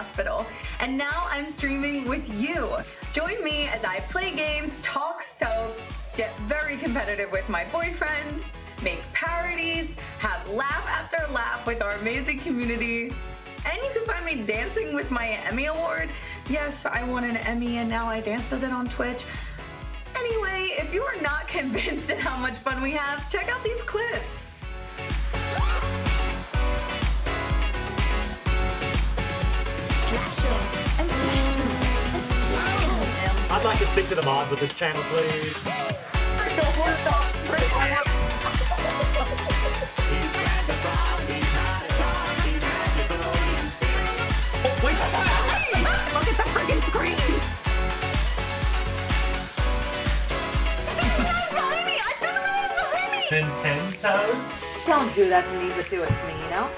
Hospital. And now I'm streaming with you. Join me as I play games, talk soaps, get very competitive with my boyfriend, make parodies, have laugh after laugh with our amazing community. And you can find me dancing with my Emmy Award. Yes, I won an Emmy and now I dance with it on Twitch. Anyway, if you are not convinced at how much fun we have, check out these clips. I'd to speak to the mods of this channel, please. Look at the freaking screen! Nintendo? Don't do that to me, but do it to me, you know?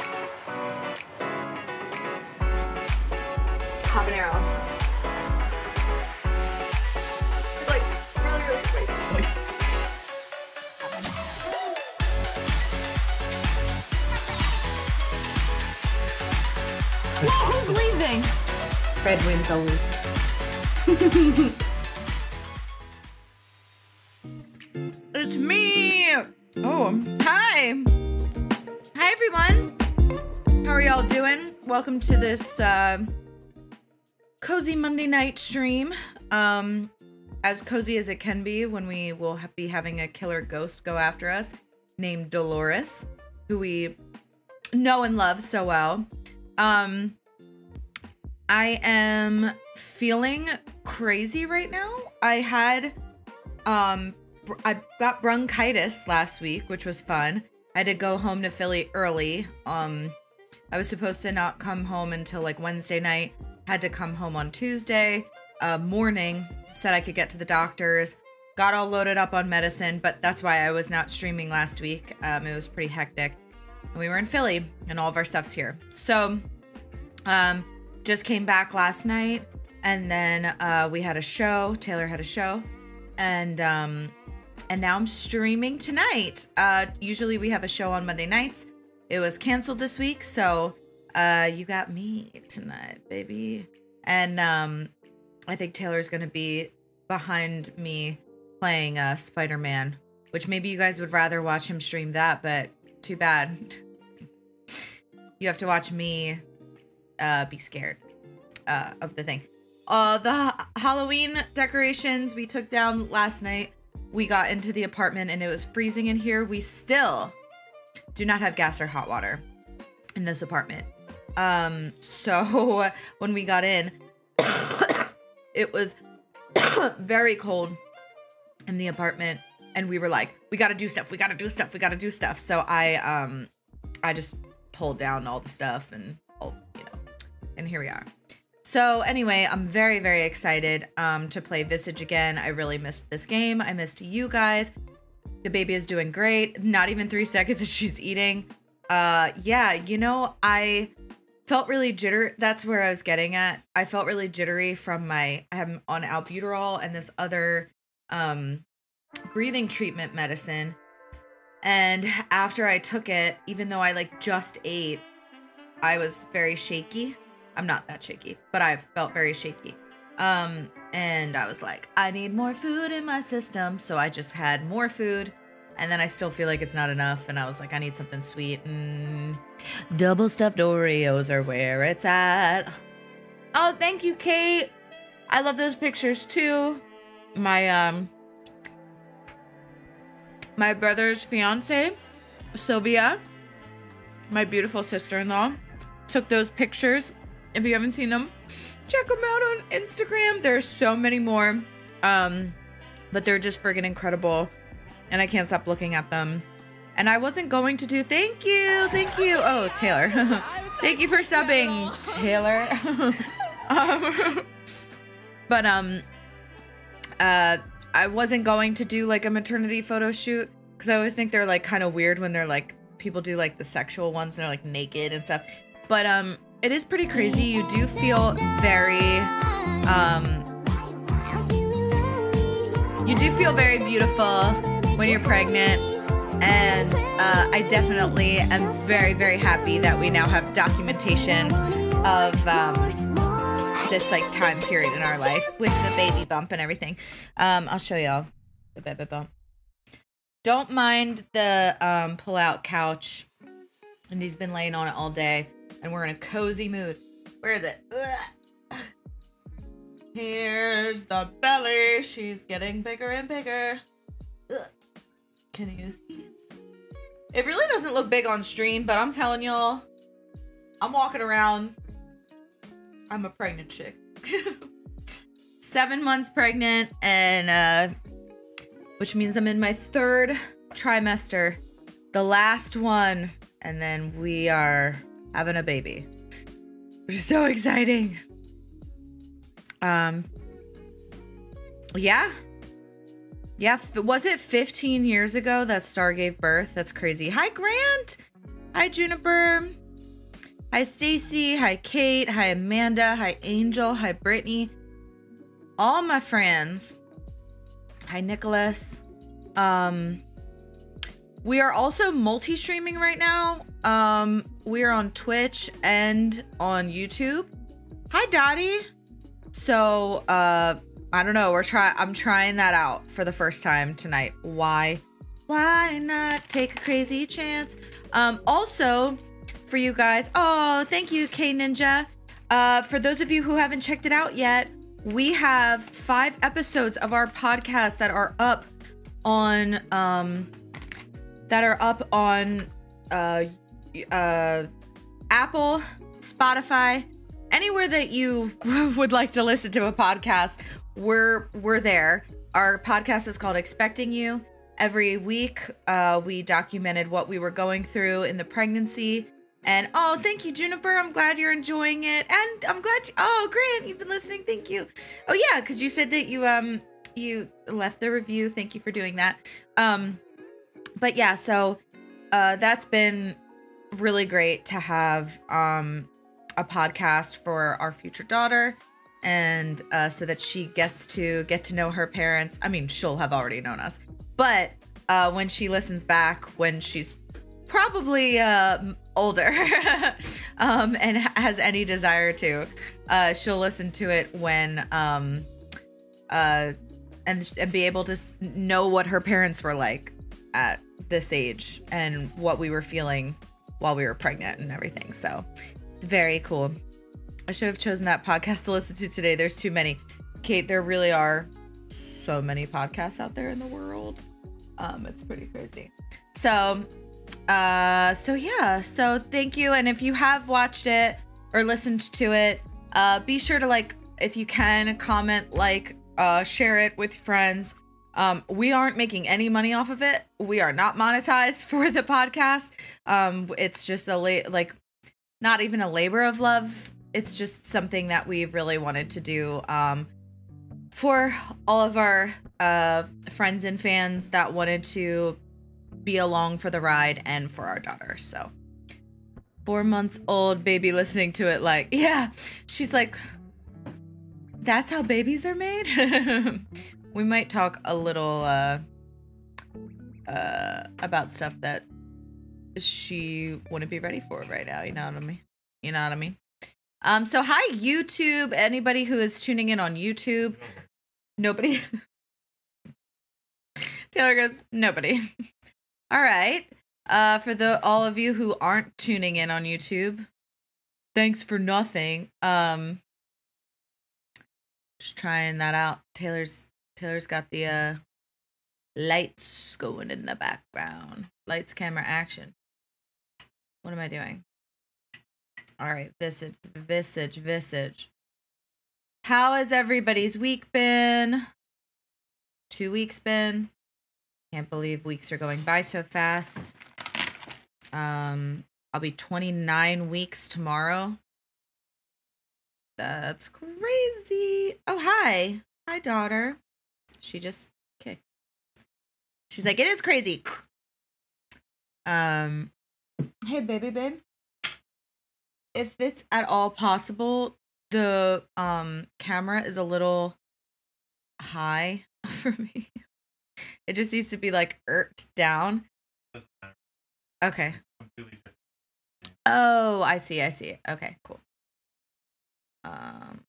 Wins always. It's me! Oh, hi! Hi, everyone! How are y'all doing? Welcome to this uh, cozy Monday night stream. Um, as cozy as it can be when we will ha- be having a killer ghost go after us named Dolores, who we know and love so well. Um, I am feeling crazy right now. I had um I got bronchitis last week, which was fun. I had to go home to Philly early. Um I was supposed to not come home until like Wednesday night. Had to come home on Tuesday uh, morning. Said I could get to the doctors. Got all loaded up on medicine, but that's why I was not streaming last week. Um, it was pretty hectic. And we were in Philly, and all of our stuff's here. So, um, just came back last night, and then uh, we had a show. Taylor had a show, and um, and now I'm streaming tonight. Uh, usually we have a show on Monday nights. It was canceled this week, so uh, you got me tonight, baby. And um, I think Taylor's gonna be behind me playing uh, Spider Man, which maybe you guys would rather watch him stream that, but too bad. you have to watch me uh, be scared uh, of the thing. Uh, the ha- Halloween decorations we took down last night. We got into the apartment and it was freezing in here. We still do not have gas or hot water in this apartment. Um, so when we got in, it was very cold in the apartment and we were like, we got to do stuff. We got to do stuff. We got to do stuff. So I um I just pulled down all the stuff and all, you know, and here we are. So anyway, I'm very very excited um to play Visage again. I really missed this game. I missed you guys. The baby is doing great. Not even 3 seconds that she's eating. Uh yeah, you know, I felt really jitter that's where I was getting at. I felt really jittery from my I'm on albuterol and this other um breathing treatment medicine. And after I took it, even though I like just ate, I was very shaky. I'm not that shaky, but I felt very shaky. Um, and I was like, I need more food in my system. So I just had more food. And then I still feel like it's not enough. And I was like, I need something sweet. And double stuffed Oreos are where it's at. Oh, thank you, Kate. I love those pictures too. My um my brother's fiance, Sylvia, my beautiful sister-in-law, took those pictures. If you haven't seen them, check them out on Instagram. There's so many more. Um, but they're just friggin' incredible. And I can't stop looking at them. And I wasn't going to do thank you, thank you. Oh, Taylor. thank you for subbing, Taylor. um, but um uh I wasn't going to do like a maternity photo shoot because I always think they're like kind of weird when they're like people do like the sexual ones and they're like naked and stuff. But um it is pretty crazy. You do feel very um you do feel very beautiful when you're pregnant And uh, I definitely am very, very happy that we now have documentation of um, this like time period in our life with the baby bump and everything. Um, I'll show y'all the baby bump. Don't mind the um, pull-out couch, and he's been laying on it all day, and we're in a cozy mood. Where is it? Ugh. Here's the belly. She's getting bigger and bigger. Ugh. Can you see? It really doesn't look big on stream, but I'm telling y'all, I'm walking around. I'm a pregnant chick. Seven months pregnant, and uh, which means I'm in my third trimester, the last one, and then we are having a baby, which is so exciting. Um, yeah, yeah. Was it 15 years ago that Star gave birth? That's crazy. Hi, Grant. Hi, Juniper. Hi, Stacy. Hi, Kate. Hi, Amanda. Hi, Angel. Hi, Brittany. All my friends. Hi, Nicholas. Um, we are also multi-streaming right now. Um, we are on Twitch and on YouTube. Hi, Dottie. So, uh, I don't know. We're try. I'm trying that out for the first time tonight. Why? Why not take a crazy chance? Um, also, for you guys. Oh, thank you, K Ninja. Uh, for those of you who haven't checked it out yet, we have five episodes of our podcast that are up on um that are up on uh uh Apple, Spotify, anywhere that you would like to listen to a podcast, we're we're there. Our podcast is called Expecting You. Every week, uh, we documented what we were going through in the pregnancy. And oh, thank you, Juniper. I'm glad you're enjoying it, and I'm glad. You, oh, Grant, you've been listening. Thank you. Oh yeah, because you said that you um you left the review. Thank you for doing that. Um, but yeah, so uh, that's been really great to have um a podcast for our future daughter and uh, so that she gets to get to know her parents. I mean, she'll have already known us, but uh, when she listens back, when she's probably uh, older um, and has any desire to, uh, she'll listen to it when um, uh, and and be able to know what her parents were like at this age and what we were feeling while we were pregnant and everything. So very cool. I should have chosen that podcast to listen to today. There's too many. Kate, there really are so many podcasts out there in the world. Um, it's pretty crazy. So, uh, so yeah. So thank you. And if you have watched it or listened to it, uh, be sure to like, if you can, comment, like, uh, share it with friends. Um, we aren't making any money off of it. We are not monetized for the podcast. Um, it's just a la- like not even a labor of love. It's just something that we've really wanted to do um, for all of our uh, friends and fans that wanted to be along for the ride and for our daughter. So, four months old baby listening to it, like, yeah, she's like, that's how babies are made. we might talk a little uh, uh, about stuff that she wouldn't be ready for right now. You know what I mean? You know what I mean? Um, so hi YouTube. Anybody who is tuning in on YouTube. Nobody. Taylor goes, nobody. all right. Uh, for the all of you who aren't tuning in on YouTube, thanks for nothing. Um, just trying that out. Taylor's Taylor's got the uh lights going in the background. Lights, camera, action. What am I doing? All right, visage, visage, visage. How has everybody's week been? Two weeks been. Can't believe weeks are going by so fast. Um, I'll be 29 weeks tomorrow. That's crazy. Oh, hi. Hi, daughter. She just okay. She's like, it is crazy. Um, hey, baby, babe. If it's at all possible, the um camera is a little high for me. It just needs to be like irked down. Okay. It's completely different. Oh, I see. I see. Okay, cool. Um,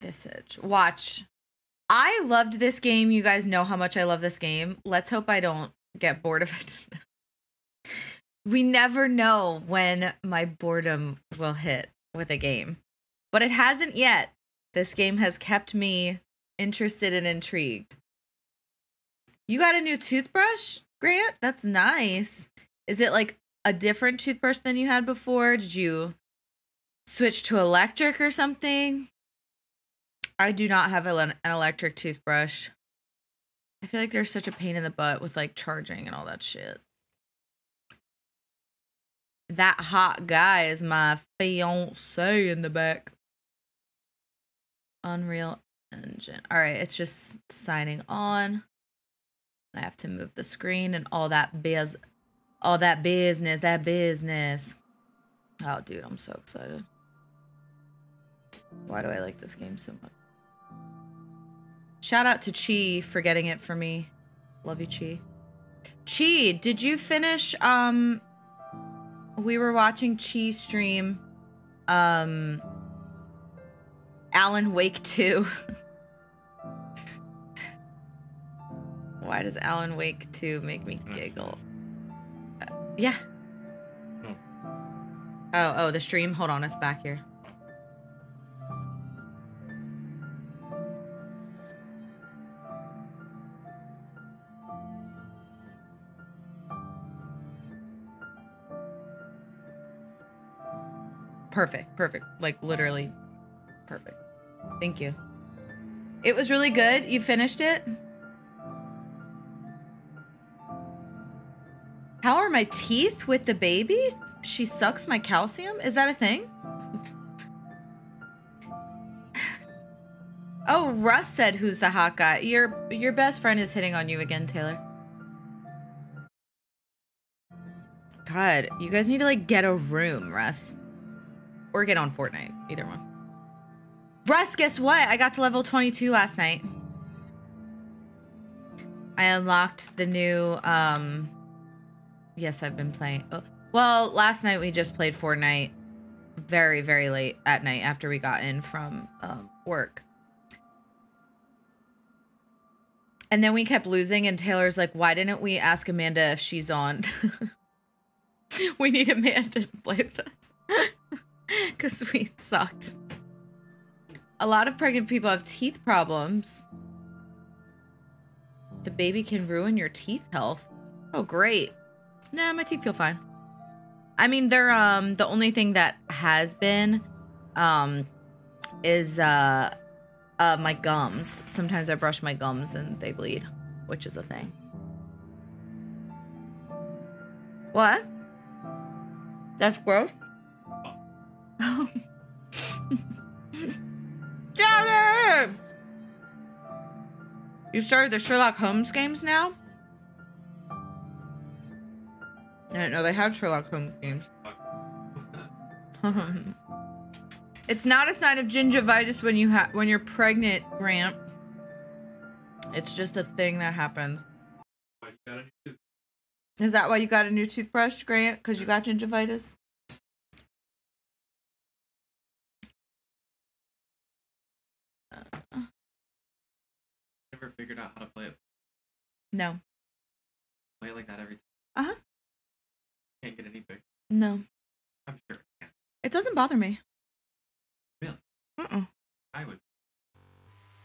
Visage. Watch. I loved this game. You guys know how much I love this game. Let's hope I don't get bored of it. we never know when my boredom will hit with a game, but it hasn't yet. This game has kept me interested and intrigued. You got a new toothbrush, Grant? That's nice. Is it like a different toothbrush than you had before? Did you switch to electric or something? I do not have an electric toothbrush. I feel like there's such a pain in the butt with like charging and all that shit. That hot guy is my fiance in the back. Unreal Engine. All right, it's just signing on. I have to move the screen and all that biz all that business, that business. Oh dude, I'm so excited. Why do I like this game so much? Shout out to Chi for getting it for me. Love you, Chi. Chi, did you finish um we were watching Chi stream um Alan Wake 2. Why does Alan Wake 2 make me giggle? Uh, yeah. Oh. Oh, oh, the stream. Hold on, it's back here. Perfect, perfect. Like literally perfect. Thank you. It was really good. You finished it? How are my teeth with the baby? She sucks my calcium? Is that a thing? oh, Russ said who's the hot guy. Your your best friend is hitting on you again, Taylor. God, you guys need to like get a room, Russ. Or get on Fortnite. Either one. Russ, guess what? I got to level 22 last night. I unlocked the new um Yes, I've been playing. Oh, well, last night we just played Fortnite very, very late at night after we got in from um, work. And then we kept losing, and Taylor's like, why didn't we ask Amanda if she's on? we need Amanda to play with us. Because we sucked. A lot of pregnant people have teeth problems. The baby can ruin your teeth health. Oh, great. Nah, my teeth feel fine. I mean, they're um the only thing that has been um is uh uh my gums. Sometimes I brush my gums and they bleed, which is a thing. What? That's gross. Damn it! You started the Sherlock Holmes games now? I didn't know they had Sherlock Holmes games. it's not a sign of gingivitis when you have when you're pregnant, Grant. It's just a thing that happens. Why you gotta do- Is that why you got a new toothbrush, Grant? Because you got gingivitis? Never figured out how to play it. No. Play it like that every time. Uh-huh. Can't get any bigger. No. I'm sure. Yeah, It doesn't bother me. Really? Uh-uh. I would.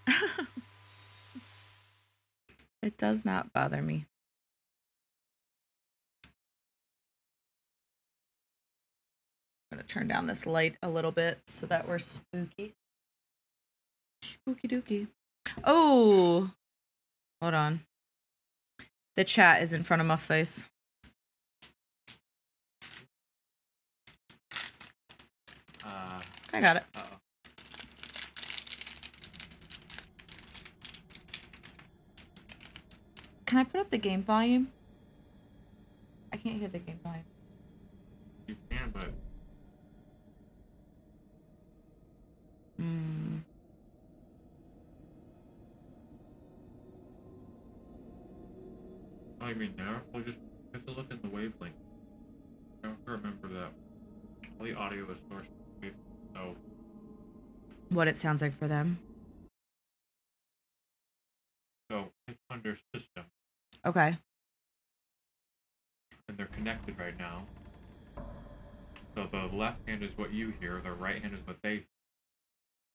it does not bother me. I'm gonna turn down this light a little bit so that we're spooky. Spooky dooky. Oh, hold on. The chat is in front of my face. Uh, I got it. uh-oh. Can I put up the game volume? I can't hear the game volume. You can, but You mean there? Well, just have to look at the wavelength. You have to remember that all the audio is sourced wave. So What it sounds like for them. so it's their system, Okay. and they're connected right now. So the left hand is what you hear. The right hand is what they.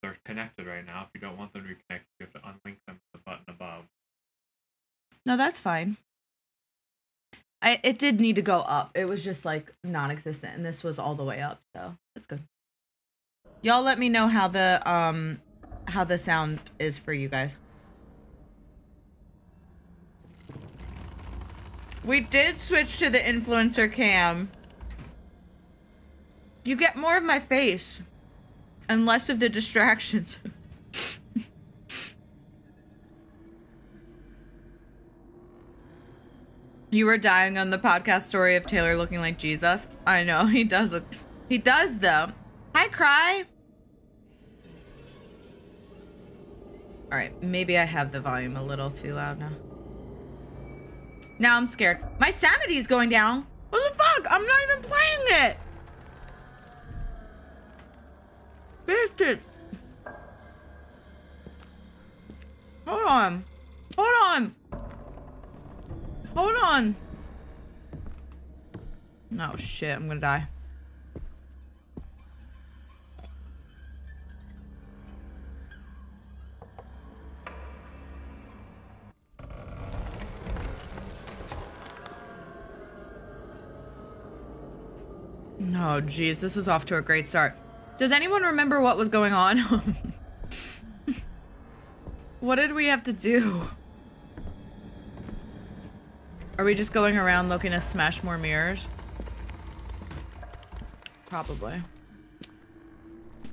They're connected right now. If you don't want them to be connected, you have to unlink them with the button above. No, that's fine. I it did need to go up. It was just like non-existent, and this was all the way up, so that's good. Y'all let me know how the um how the sound is for you guys. We did switch to the influencer cam. You get more of my face and less of the distractions. You were dying on the podcast story of Taylor looking like Jesus. I know he does look. He does though. Hi, cry. All right, maybe I have the volume a little too loud now. Now I'm scared. My sanity is going down. What the fuck? I'm not even playing it. Bitch. Hold on. Hold on. Hold on. Oh shit, I'm gonna die. Oh jeez, this is off to a great start. Does anyone remember what was going on? what did we have to do? Are we just going around looking to smash more mirrors? Probably.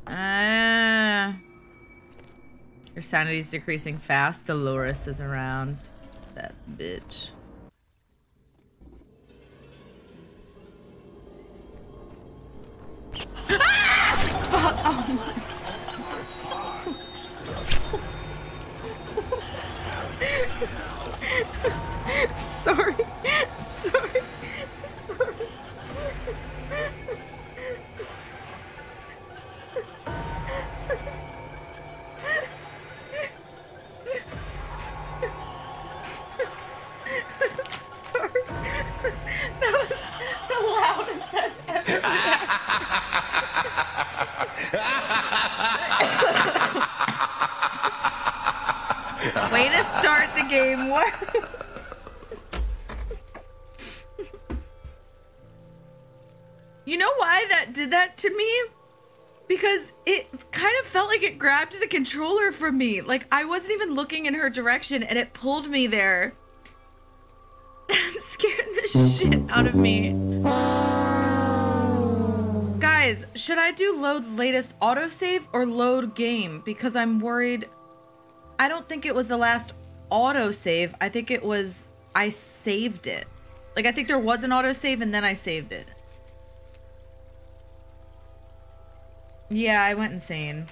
Ah. Your sanity's decreasing fast. Dolores is around. That bitch. Oh my. Sorry. Sorry. Sorry. Sorry. That was the loudest I've ever Way to start the game. What? You know why that did that to me? Because it kind of felt like it grabbed the controller from me. Like I wasn't even looking in her direction and it pulled me there. That scared the shit out of me. Guys, should I do load latest autosave or load game? Because I'm worried. I don't think it was the last autosave. I think it was I saved it. Like I think there was an autosave and then I saved it. Yeah, I went insane.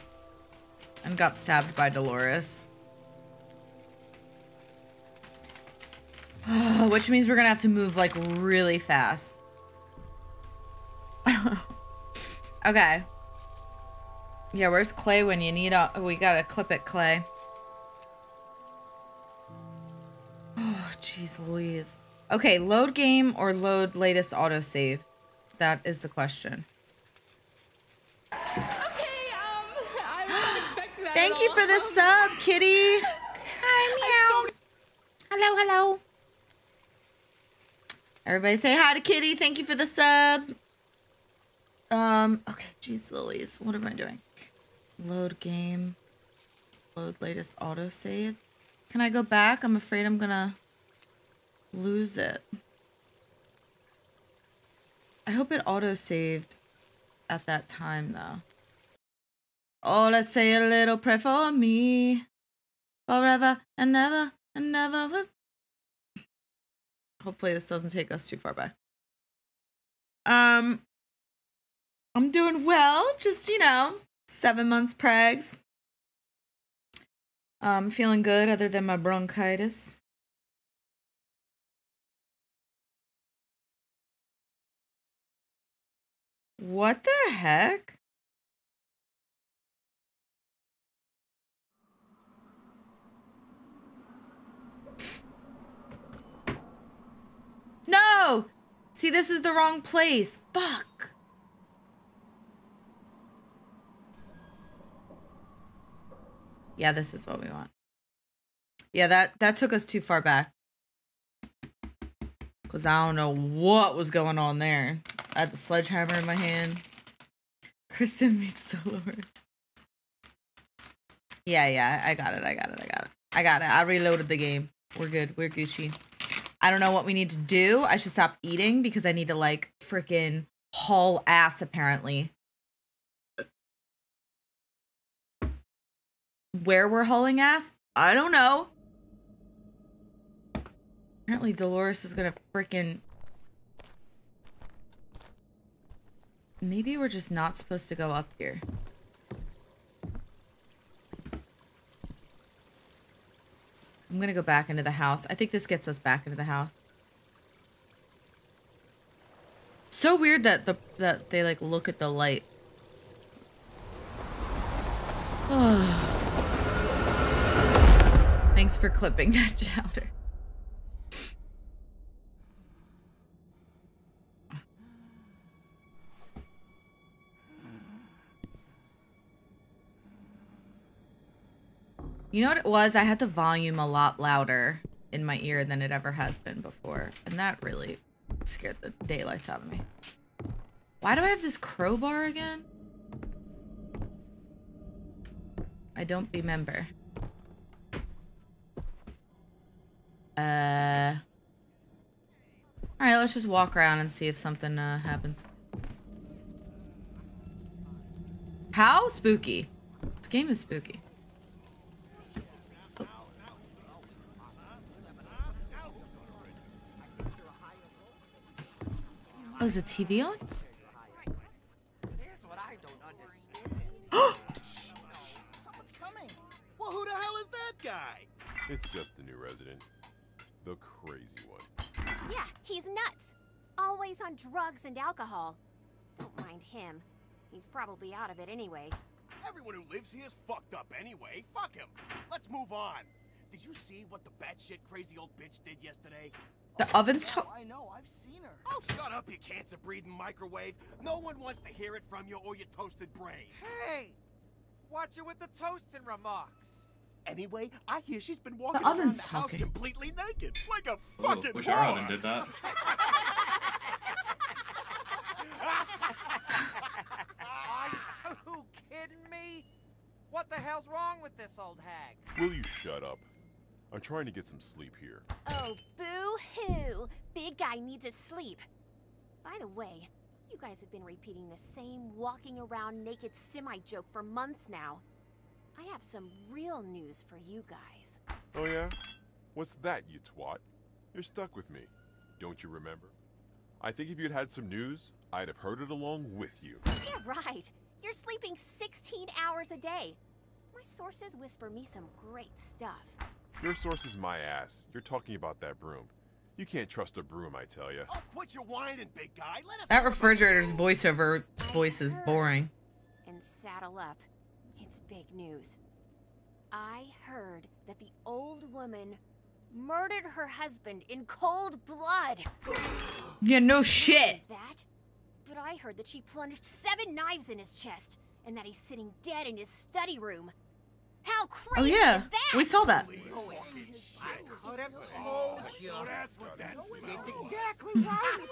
And got stabbed by Dolores. Which means we're gonna have to move like really fast. okay. Yeah, where's Clay when you need a- oh, we gotta clip it, Clay. Oh, jeez Louise. Okay, load game or load latest autosave? That is the question. Thank you for the sub, kitty. Hi, meow. Hello, hello. Everybody say hi to Kitty. Thank you for the sub. Um, okay, jeez Louise. What am I doing? Load game. Load latest autosave. Can I go back? I'm afraid I'm gonna lose it. I hope it auto-saved at that time, though. Oh, let's say a little prayer for me. Forever and never and never. Would... Hopefully this doesn't take us too far back. Um, I'm doing well. Just, you know, seven months pregs. Um, feeling good other than my bronchitis. What the heck? No! See, this is the wrong place. Fuck. Yeah, this is what we want. Yeah, that that took us too far back. Cause I don't know what was going on there. I had the sledgehammer in my hand. Kristen meets Dolores. Yeah, yeah, I got it. I got it. I got it. I got it. I reloaded the game. We're good. We're Gucci. I don't know what we need to do. I should stop eating because I need to like freaking haul ass apparently. Where we're hauling ass? I don't know. Apparently Dolores is gonna freaking Maybe we're just not supposed to go up here. I'm gonna go back into the house. I think this gets us back into the house. So weird that the that they like look at the light. Thanks for clipping that chowder. You know what it was? I had the volume a lot louder in my ear than it ever has been before. And that really scared the daylights out of me. Why do I have this crowbar again? I don't remember. Uh... Alright, let's just walk around and see if something uh, happens. How spooky. This game is spooky. Oh, is the TV on? Here's what I don't understand. Someone's coming. Well, who the hell is that guy? It's just the new resident. The crazy one. Yeah, he's nuts. Always on drugs and alcohol. Don't mind him. He's probably out of it anyway. Everyone who lives here is fucked up anyway. Fuck him. Let's move on. Did you see what the batshit crazy old bitch did yesterday? The oven's Oh, I know. I've seen her. Oh, shut up, you cancer-breathing microwave. No one wants to hear it from you or your toasted brain. Hey! Watch it with the toasting remarks. Anyway, I hear she's been walking oven's around the house talking. completely naked, like a Ooh, fucking wish our oven moron. did that. Are you kidding me? What the hell's wrong with this old hag? Will you shut up? I'm trying to get some sleep here. Oh, boo-hoo! Big guy needs his sleep. By the way, you guys have been repeating the same walking around naked semi-joke for months now. I have some real news for you guys. Oh yeah? What's that, you twat? You're stuck with me. Don't you remember? I think if you'd had some news, I'd have heard it along with you. Yeah, right. You're sleeping 16 hours a day. My sources whisper me some great stuff. Your source is my ass. You're talking about that broom. You can't trust a broom, I tell you. Oh, quit your whining, big guy. Let us That refrigerator's voiceover voice is boring. And saddle up. It's big news. I heard that the old woman murdered her husband in cold blood. Yeah, no shit. That? But I heard that she plunged seven knives in his chest and that he's sitting dead in his study room. How Oh yeah, is that? we saw that. Fucking. Could have told you. That's what that It's smells. exactly right.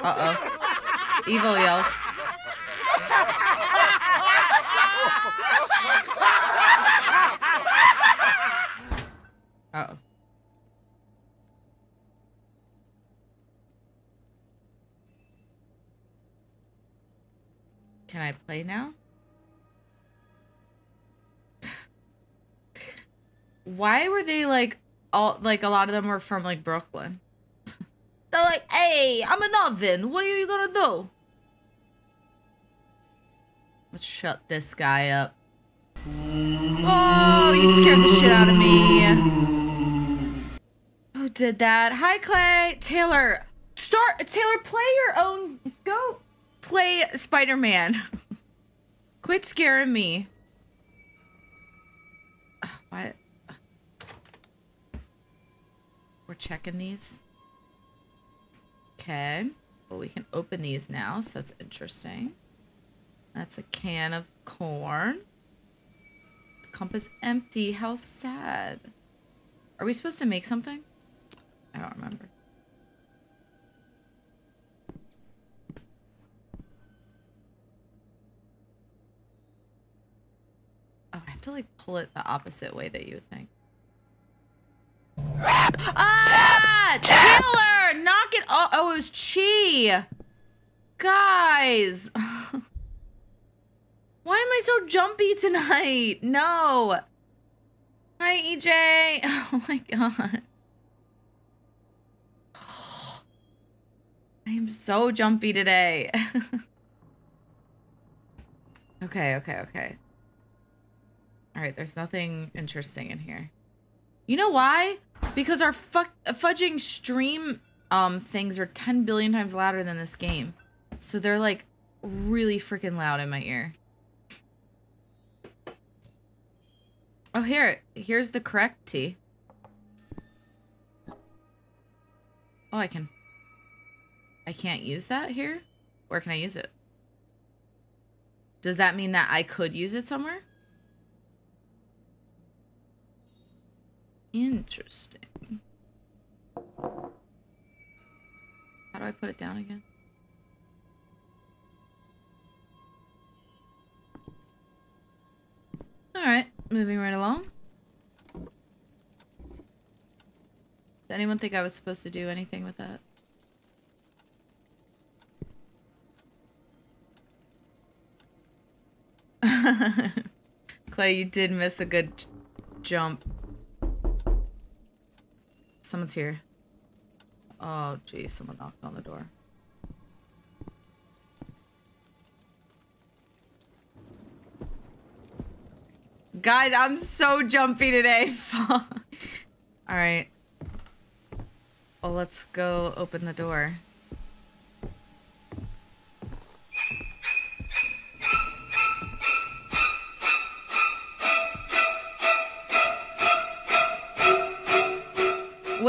Uh oh. Evil yells. Uh oh. Can I play now? Why were they like all like a lot of them were from like Brooklyn? They're like, hey, I'm an oven. What are you gonna do? Let's shut this guy up. Oh, you scared the shit out of me. Who did that. Hi, Clay. Taylor, start. Taylor, play your own. Go play Spider Man. Quit scaring me. What? We're checking these. Okay. Well, we can open these now, so that's interesting. That's a can of corn. The compass empty. How sad. Are we supposed to make something? I don't remember. Have to like pull it the opposite way that you would think. Ah! Taylor! Knock it off. Oh, it was Chi. Guys. Why am I so jumpy tonight? No. Hi, EJ. Oh my god. I am so jumpy today. okay, okay, okay. All right, there's nothing interesting in here. You know why? Because our fuck fudging stream um things are 10 billion times louder than this game. So they're like really freaking loud in my ear. Oh, here. Here's the correct T. Oh, I can. I can't use that here? Where can I use it? Does that mean that I could use it somewhere? Interesting. How do I put it down again? Alright, moving right along. Did anyone think I was supposed to do anything with that? Clay, you did miss a good jump. Someone's here. Oh, geez, someone knocked on the door. Guys, I'm so jumpy today. All right. Well, let's go open the door.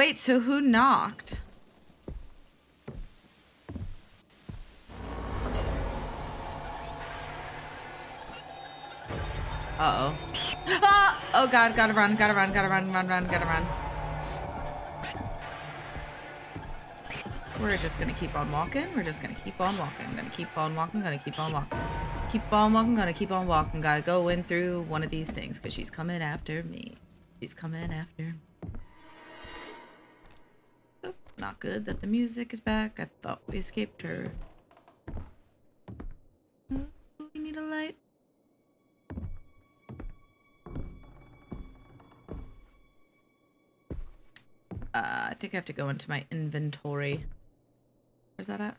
Wait, so who knocked? Uh oh. Ah! Oh god, gotta run, gotta run, gotta run, run, run, gotta run. We're just gonna keep on walking. We're just gonna keep on walking. Gonna keep on walking. Gonna keep on walking. Keep on walking. Gonna keep on walking. Gotta go in through one of these things because she's coming after me. She's coming after me. Not good that the music is back. I thought we escaped her. Oh, we need a light. Uh, I think I have to go into my inventory. Where's that at?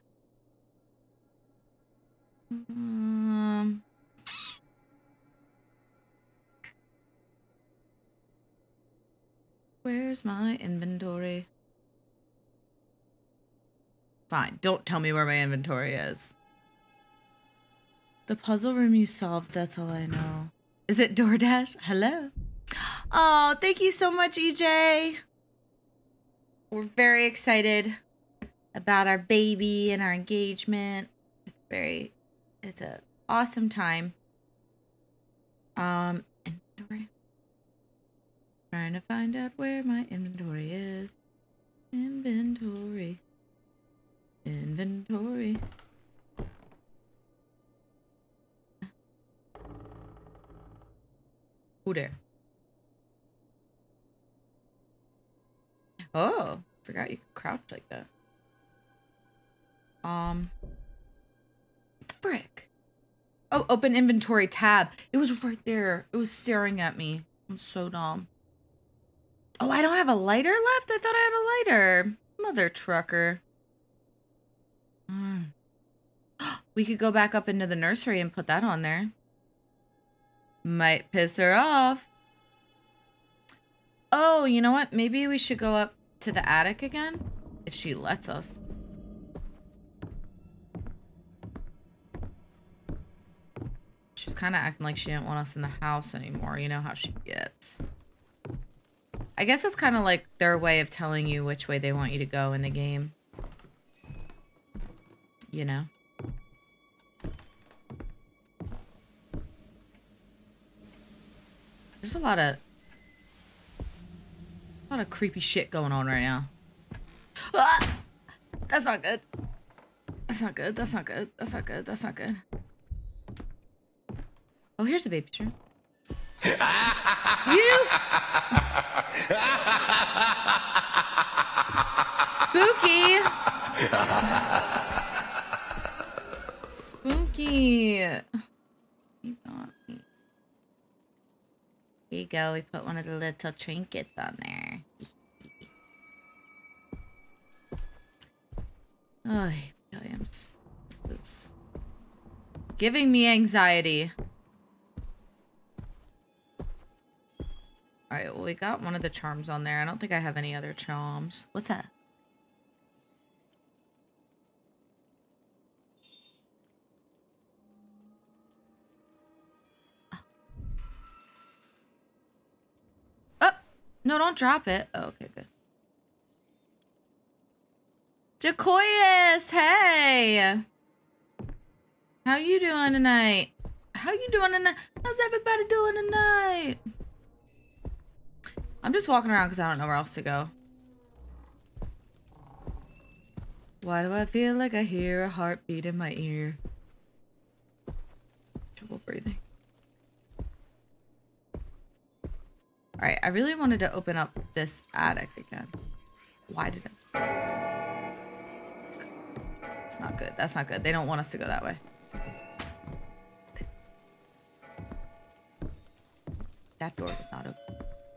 Um. Where's my inventory? Fine, don't tell me where my inventory is. The puzzle room you solved, that's all I know. Is it DoorDash? Hello? Oh, thank you so much, EJ. We're very excited about our baby and our engagement. It's very, it's a awesome time. Um, inventory. Trying to find out where my inventory is. Inventory. There? Oh, forgot you could crouch like that. Um, frick. Oh, open inventory tab. It was right there. It was staring at me. I'm so dumb. Oh, I don't have a lighter left? I thought I had a lighter. Mother trucker. Hmm. We could go back up into the nursery and put that on there. Might piss her off. Oh, you know what? Maybe we should go up to the attic again? If she lets us. She was kind of acting like she didn't want us in the house anymore. You know how she gets. I guess that's kind of like their way of telling you which way they want you to go in the game. You know? There's a lot of... A lot of creepy shit going on right now. Ah! That's not good. That's not good. That's not good. That's not good. That's not good. Oh, here's a baby tree. you spooky. Spooky. You got me. Here you go. We put one of the little trinkets on there. Oh, Williams. This is giving me anxiety. Alright, well, we got one of the charms on there. I don't think I have any other charms. What's that? No, don't drop it. Oh, okay, good. Jacoyus, hey! How you doing tonight? How you doing tonight? How's everybody doing tonight? I'm just walking around because I don't know where else to go. Why do I feel like I hear a heartbeat in my ear? Trouble breathing. Alright, I really wanted to open up this attic again. Why did I? It's not good. That's not good. They don't want us to go that way. That door is not open.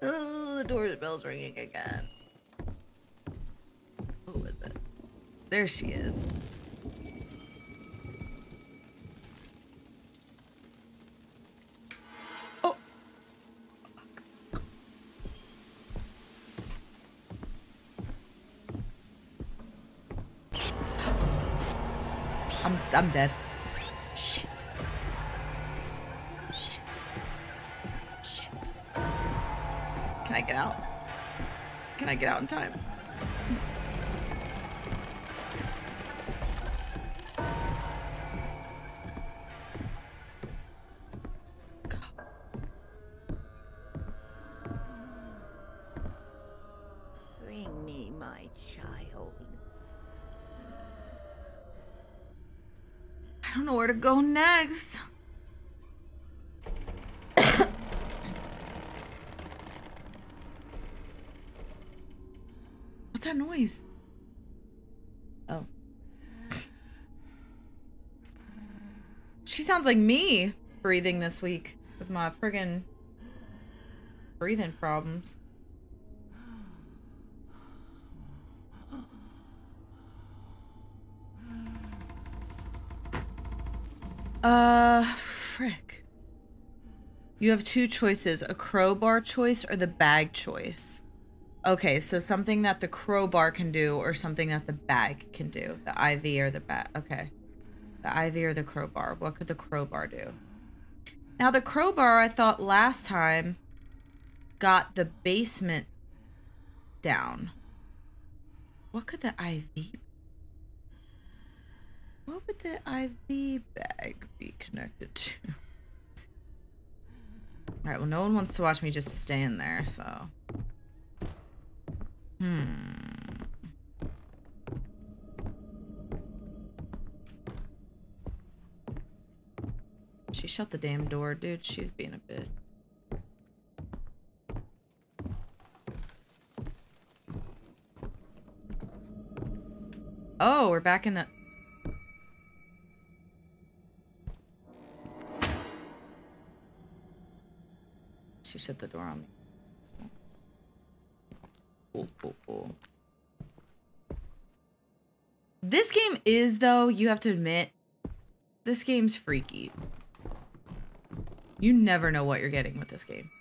Oh, the doorbell's ringing again. Who is it? There she is. I'm I'm dead. Shit. Shit. Shit. Can I get out? Can I get out in time? Where to go next. What's that noise? Oh. She sounds like me breathing this week with my friggin' breathing problems. Uh, frick. You have two choices, a crowbar choice or the bag choice. Okay, so something that the crowbar can do or something that the bag can do. The IV or the bag. Okay. The IV or the crowbar. What could the crowbar do? Now, the crowbar, I thought last time got the basement down. What could the IV what would the IV bag be connected to? Alright, well, no one wants to watch me just stand there, so. Hmm. She shut the damn door, dude. She's being a bitch. Oh, we're back in the... she shut the door on me. Cool, cool, cool. This game is, though, you have to admit, this game's freaky. You never know what you're getting with this game.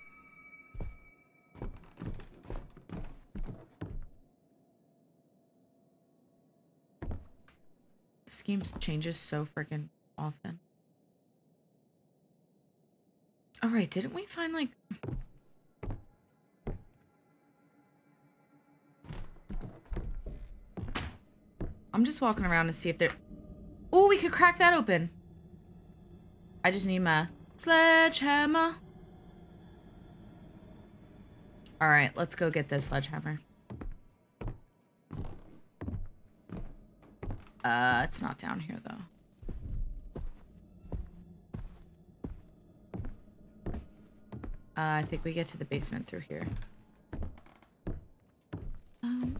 This game changes so freaking often. All right, didn't we find like I'm just walking around to see if there Oh, we could crack that open. I just need my sledgehammer. All right, let's go get this sledgehammer. Uh, it's not down here though. Uh, I think we get to the basement through here. Um,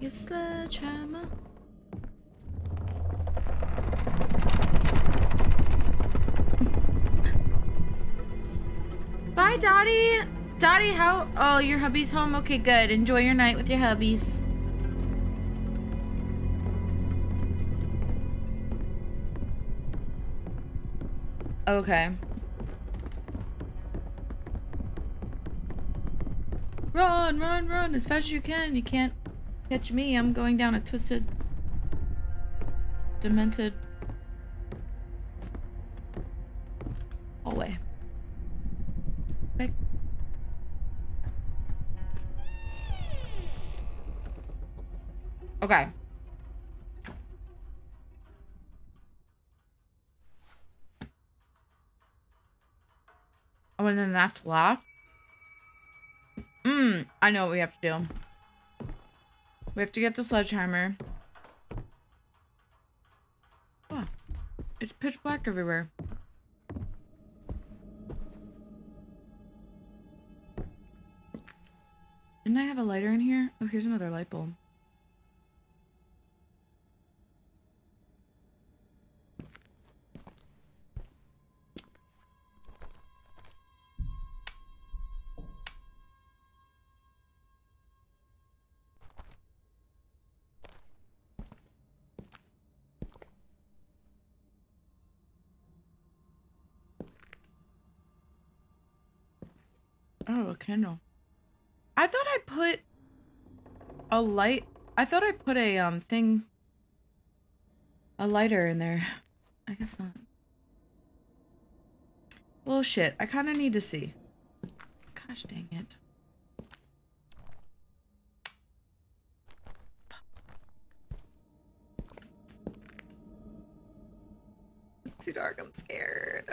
your sledgehammer. Bye, Dottie. Dottie, how? Oh, your hubby's home. Okay, good. Enjoy your night with your hubbies. Okay. Run, run, run as fast as you can. You can't catch me. I'm going down a twisted, demented hallway. Okay. Okay. Oh, and then that's locked? Mmm, I know what we have to do. We have to get the sledgehammer. Oh, it's pitch black everywhere. Didn't I have a lighter in here? Oh, here's another light bulb. Candle. I thought I put a light. I thought I put a um thing, a lighter in there. I guess not. Well, shit. I kind of need to see. Gosh dang it. It's too dark. I'm scared.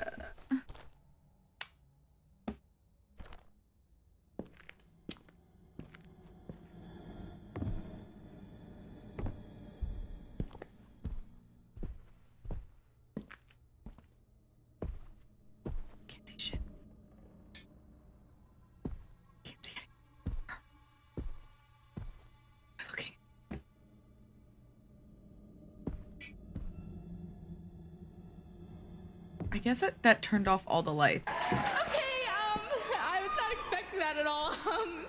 I guess that, that turned off all the lights. Okay, um, I was not expecting that at all. Um,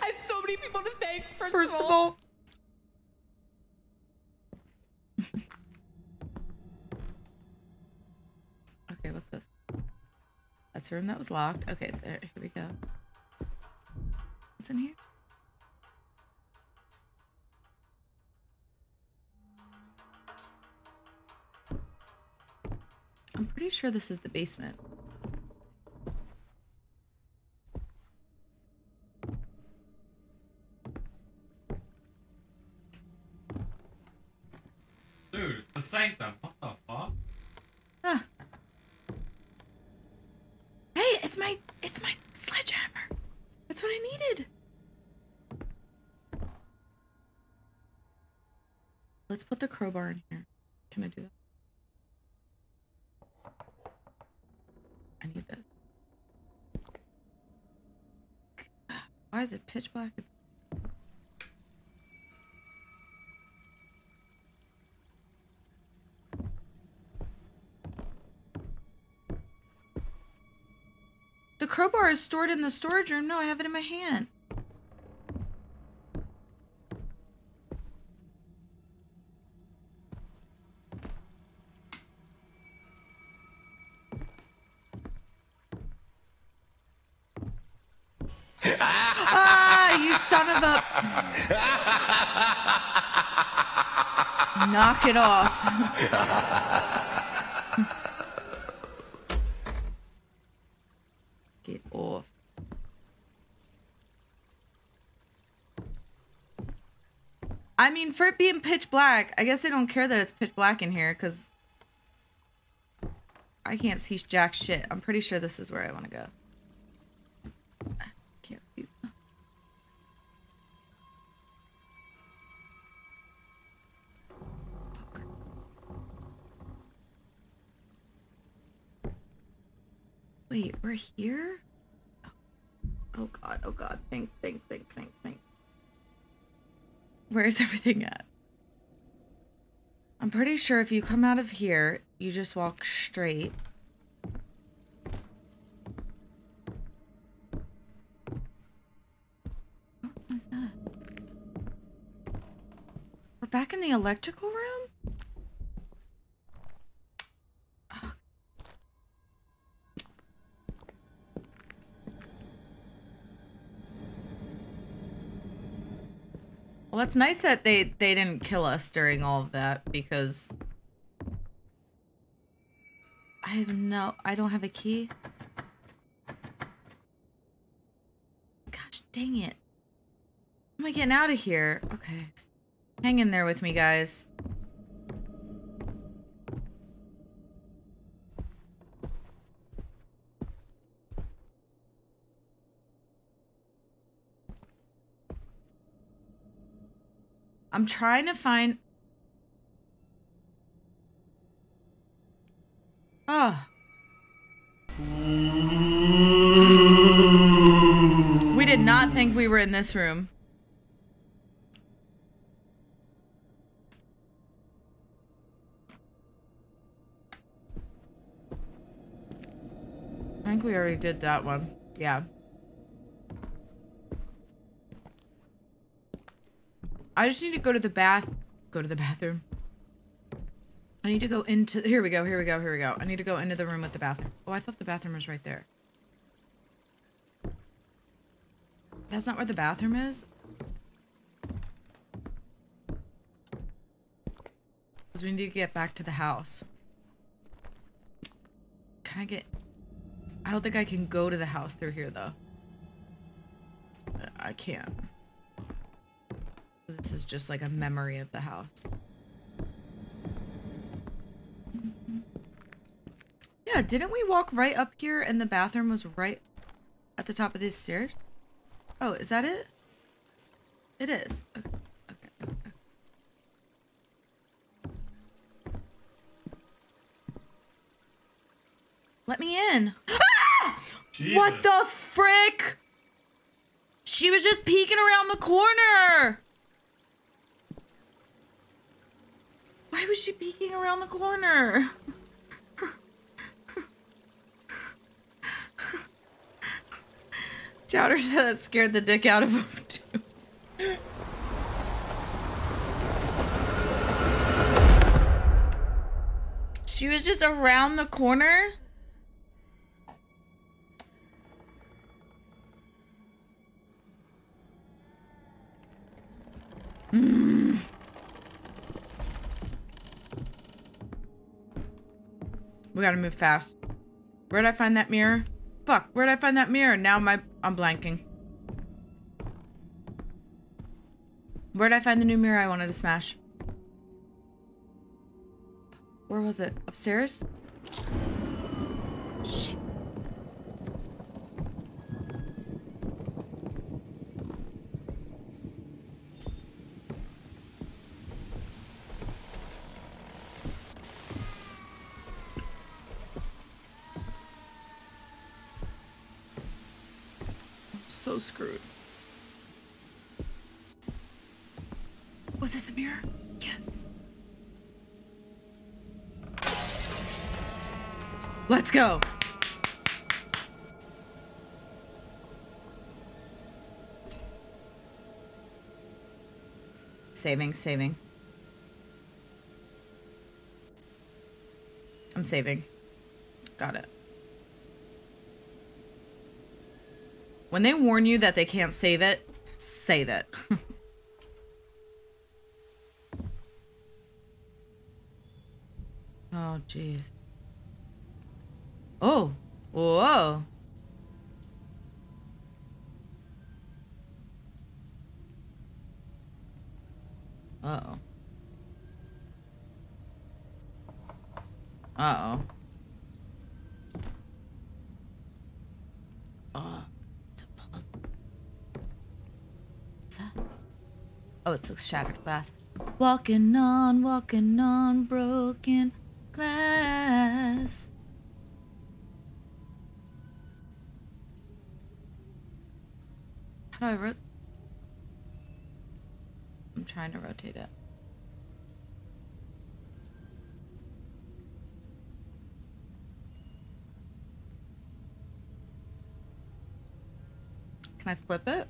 I have so many people to thank. First, First of of all, all, okay, what's this? That's the room that was locked. Okay, there. Here we go. What's in here? Pretty sure this is the basement. Dude, it's the sanctum. What the fuck? Ah. Hey, it's my it's my sledgehammer. That's what I needed. Let's put the crowbar in here. Can I do that? I need this. Why is it pitch black? The crowbar is stored in the storage room. No, I have it in my hand. ah, you son of a. Knock it off. Get off. I mean, for it being pitch black, I guess they don't care that it's pitch black in here because I can't see jack shit. I'm pretty sure this is where I want to go. Can't see. Wait, we're here? Oh, oh god, oh god. Think, think, think, think, think. Where's everything at? I'm pretty sure if you come out of here, you just walk straight. What was that? We're back in the electrical Well, that's nice that they they didn't kill us during all of that because I have no I don't have a key. Gosh, dang it. Am I getting out of here? Okay. Hang in there with me, guys. I'm trying to find. Oh. We did not think we were in this room. I think we already did that one. Yeah. I just need to go to the bath. Go to the bathroom. I need to go into. Here we go. Here we go. Here we go. I need to go into the room with the bathroom. Oh, I thought the bathroom was right there. That's not where the bathroom is. Because we need to get back to the house. Can I get... I don't think I can go to the house through here, though. I can't. This is just like a memory of the house. Yeah, didn't we walk right up here and the bathroom was right at the top of these stairs? Oh, is that it? It is. Okay. okay, okay. Let me in. Ah! What the frick? She was just peeking around the corner. Why was she peeking around the corner? Chowder said that scared the dick out of him too. She was just around the corner? Mm. We gotta move fast. Where'd I find that mirror? Fuck, where'd I find that mirror? Now my I'm blanking. Where'd I find the new mirror I wanted to smash? Where was it? Upstairs? Shit. so screwed. Was this a mirror? Yes. Let's go. Saving, saving. I'm saving. Got it. When they warn you that they can't save it, save it. oh, jeez. Oh, whoa. Uh-oh. Uh-oh. Oh? Oh, it's a shattered glass. Walking on, walking on broken glass. Do I rot- I'm trying to rotate it. Can I flip it?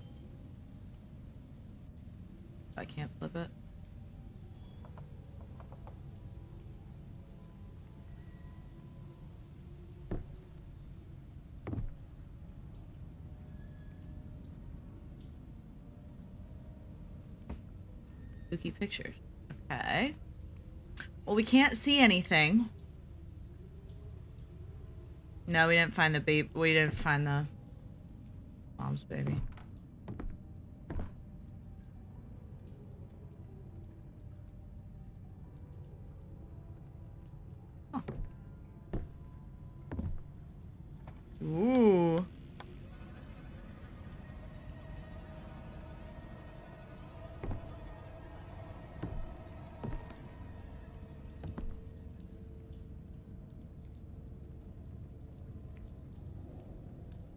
I can't flip it. Pictures. Okay. Well, we can't see anything. No, we didn't find the baby. We didn't find the mom's baby.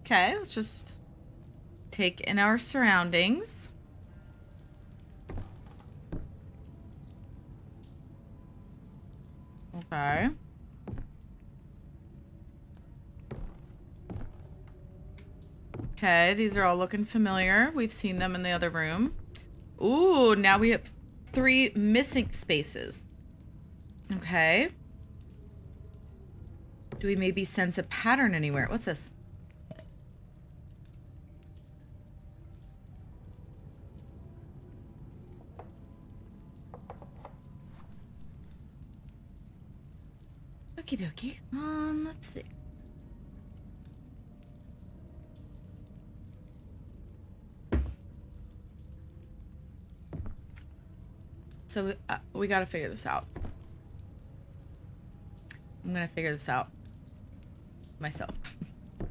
Okay, let's just take in our surroundings. Okay. Okay, these are all looking familiar. We've seen them in the other room. Ooh, now we have three missing spaces. Okay. Do we maybe sense a pattern anywhere? What's this? Okie dokie. Um, let's see. So we, uh, we gotta figure this out. I'm gonna figure this out myself.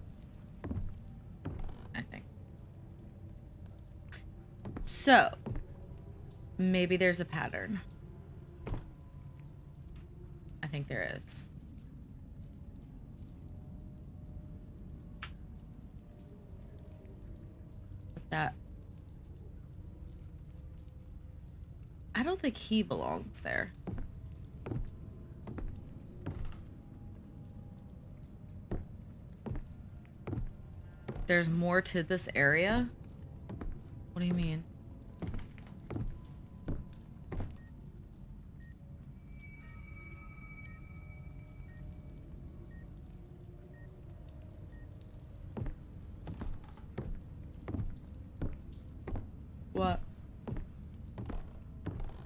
I think. So, maybe there's a pattern. I think there is. But that. I don't think he belongs there. There's more to this area? What do you mean?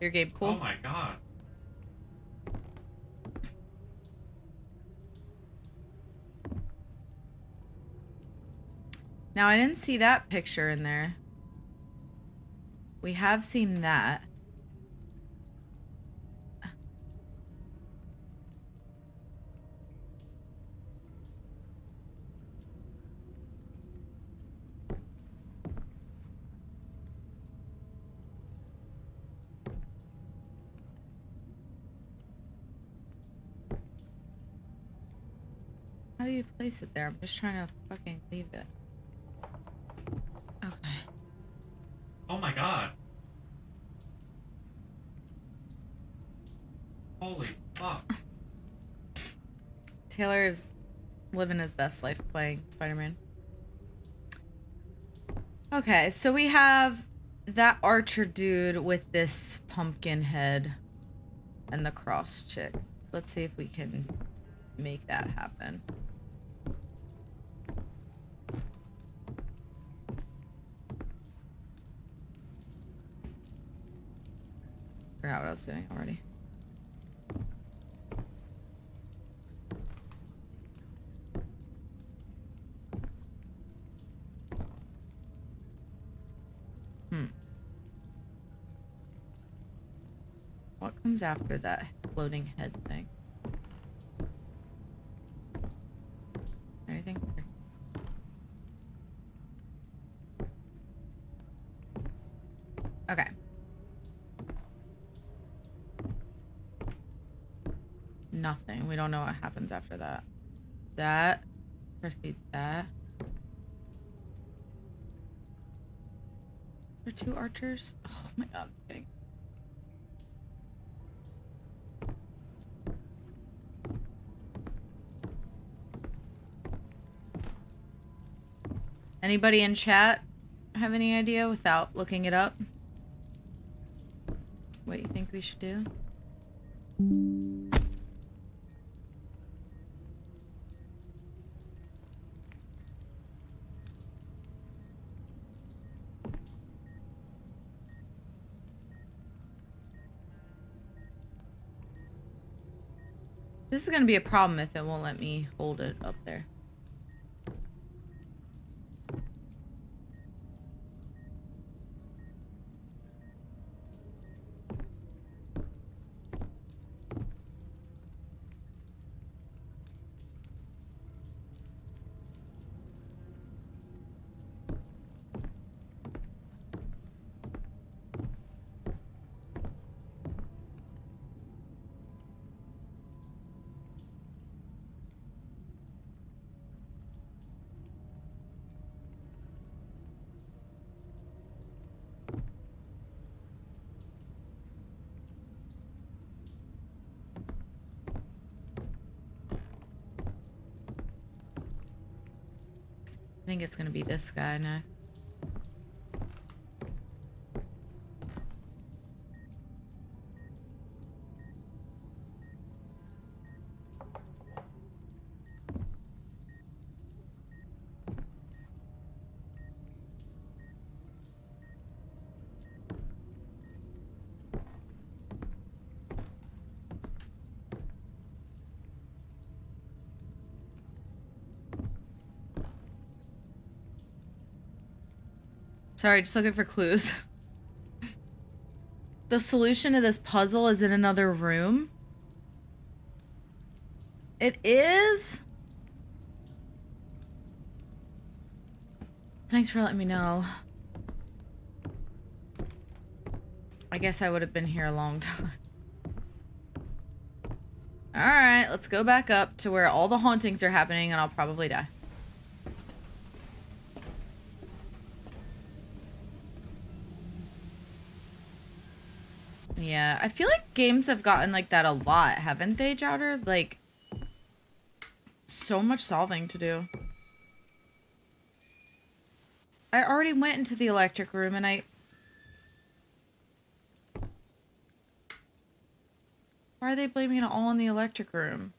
Your game cool? Oh my god. Now, I didn't see that picture in there. We have seen that. How do you place it there? I'm just trying to fucking leave it. Okay. Oh my god. Holy fuck. Taylor's living his best life playing Spider-Man. Okay, so we have that archer dude with this pumpkin head and the cross chick. Let's see if we can make that happen. Forgot what I was doing already. Hmm. What comes after that floating head thing? Anything? Okay. Nothing. We don't know what happens after that. That precedes that. There are two archers. Oh my god, I'm kidding. Anybody in chat have any idea without looking it up? What you think we should do? Is going to be a problem if it won't let me hold it up there. Think it's gonna be this guy next. Sorry, just looking for clues. the solution to this puzzle is in another room. It is? Thanks for letting me know. I guess I would have been here a long time. Alright, let's go back up to where all the hauntings are happening and I'll probably die. Yeah, I feel like games have gotten like that a lot, haven't they, Jouter? Like, so much solving to do. I already went into the electric room and I... Why are they blaming it all on the electric room?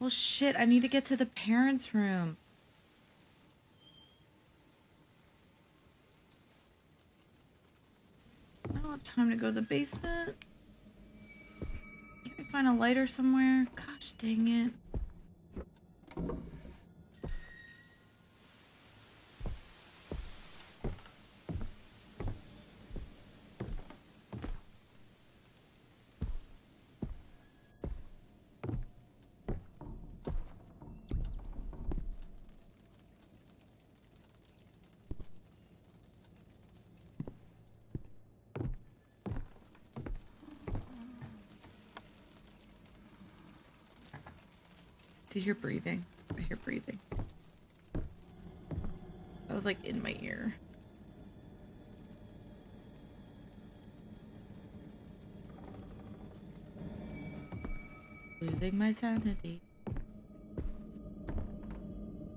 Well, shit, I need to get to the parents' room. I don't have time to go to the basement. Can we find a lighter somewhere? Gosh dang it. You hear breathing? I hear breathing. That was like in my ear. Losing my sanity.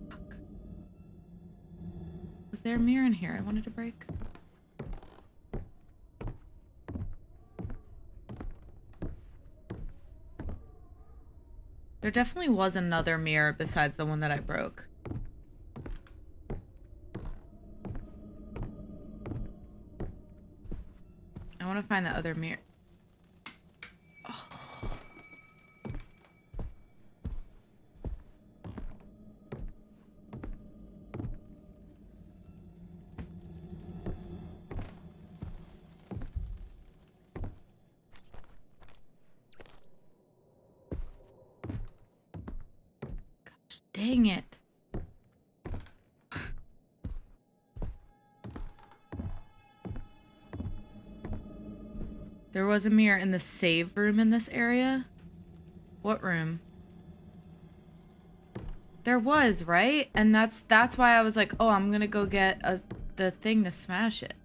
Fuck. Was there a mirror in here I wanted to break? There definitely was another mirror besides the one that I broke. I want to find the other mirror. Dang it. There was a mirror in the save room in this area. What room? There was, right? And that's that's why I was like, "Oh, I'm to go get a the thing to smash it."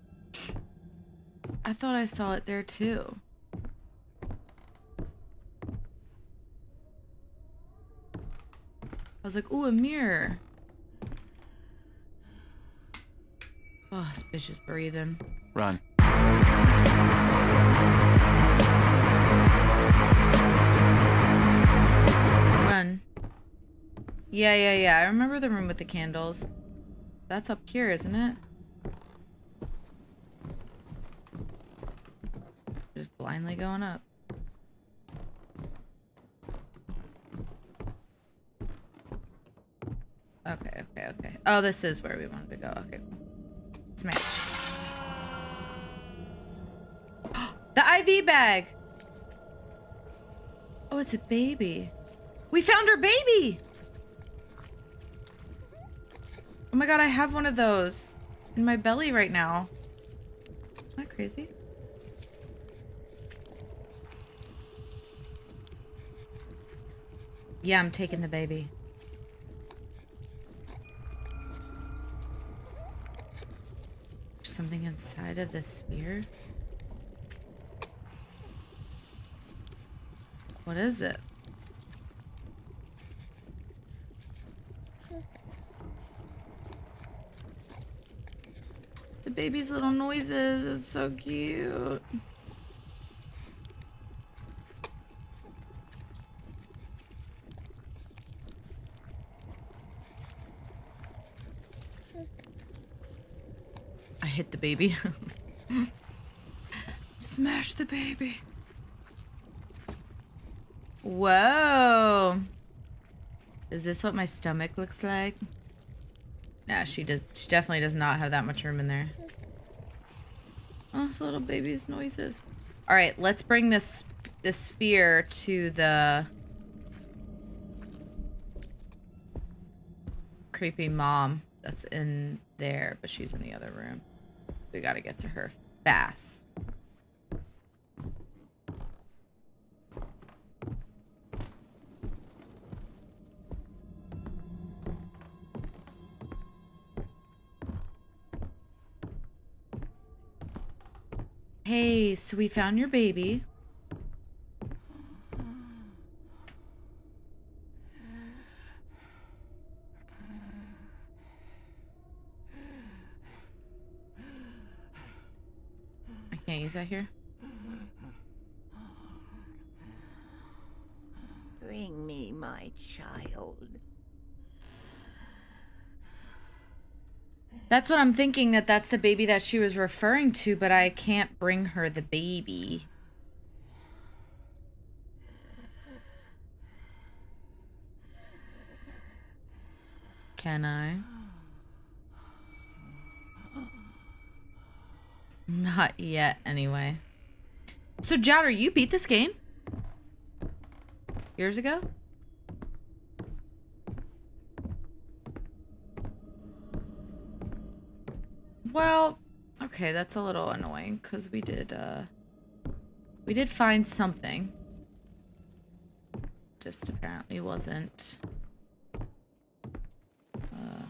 I thought I saw it there too. Was like, "Ooh, a mirror." Oh, this bitch is breathing. Run. Run. Yeah, yeah, yeah. I remember the room with the candles. That's up here, isn't it? Just blindly going up. Okay, okay, okay. Oh, this is where we wanted to go. Okay, cool. Smash. the IV bag! Oh, it's a baby. We found her baby! Oh my god, I have one of those in my belly right now. Isn't that crazy? Yeah, I'm taking the baby. Something inside of the sphere. What is it? The baby's little noises. It's so cute. The baby. Smash the baby. Whoa. Is this what my stomach looks like? Nah, she does. She definitely does not have that much room in there. Oh, it's little baby's noises. All right, let's bring this this sphere to the creepy mom that's in there, but she's in the other room. We gotta get to her fast. Hey, so we found your baby. I that here. Bring me my child. That's what I'm thinking that that's the baby that she was referring to, but I can't bring her the baby. Can I? Not yet, anyway. So, Jouter, you beat this game? Years ago? Well, okay, that's a little annoying because we did, uh, we did find something. Just apparently wasn't, uh,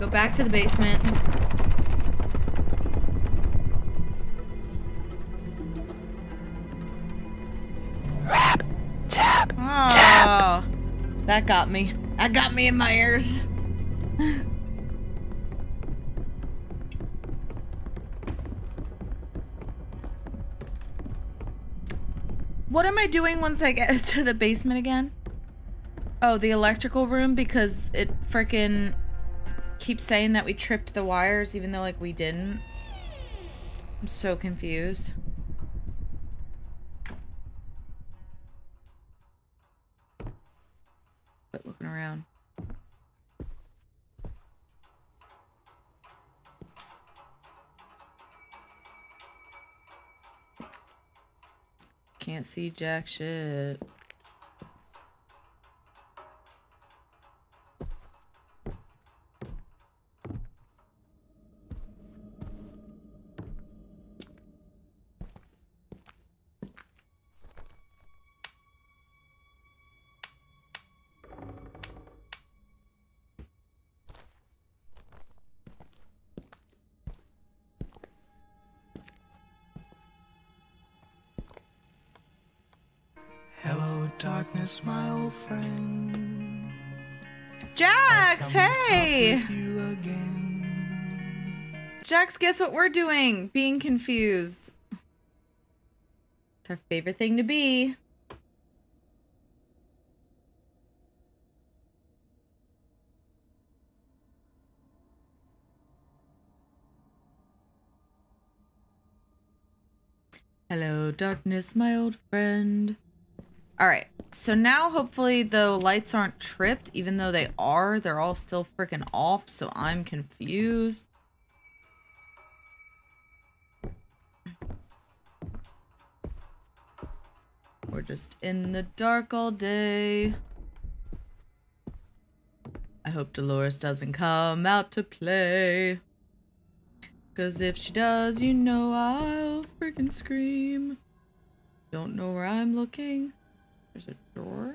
go back to the basement. Tap. Oh, that got me. That got me in my ears. what am I doing once I get to the basement again? Oh, the electrical room because it freaking keeps saying that we tripped the wires even though like we didn't. I'm so confused. Quit looking around. Can't see jack shit. My old friend. Jax, hey! You again. Jax, guess what we're doing? Being confused. It's our favorite thing to be. Hello, darkness, my old friend. All right. So now hopefully the lights aren't tripped, even though they are. They're all still freaking off, so I'm confused. We're just in the dark all day. I hope Dolores doesn't come out to play. Cause if she does, you know I'll freaking scream. Don't know where I'm looking. There's a door.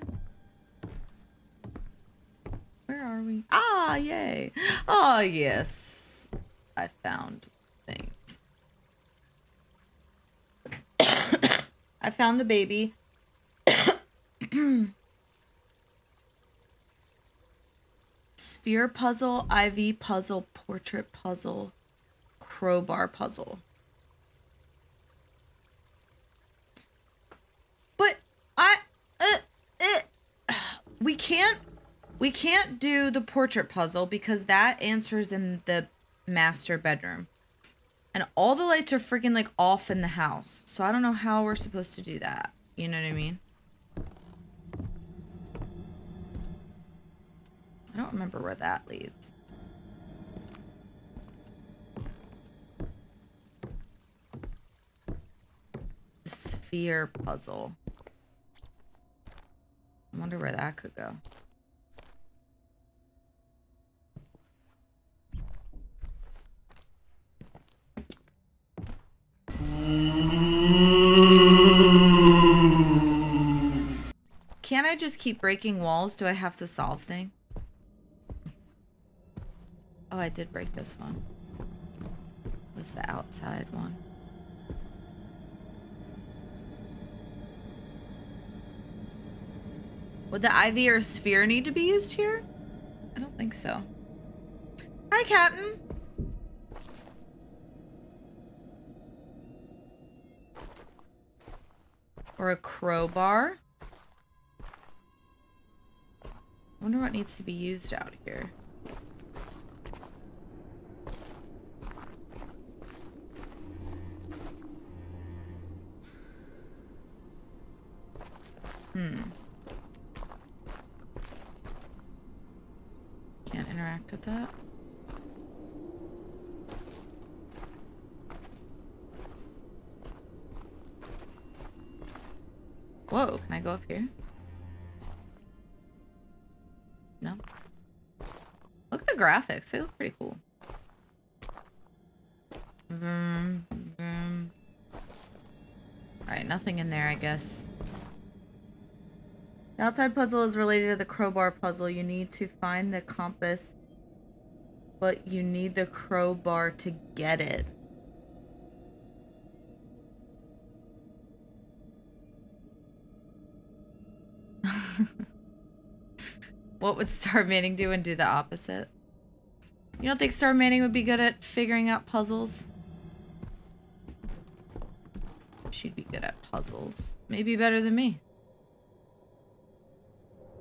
Where are we? Ah, yay. Ah, yes. I found things. I found the baby. Sphere puzzle, IV puzzle, portrait puzzle, crowbar puzzle. But I uh, uh, we can't we can't do the portrait puzzle because that answers in the master bedroom. And all the lights are freaking like off in the house. So I don't know how we're supposed to do that. You know what I mean? I don't remember where that leads. Sphere puzzle. I wonder where that could go. Can't I just keep breaking walls? Do I have to solve thing? Oh, I did break this one. Was the outside one? Would the IV or sphere need to be used here? I don't think so. Hi, Captain. Or a crowbar. I wonder what needs to be used out here. Hmm. Can't interact with that. Whoa, can I go up here? No. Look at the graphics. They look pretty cool. Vroom, vroom. Alright, nothing in there, I guess. The outside puzzle is related to the crowbar puzzle. You need to find the compass, but you need the crowbar to get it. what would Star Manning do and do the opposite? You don't think Star Manning would be good at figuring out puzzles? She'd be good at puzzles. Maybe better than me.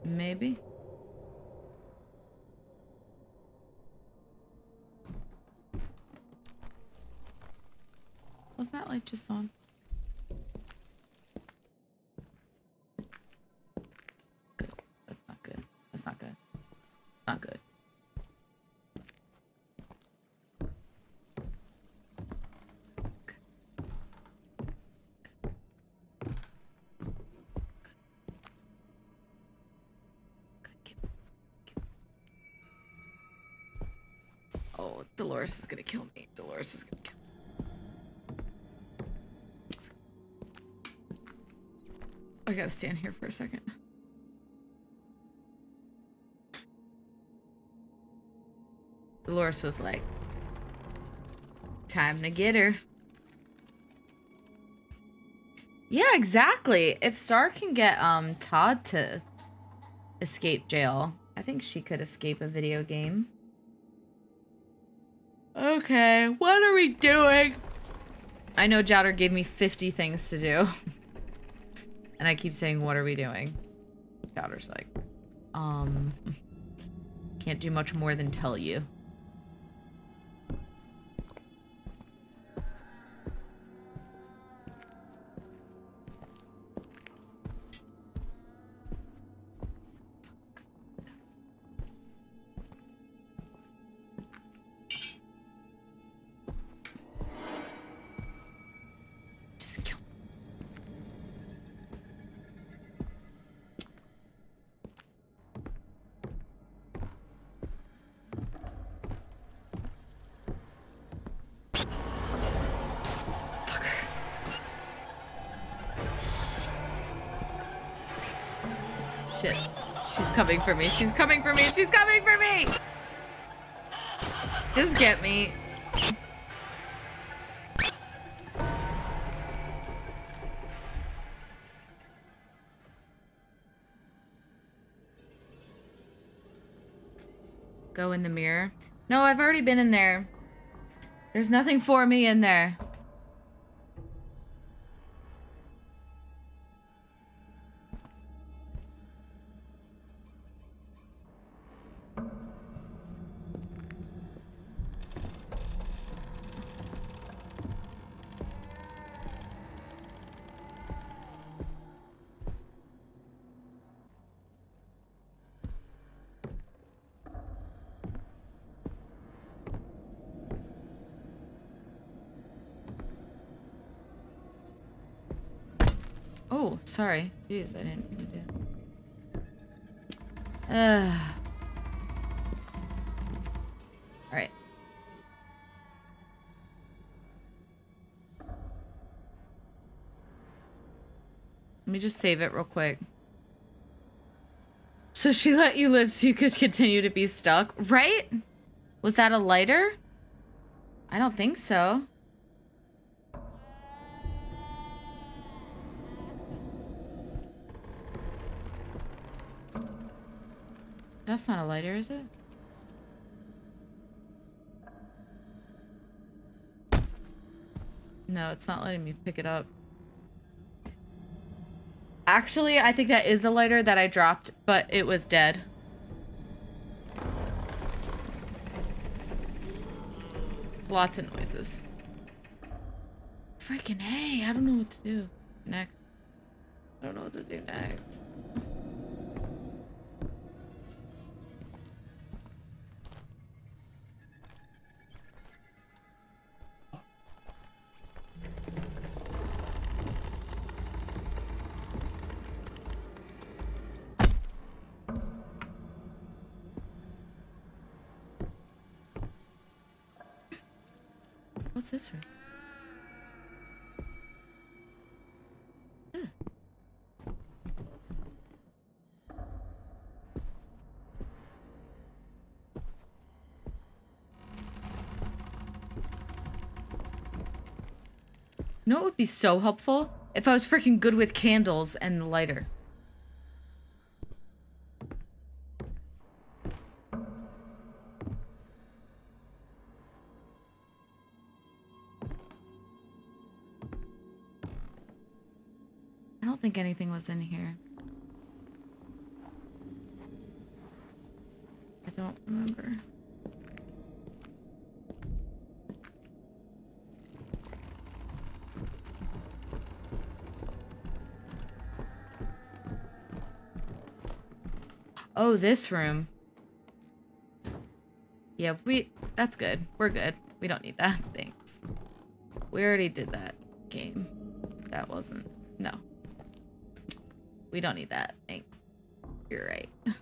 Maybe. Was that light just on? Dolores is gonna kill me. Dolores is gonna kill me. I gotta stand here for a second. Dolores was like, time to get her. Yeah, exactly. If Star can get um Todd to escape jail, I think she could escape a video game. Okay, what are we doing? I know Jouter gave me 50 things to do. and I keep saying, what are we doing? Jouter's like, um, can't do much more than tell you. For me. She's coming for me. She's coming for me. Just get me. Go in the mirror. No, I've already been in there. There's nothing for me in there. Sorry. Jeez, I didn't mean to. Uh. All right. Let me just save it real quick. So she let you live so you could continue to be stuck, right? Was that a lighter? I don't think so. That's not a lighter, is it? No, it's not letting me pick it up. Actually, I think that is the lighter that I dropped, but it was dead. Lots of noises. Freaking hey, I don't know what to do next. I don't know what to do next. You know what would be so helpful? If I was freaking good with candles and the lighter. I don't think anything was in here. I don't remember. Oh, this room. Yeah, we... That's good. We're good. We don't need that. Thanks. We already did that game. That wasn't... No. We don't need that. Thanks. You're right. A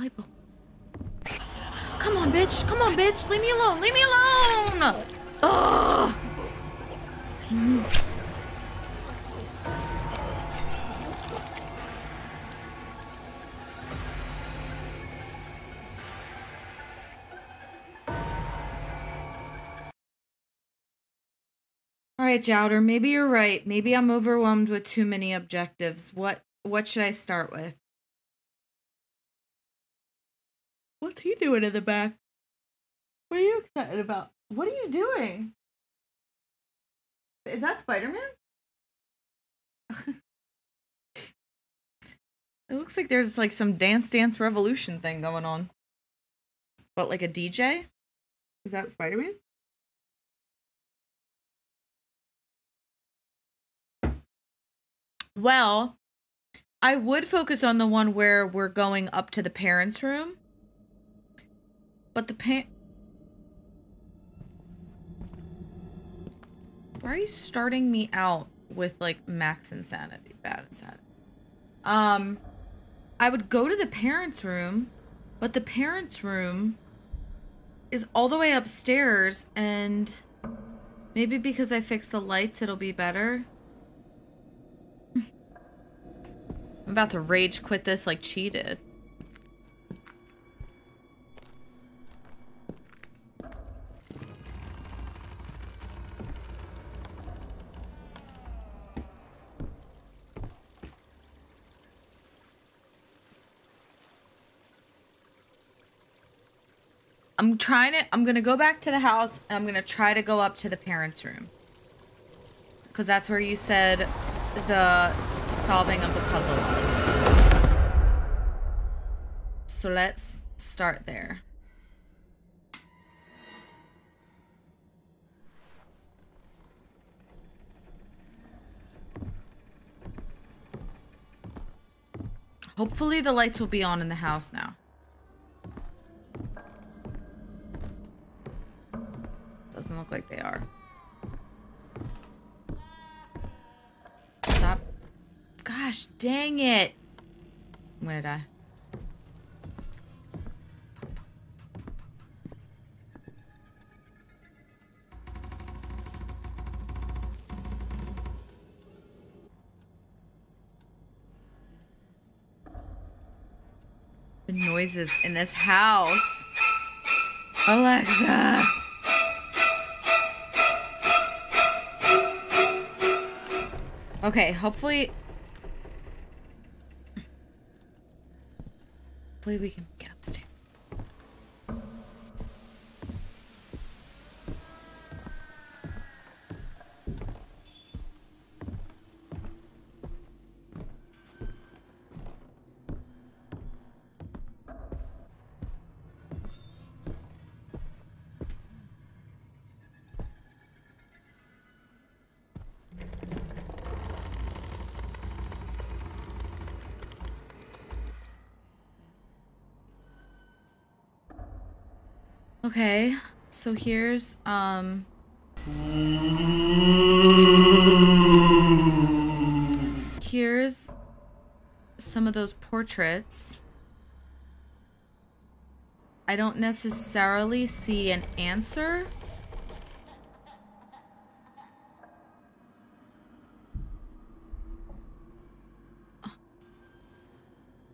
light bulb. Come on, bitch. Come on, bitch. Leave me alone. Leave me alone. Ugh. All right, Jowder, maybe you're right. Maybe I'm overwhelmed with too many objectives. What what should I start with? What's he doing in the back? What are you excited about? What are you doing? Is that Spider-Man? it looks like there's like some Dance Dance Revolution thing going on. But like a DJ? Is that Spider-Man? Well, I would focus on the one where we're going up to the parents' room. But the pa- Why are you starting me out with like max insanity, bad insanity? Um, I would go to the parents' room, but the parents' room is all the way upstairs, and maybe because I fixed the lights, it'll be better. I'm about to rage quit this like cheated. Trying to, I'm gonna go back to the house and I'm gonna try to go up to the parents' room. Because that's where you said the solving of the puzzle was. So let's start there. Hopefully the lights will be on in the house now. They are. Stop. Gosh, dang it. I'm gonna die. The noises in this house. Alexa. Okay, hopefully... Hopefully we can Okay, so here's, um... Here's some of those portraits. I don't necessarily see an answer. Is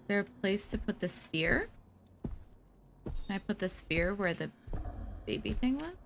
there a place to put the sphere? Can I put the sphere where the baby thing went?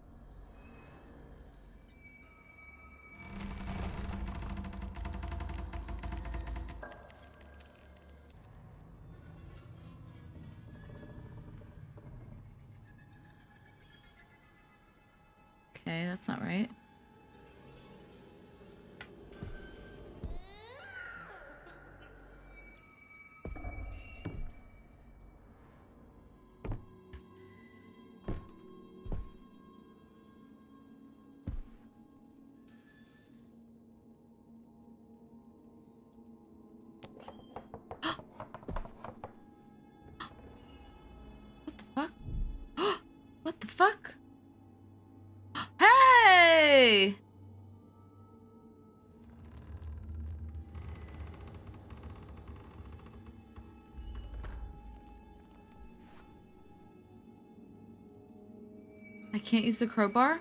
Can't use the crowbar?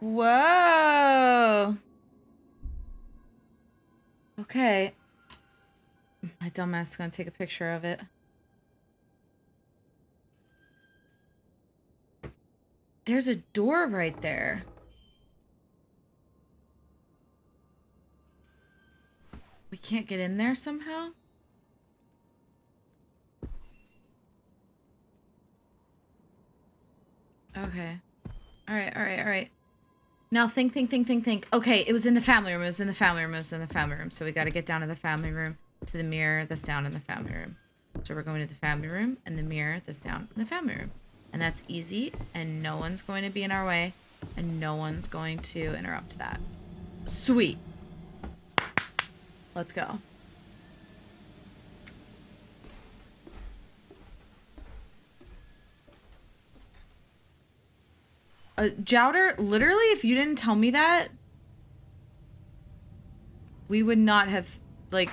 Whoa. Okay. My dumbass is gonna take a picture of it. There's a door right there. We can't get in there somehow? Okay. Alright, alright, alright. Now think, think, think, think, think. Okay, it was in the family room. It was in the family room. It was in the family room. So we got to get down to the family room, to the mirror that's down in the family room. So we're going to the family room and the mirror that's down in the family room. And that's easy, and no one's going to be in our way, and no one's going to interrupt that. Sweet. Let's go. Uh, Jowder, literally, if you didn't tell me that, we would not have, like,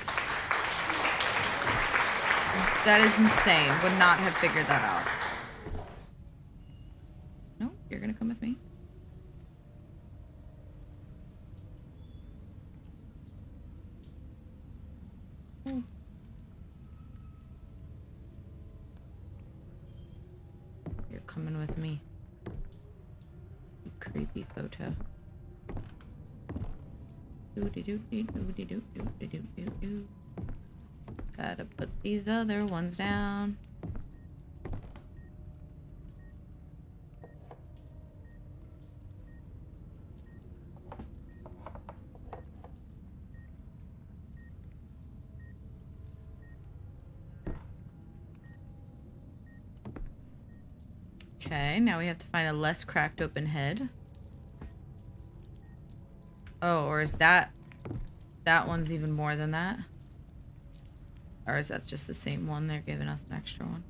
that is insane. Would not have figured that out. No, you're gonna come with me. You're coming with me. Creepy photo. Gotta put these other ones down. Okay, now we have to find a less cracked open head. Oh, or is that... That one's even more than that? Or is that just the same one? They're giving us an extra one.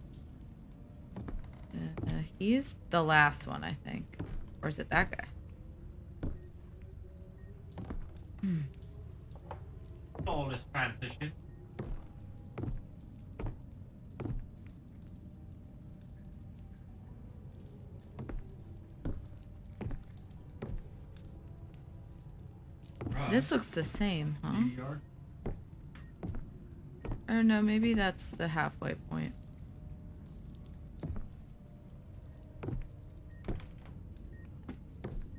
Uh, uh, he's the last one, I think. Or is it that guy? Hmm. Flawless transition. This looks the same, huh? York. Or no, maybe that's the halfway point.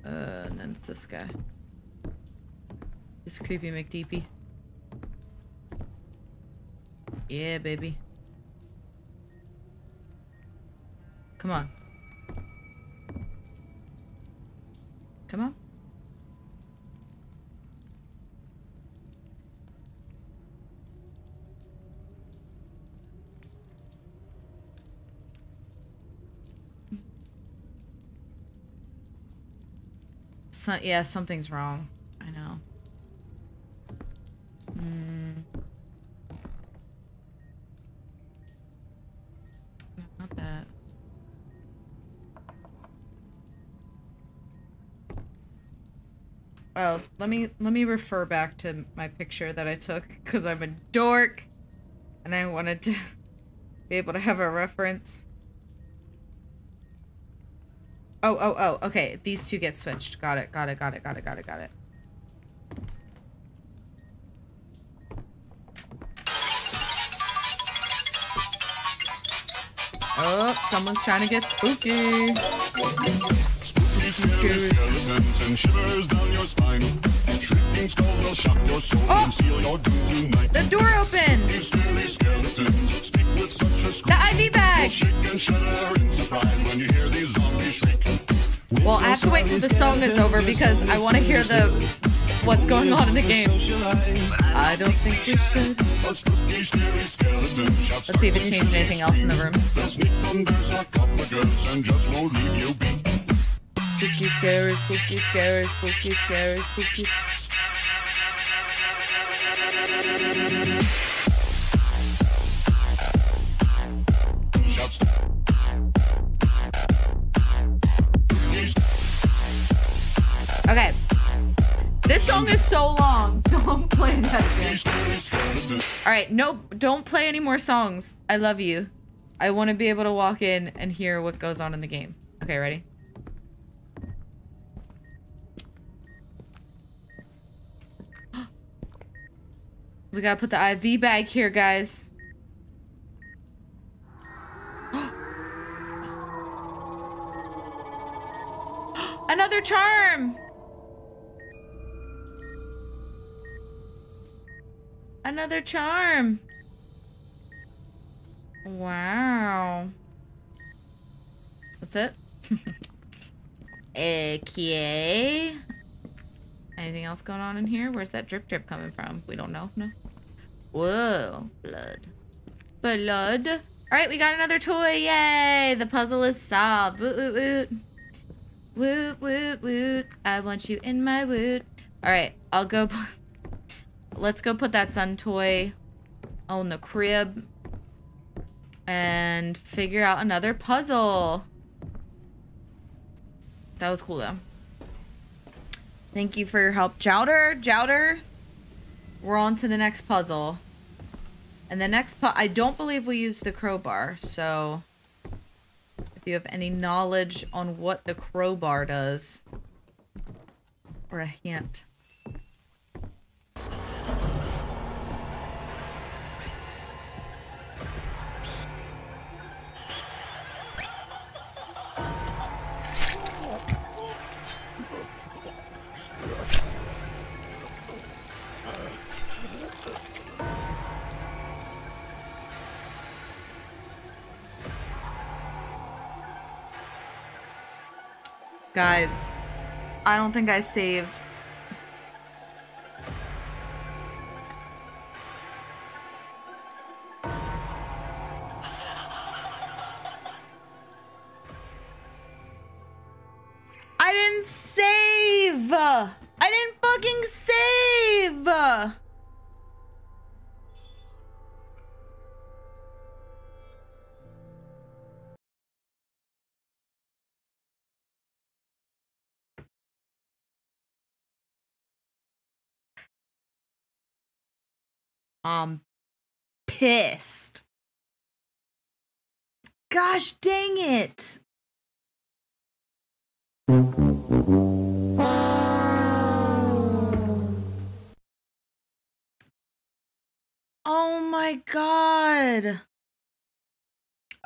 Uh, and then it's this guy. This creepy McDeepy. Yeah, baby. Come on. Come on. So, yeah, something's wrong. I know. No, Not that. Oh, let me let me refer back to my picture that I took because I'm a dork, and I wanted to be able to have a reference. Oh, oh, oh, okay. These two get switched. Got it, got it, got it, got it, got it, got it. Oh, someone's trying to get spooky. skeletons and shivers down your spine. Shrieking skulls will shock your soul Oh! and seal your doom tonight. The door opened. Scary skeletons speak with such a scream. The IV bag. You'll shake and shudder in surprise when you hear these. Well, I have to wait till the song is over because I want to hear the what's going on in the game. I don't think we should. Let's see if it changed anything else in the room. All right, no, don't play any more songs. I love you. I want to be able to walk in and hear what goes on in the game. Okay, ready? we gotta put the IV bag here, guys. Another charm! Another charm. Wow. That's it? okay. Anything else going on in here? Where's that drip drip coming from? We don't know. No. Whoa. Blood. Blood. Alright, we got another toy. Yay! The puzzle is solved. Woot woot woot. Woot woot woot. I want you in my woot. Alright, I'll go... Let's go put that sun toy on the crib and figure out another puzzle. That was cool though. Thank you for your help, Jouter. Jouter, we're on to the next puzzle. And the next pu I don't believe we used the crowbar, so if you have any knowledge on what the crowbar does or a hint. Guys, I don't think I saved. I didn't fucking save! I'm pissed. Gosh dang it. Oh my god.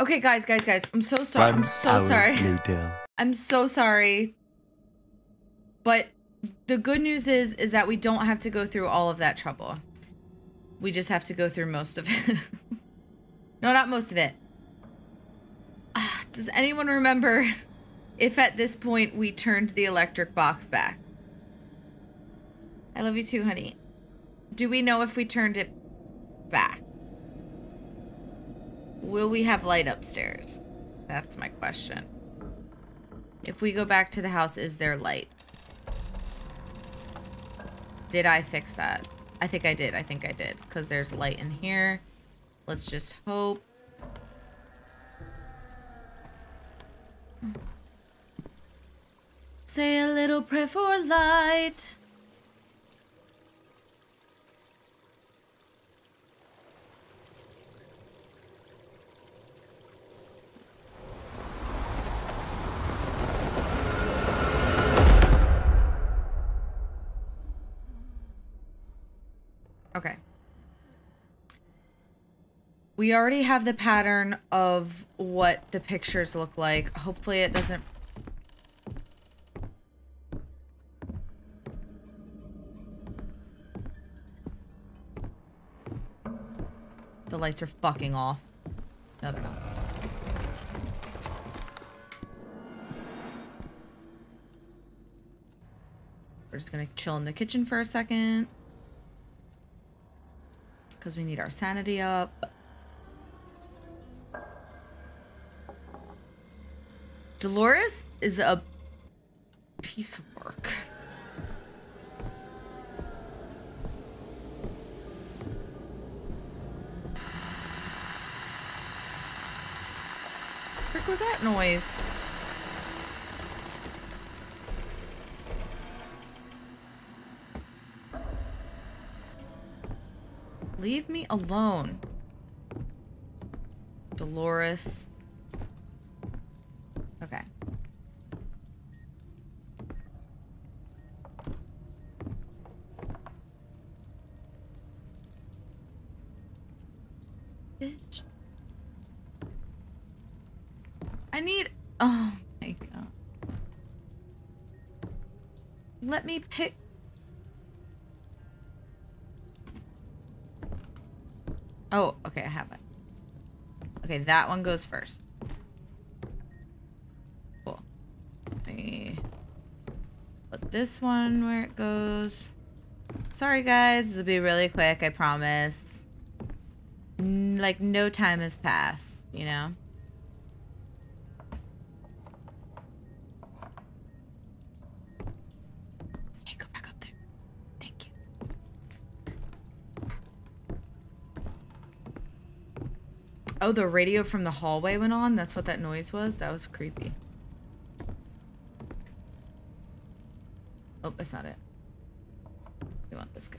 Okay, guys, guys, guys. I'm so sorry. I'm so sorry. I'm so sorry. But the good news is is that we don't have to go through all of that trouble. We just have to go through most of it. no, not most of it. Ah, does anyone remember if at this point we turned the electric box back? I love you too, honey. Do we know if we turned it back? Will we have light upstairs? That's my question. If we go back to the house, is there light? Did I fix that? I think I did. I think I did. Because there's light in here. Let's just hope. Say a little prayer for light. Okay. We already have the pattern of what the pictures look like. Hopefully it doesn't... The lights are fucking off. No, they're not. We're just gonna chill in the kitchen for a second because we need our sanity up. Dolores is a piece of work. What was that noise? Leave me alone. Dolores. Okay. bitch. I need. Oh my god. Let me pick. Oh, okay, I have it. Okay, that one goes first. Cool. Let put this one where it goes. Sorry, guys. Will be really quick, I promise. N like, no time has passed, you know? Oh, the radio from the hallway went on? That's what that noise was? That was creepy. Oh, that's not it. We want this guy.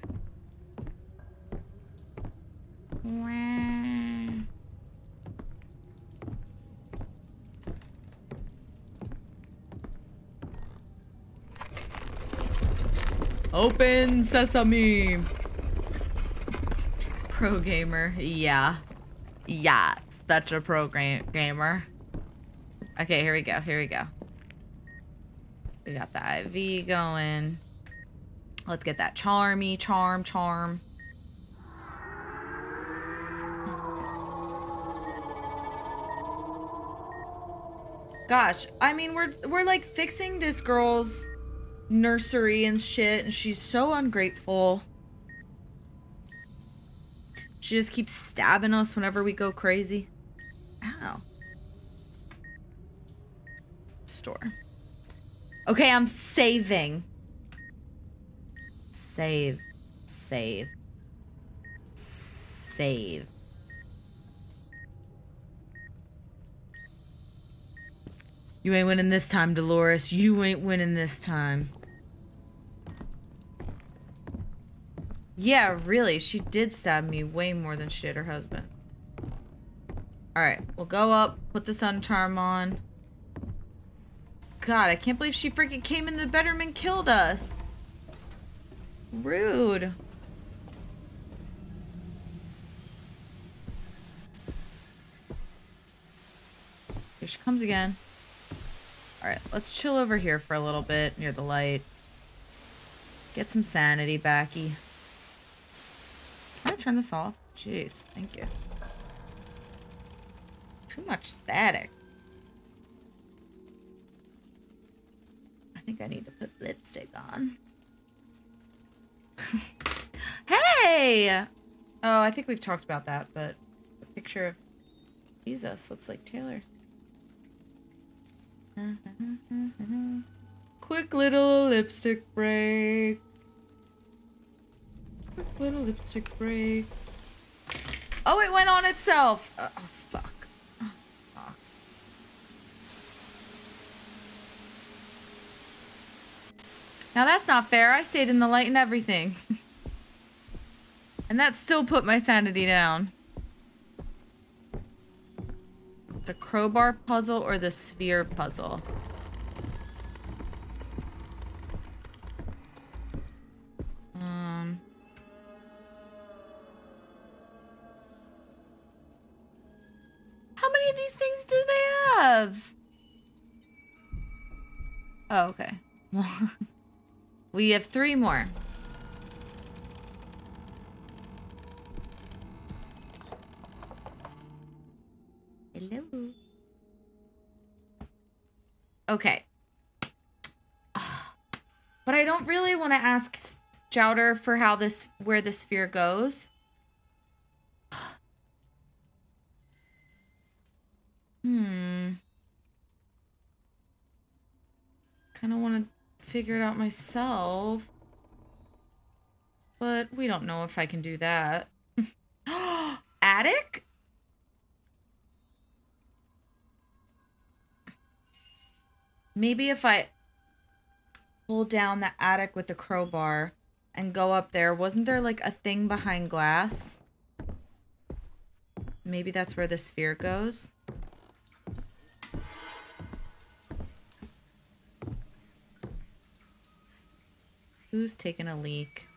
Open sesame. Pro gamer. Yeah. Yeah. Such a pro gamer. Okay, here we go. Here we go. We got the IV going. Let's get that charmy, charm, charm. Gosh, I mean, we're we're like fixing this girl's nursery and shit, and she's so ungrateful. She just keeps stabbing us whenever we go crazy. Ow. Store. Okay, I'm saving. Save. Save. Save. You ain't winning this time, Dolores. You ain't winning this time. Yeah, really. She did stab me way more than she did her husband. Alright, we'll go up, put the sun charm on. God, I can't believe she freaking came in the bedroom and killed us. Rude. Here she comes again. Alright, let's chill over here for a little bit near the light. Get some sanity backy. Can I turn this off? Jeez, thank you. Too much static. I think I need to put lipstick on. hey! Oh, I think we've talked about that, but the picture of Jesus looks like Taylor. Quick little lipstick break. Quick little lipstick break. Oh, it went on itself. Uh, oh, fuck. Oh, fuck. Now that's not fair. I stayed in the light and everything. and that still put my sanity down. The crowbar puzzle or the sphere puzzle? Have? Oh, okay. we have three more. Hello. Okay. But I don't really want to ask Chowder for how this where the sphere goes. Hmm. Kind of want to figure it out myself. But we don't know if I can do that. Attic? Maybe if I pull down the attic with the crowbar and go up there. Wasn't there like a thing behind glass? Maybe that's where the sphere goes. Who's taking a leak?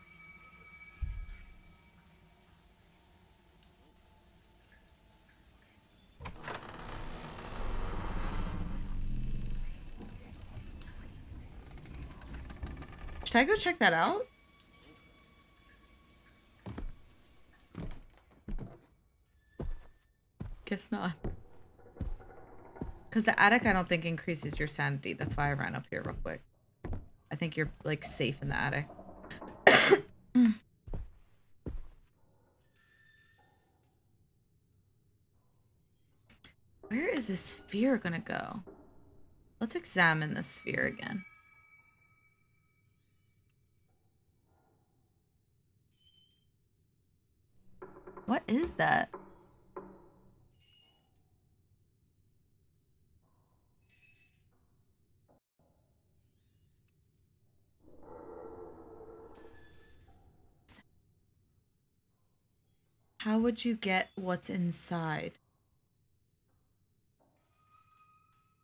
Should I go check that out? Guess not. Because the attic, I don't think, increases your sanity. That's why I ran up here real quick. I think you're, like, safe in the attic. Where is this sphere gonna go? Let's examine the sphere again. What is that? How would you get what's inside?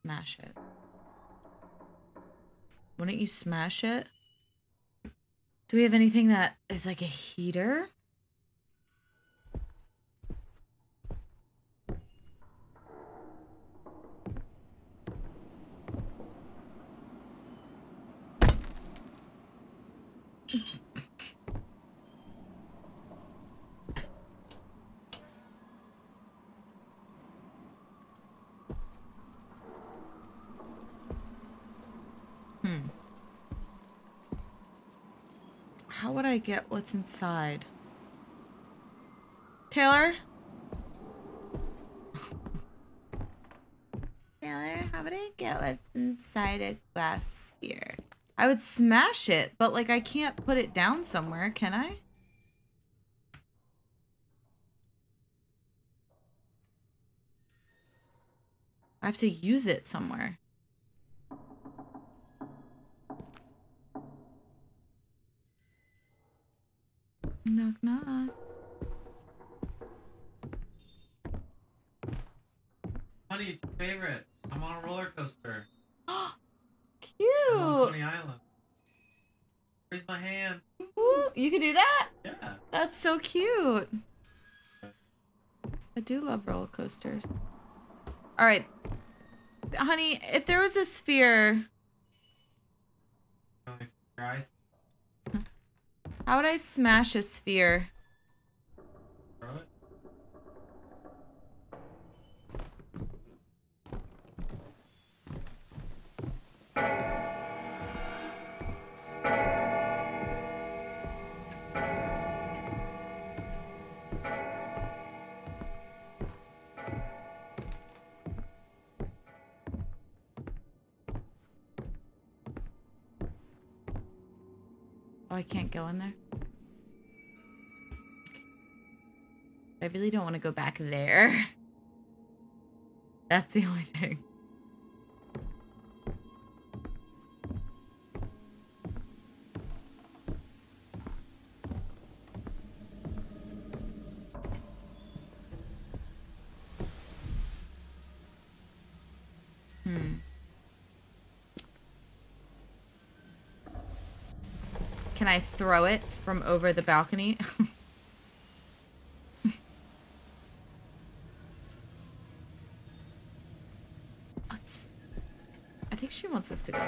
Smash it. Wouldn't you smash it? Do we have anything that is like a heater? Hmm. How would I get what's inside? Taylor? Taylor, how would I get what's inside a glass sphere? I would smash it, but like I can't put it down somewhere, can I? I have to use it somewhere. Knock knock. Honey, it's your favorite. I'm on a roller coaster. Cute. I'm on Coney Island. Raise my hand. Ooh, you can do that? Yeah. That's so cute. I do love roller coasters. All right. Honey, if there was a sphere. How would I smash a sphere? I can't go in there. I really don't want to go back there. That's the only thing. Hmm. Can I throw it from over the balcony? I think she wants us to go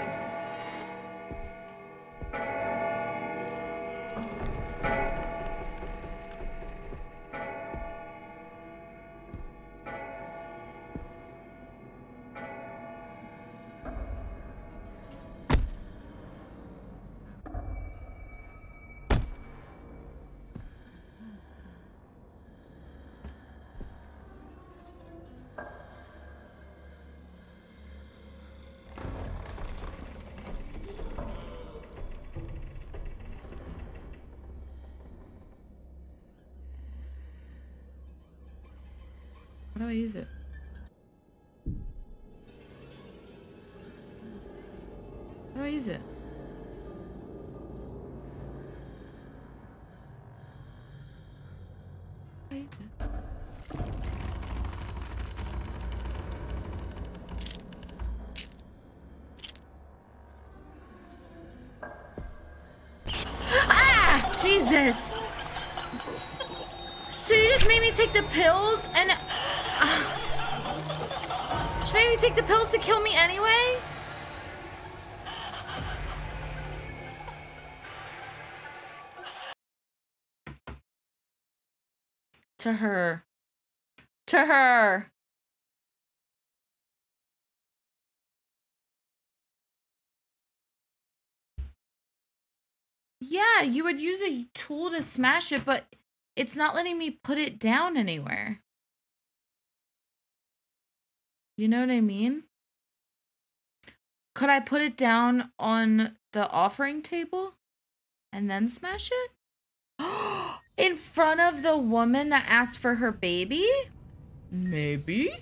take the pills and... Uh, she made take the pills to kill me anyway? To her. To her. Yeah, you would use a tool to smash it, but it's not letting me put it down anywhere. You know what I mean? Could I put it down on the offering table and then smash it? In front of the woman that asked for her baby? Maybe.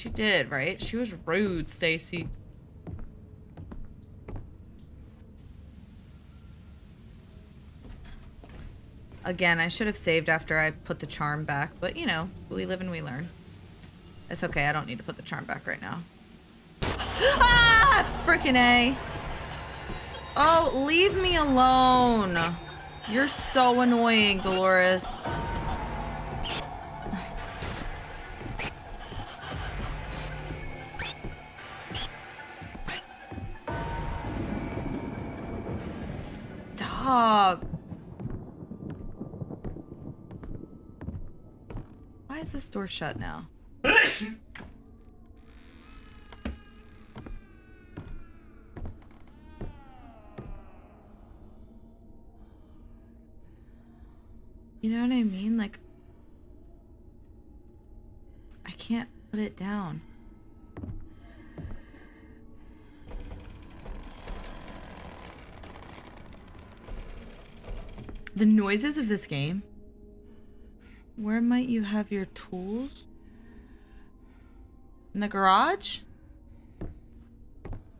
She did, right? She was rude, Stacy. Again, I should have saved after I put the charm back, but you know, we live and we learn. It's okay, I don't need to put the charm back right now. ah! Frickin' A. Oh, leave me alone. You're so annoying, Dolores. Why is this door shut now? You know what I mean? Like, I can't put it down. The noises of this game. Where might you have your tools? In the garage?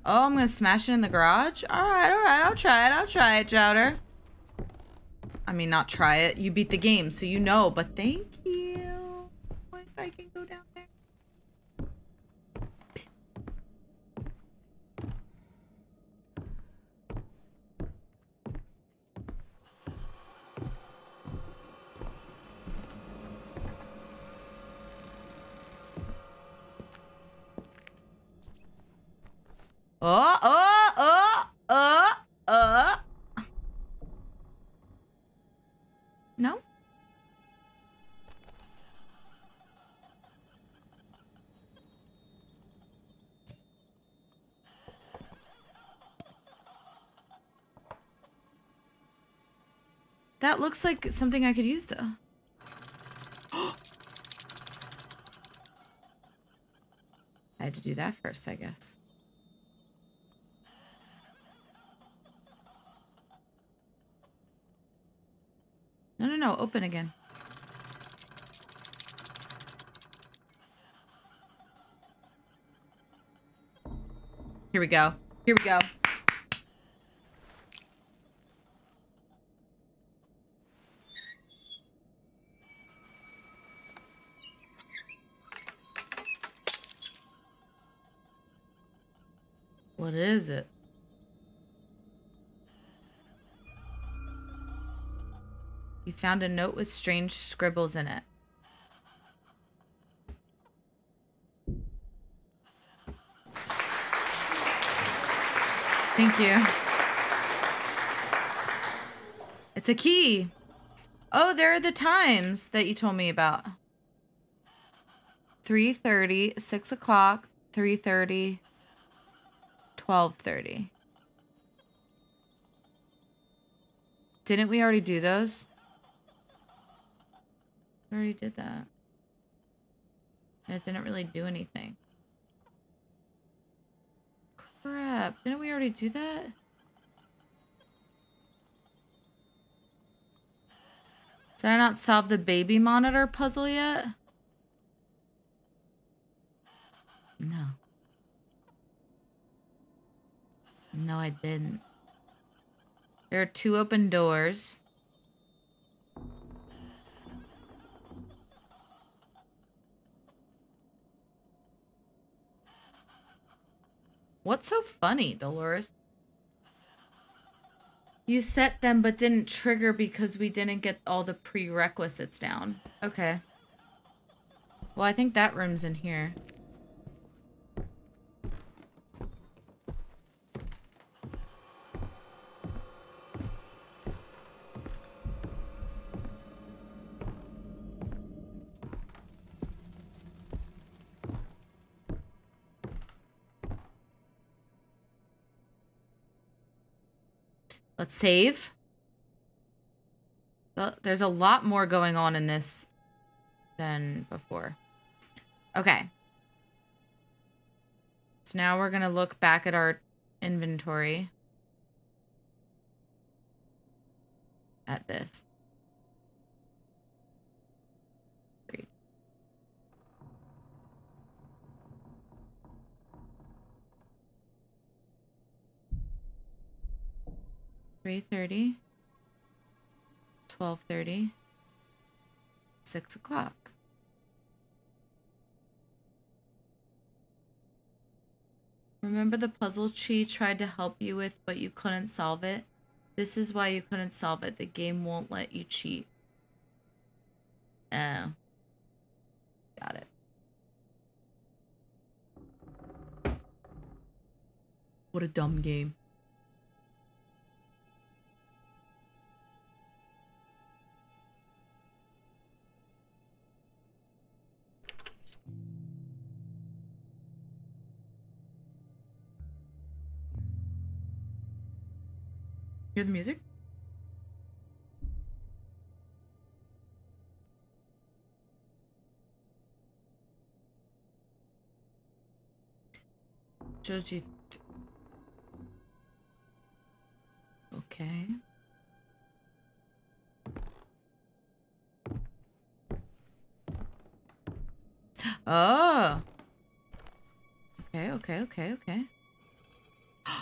Oh, I'm gonna smash it in the garage? Alright, alright, I'll try it, I'll try it, Jouter. I mean, not try it. You beat the game, so you know, but thank you. I can go down there? Oh, oh, oh, oh, oh. No? That looks like something I could use though. I had to do that first, I guess. No, no, no. Open again. Here we go. Here we go. What is it? You found a note with strange scribbles in it. Thank you. It's a key. Oh, there are the times that you told me about. 3.30, 6 o'clock, 3.30, 12.30. Didn't we already do those? We already did that. And it didn't really do anything. Crap. Didn't we already do that? Did I not solve the baby monitor puzzle yet? No. No, I didn't. There are two open doors. What's so funny, Dolores? You set them but didn't trigger because we didn't get all the prerequisites down. Okay. Well, I think that room's in here. Let's save. There's a lot more going on in this than before. Okay. So now we're going to look back at our inventory. At this. 3.30, 12.30, 6 o'clock. Remember the puzzle Chi tried to help you with, but you couldn't solve it? This is why you couldn't solve it. The game won't let you cheat. Oh. Got it. What a dumb game. Hear the music? Joji. Okay. Oh. Okay, okay, okay, okay.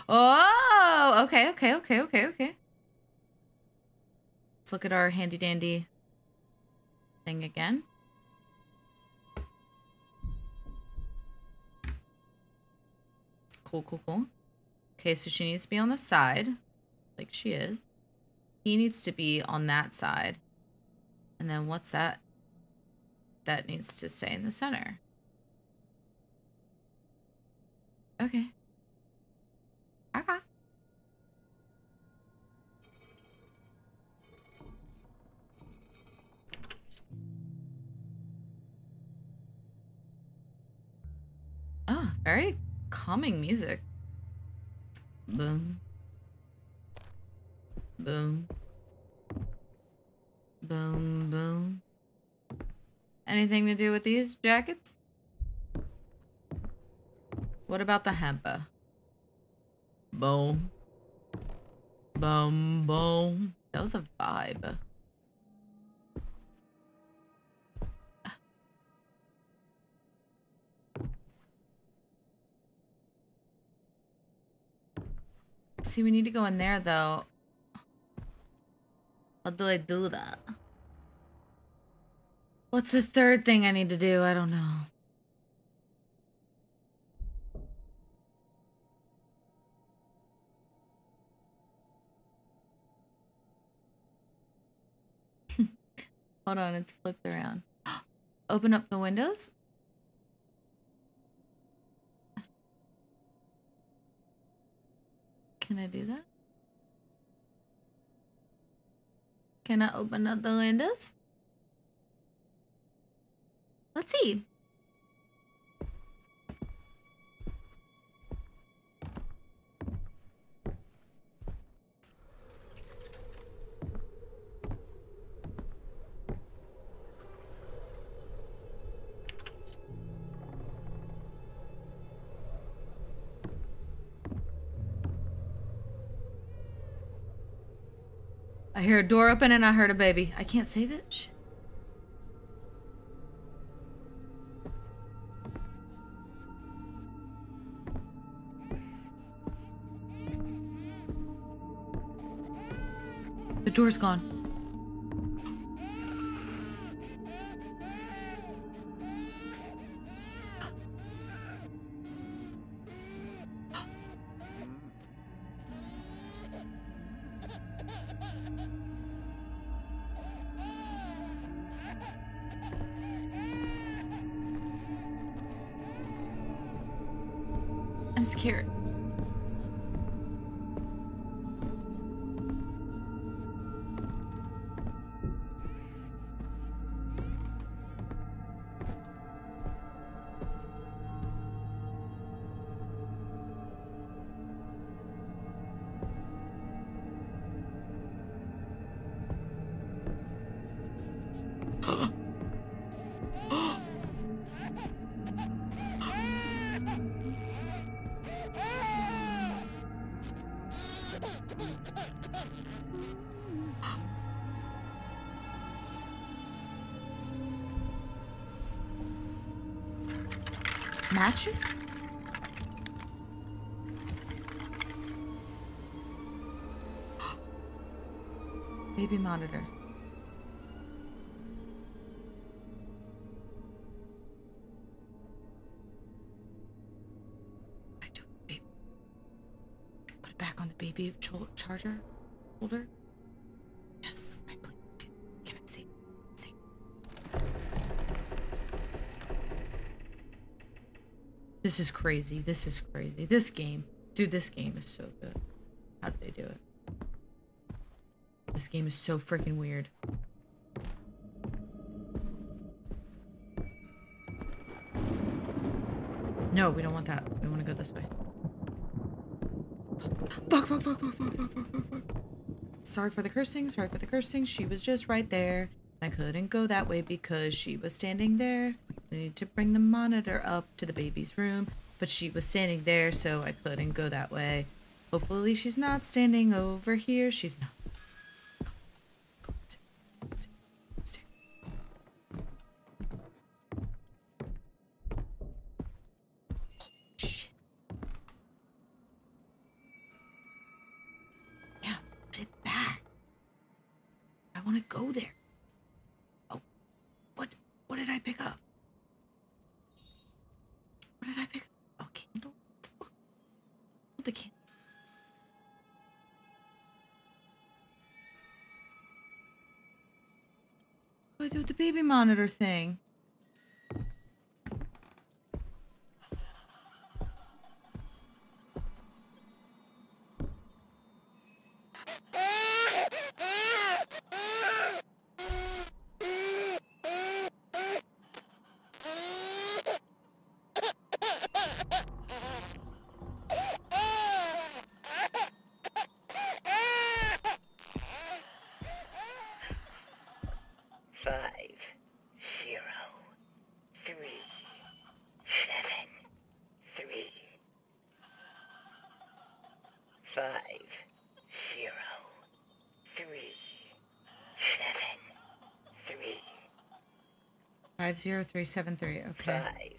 Oh, okay, okay, okay, okay, okay. Let's look at our handy dandy thing again. Cool, cool, cool. Okay, so she needs to be on the side, like she is. He needs to be on that side. And then what's that? That needs to stay in the center. Okay. Okay. Oh, very calming music. Boom. Boom. Boom, boom. Anything to do with these jackets? What about the hempa? Boom. Boom, boom. That was a vibe. See, we need to go in there, though. How do I do that? What's the third thing I need to do? I don't know. Hold on, it's flipped around. Open up the windows. Can I do that? Can I open up the windows? Let's see. I hear a door open and I heard a baby. I can't save it? The door's gone. Matches? Baby monitor. I do baby. Put it back on the baby charger holder. This is crazy. This is crazy. This game. Dude, this game is so good. How did they do it? This game is so freaking weird. No, we don't want that. We want to go this way. Fuck, fuck, fuck, fuck, fuck, fuck, fuck, fuck, fuck. Sorry for the cursing. Sorry for the cursing. She was just right there. I couldn't go that way because she was standing there. We need to bring the monitor up to the baby's room, but she was standing there, so I couldn't go that way. Hopefully, she's not standing over here. She's not. Monitor thing? Zero three seven three. Okay. Five.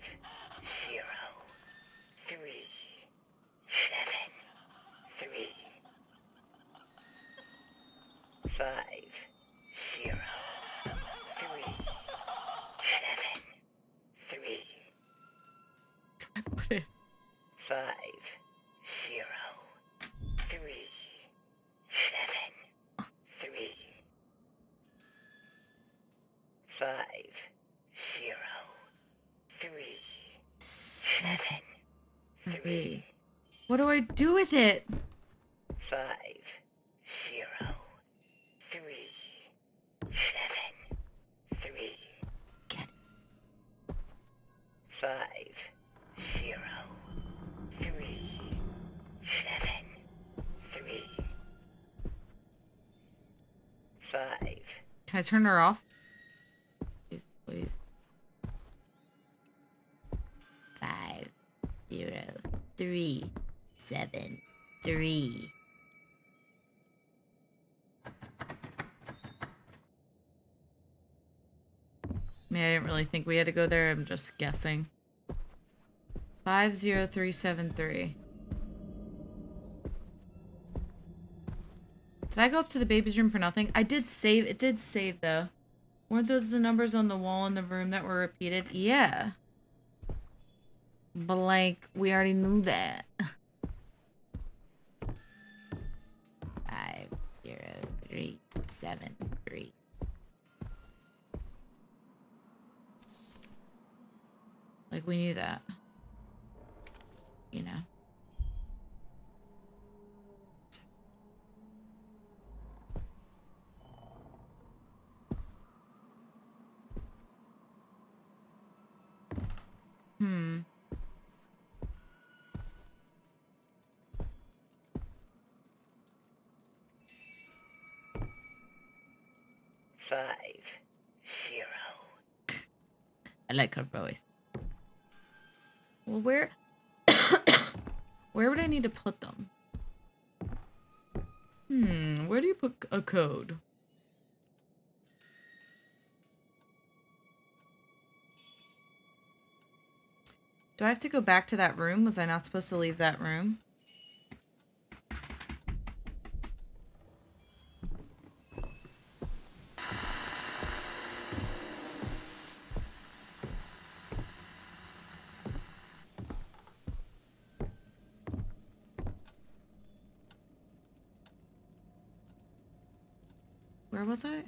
turn her off? Please, please. Five, zero, three, seven, three. I mean, I didn't really think we had to go there. I'm just guessing. 50373. Did I go up to the baby's room for nothing? I did save. It did save though. Weren't those the numbers on the wall in the room that were repeated? Yeah. But, like, We already knew that. Code? Do I have to go back to that room? Was I not supposed to leave that room? Where was I?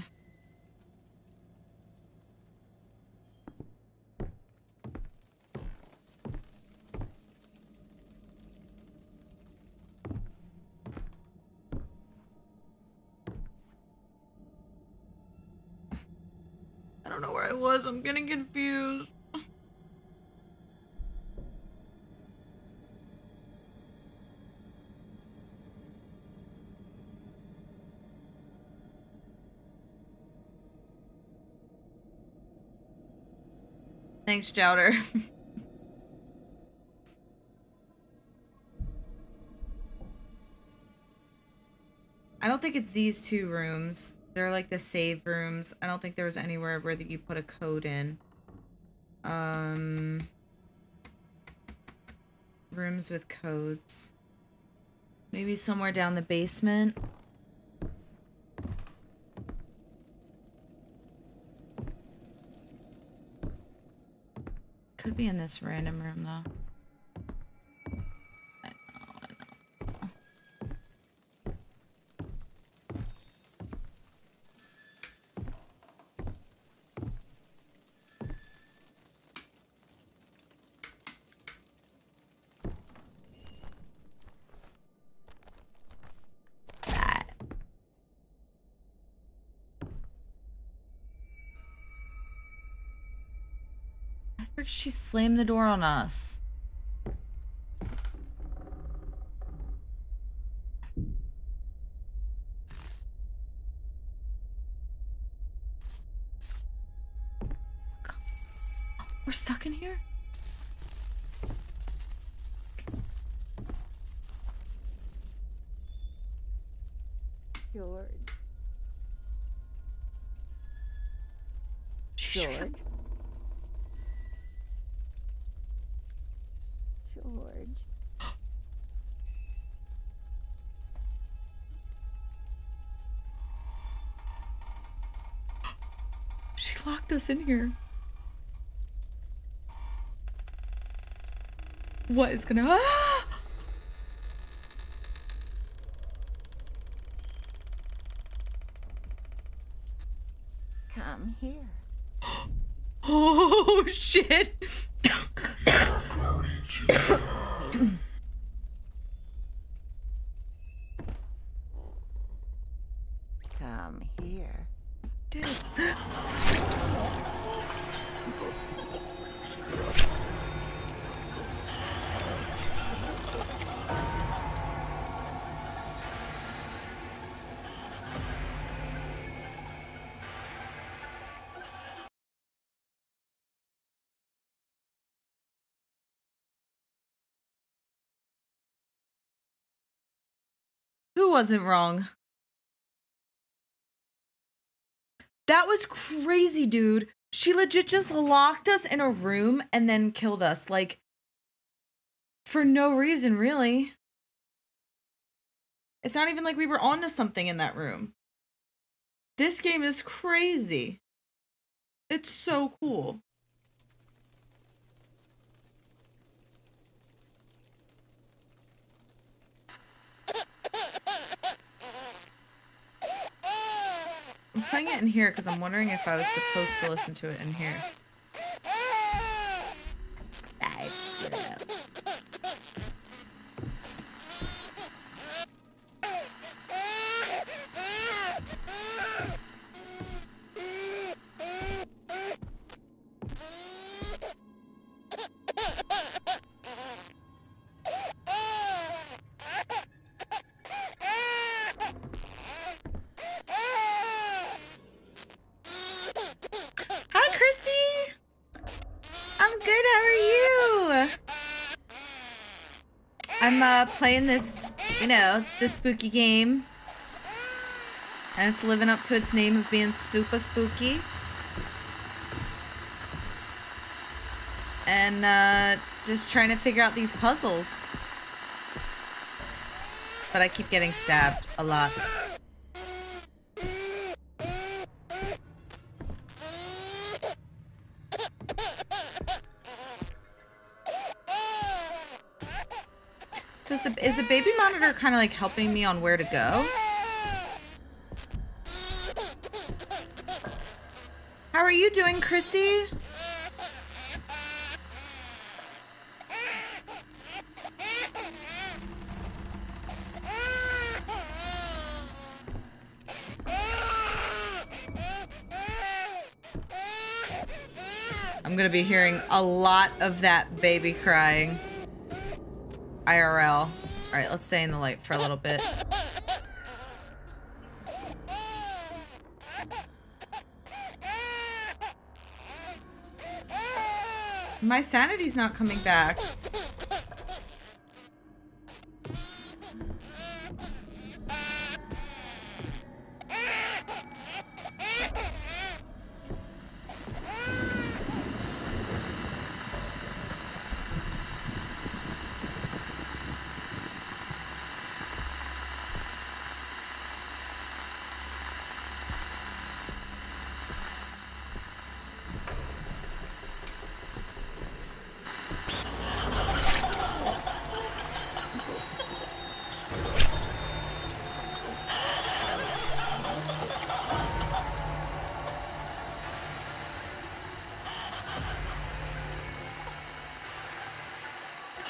I don't know where I was. I'm getting confused. Thanks, Jouter. I don't think it's these two rooms. They're like the save rooms. I don't think there was anywhere where that you put a code in. Um, rooms with codes. Maybe somewhere down the basement. Could be in this random room though. She slammed the door on us. In here. What is gonna ah! Come here. Oh shit. Wasn't wrong? That was crazy, dude. She legit just locked us in a room and then killed us. Like, for no reason, really. It's not even like we were onto something in that room. This game is crazy. It's so cool. I'm playing it in here because I'm wondering if I was supposed to listen to it in here. Playing this, you know, this spooky game. And it's living up to its name of being super spooky. and uh, just trying to figure out these puzzles. But I keep getting stabbed a lot. Kind of like helping me on where to go? How are you doing, Christy? I'm gonna be hearing a lot of that baby crying. IRL. Alright, let's stay in the light for a little bit. My sanity's not coming back.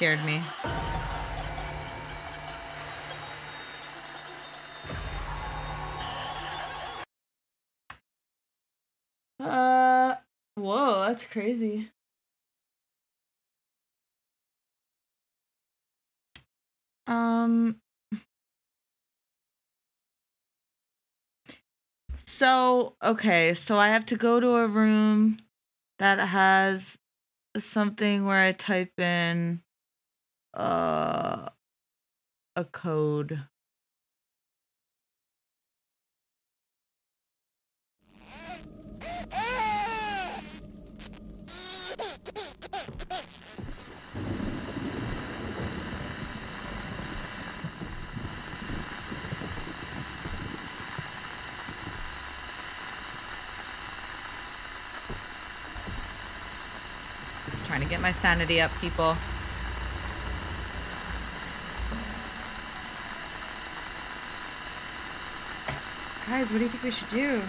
Scared me. Uh, whoa, that's crazy. Um, so, okay, so I have to go to a room that has something where I type in uh a code. Trying to get my sanity up, people. Guys, what do you think we should do?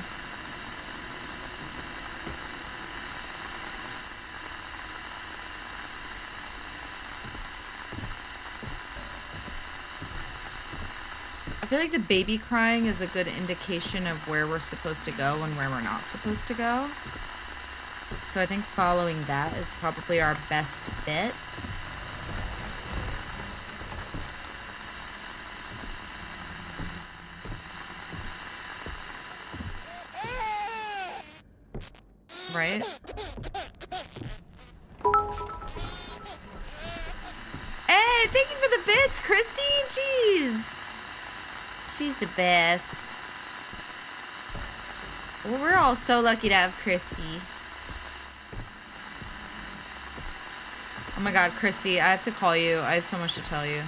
I feel like the baby crying is a good indication of where we're supposed to go and where we're not supposed to go. So I think following that is probably our best bet. Best. Well, we're all so lucky to have Christy. Oh my god, Christy, I have to call you. I have so much to tell you.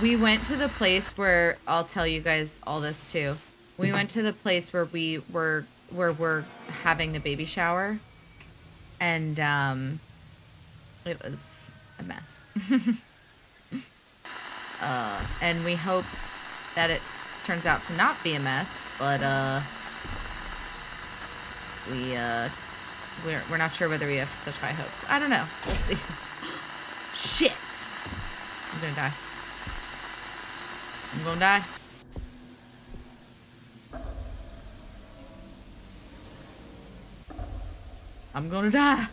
We went to the place where I'll tell you guys all this too. We went to the place where we were where we're having the baby shower. And um it was a mess. uh and we hope that it turns out to not be a mess, but uh we uh we're, we're not sure whether we have such high hopes. I don't know. We'll see. Shit. I'm gonna die. I'm gonna die. I'm gonna die.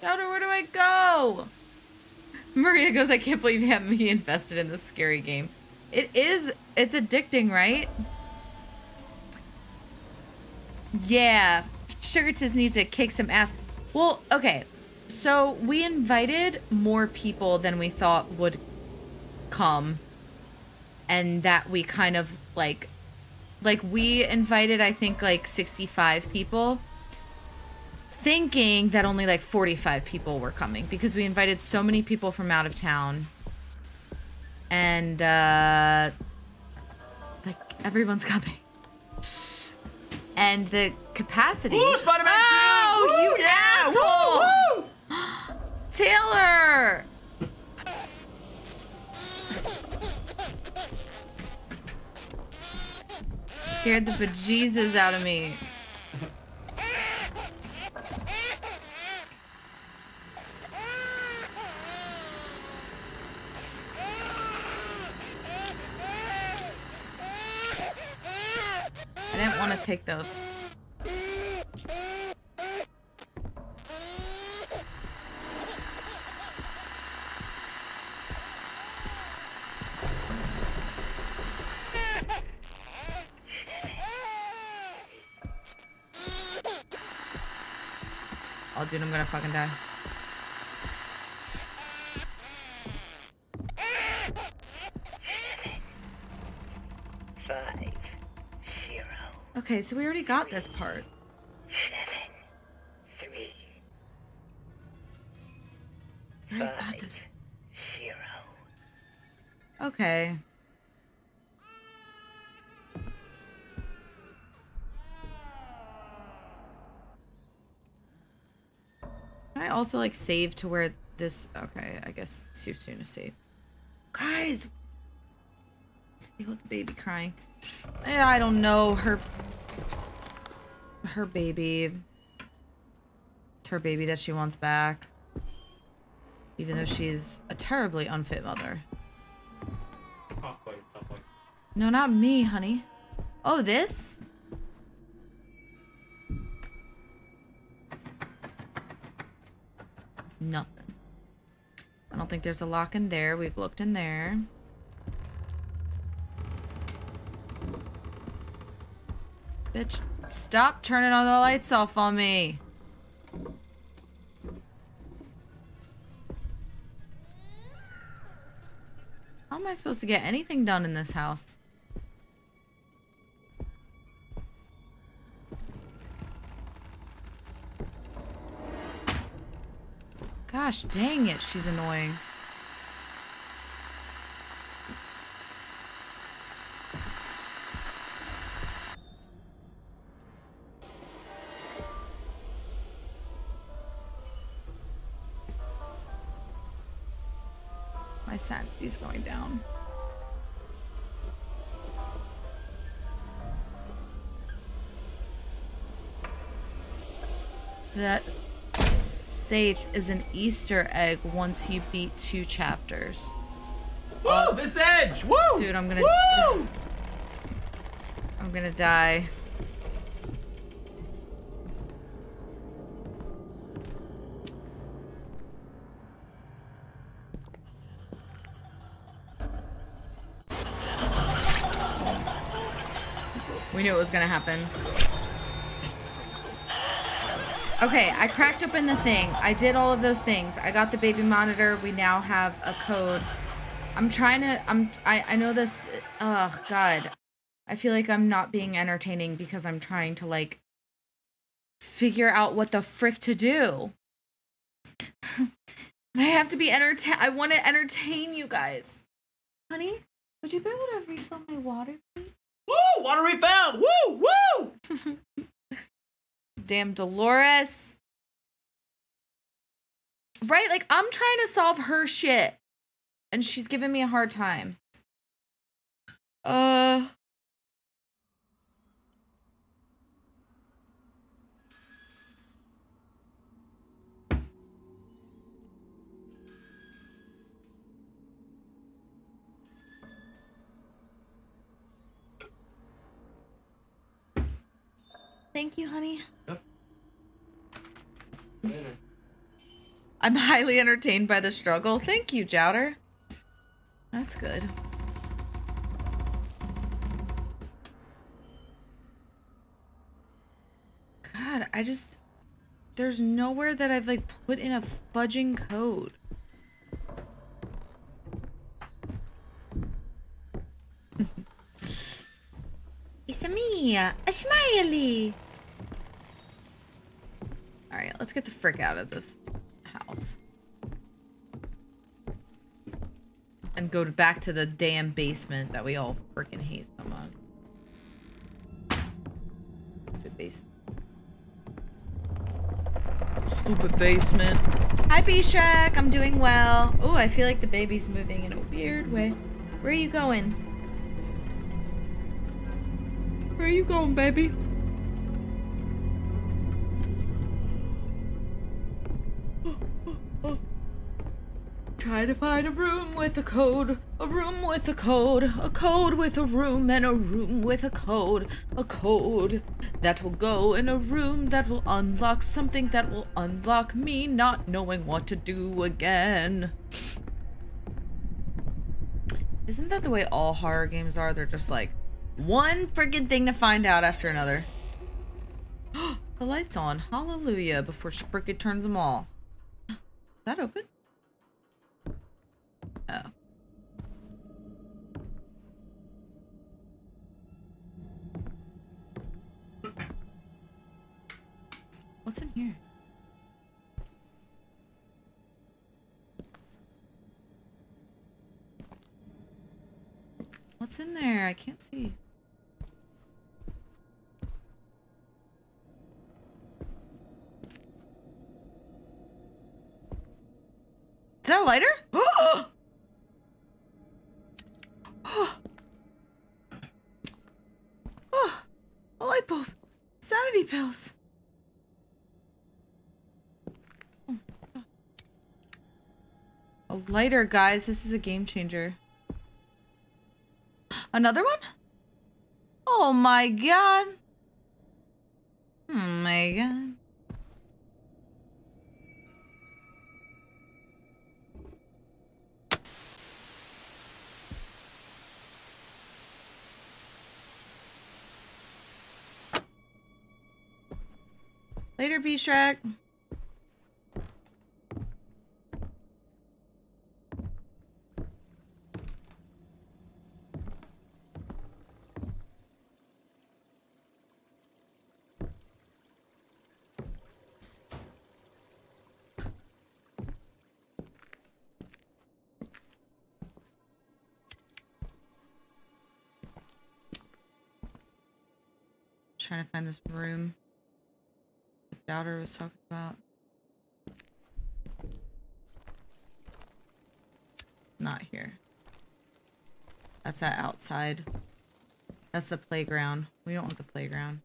Daughter, where do I go? Maria goes, I can't believe you have me invested in this scary game. It is, it's addicting, right? Yeah, Sugar Tits need to kick some ass. Well, okay, so we invited more people than we thought would come and that we kind of like like we invited I think like 65 people thinking that only like 45 people were coming because we invited so many people from out of town. And uh like everyone's coming. And the capacity. Ooh, Spider-Man oh 2! you yeah! asshole! Woo, Taylor! Scared the bejesus out of me I didn't want to take those. Dude, I'm gonna fucking die. Five, zero, Okay, so we already got this part. three, We already got this. zero. Okay. Can I also like save to where this okay, I guess it's too soon to save. Guys see what the baby crying. I don't know her her baby. It's her baby that she wants back. Even though she's a terribly unfit mother. Top plate, top plate. No, not me, honey. Oh, this? Nothing. I don't think there's a lock in there. We've looked in there. Bitch, stop turning all the lights off on me. How am I supposed to get anything done in this house? Gosh dang it, she's annoying. My sanity's going down. That safe is an Easter egg once you beat two chapters. Woo! Uh, this edge! Woo! Dude, I'm gonna. Woo! I'm gonna die. We knew it was gonna happen. Okay, I cracked open the thing. I did all of those things. I got the baby monitor. We now have a code. I'm trying to. I'm. I. I know this. Oh God. I feel like I'm not being entertaining because I'm trying to like figure out what the frick to do. I have to be entertain. I want to entertain you guys. Honey, would you be able to refill my water, please? Woo! Water refill! Woo! Woo! Damn Dolores. Right? Like, I'm trying to solve her shit. And she's giving me a hard time. Uh. Thank you, honey. I'm highly entertained by the struggle. Thank you, Jouter. That's good. God, I just... There's nowhere that I've, like, put in a fudging code. It's a me, a smiley. All right, let's get the frick out of this house. And go back to the damn basement that we all freaking hate so much. Stupid basement. Stupid basement. Hi, B-Shrek. I'm doing well. Oh, I feel like the baby's moving in a weird way. Where are you going? Where are you going, baby? Try to find a room with a code, a room with a code, a code with a room, and a room with a code, a code that will go in a room that will unlock something that will unlock me not knowing what to do again. Isn't that the way all horror games are? They're just like one freaking thing to find out after another. the light's on. Hallelujah. Before Spricket turns them all. Is that open? Oh. What's in here? What's in there? I can't see. Is that a lighter? Oh! Oh! Oh! A light bulb! Sanity pills! A lighter, guys. This is a game changer. Another one? Oh my god. Oh my god. Later, B-Shrek. Trying to find this room doubter was talking about. Not here. That's that outside. That's the playground. We don't want the playground.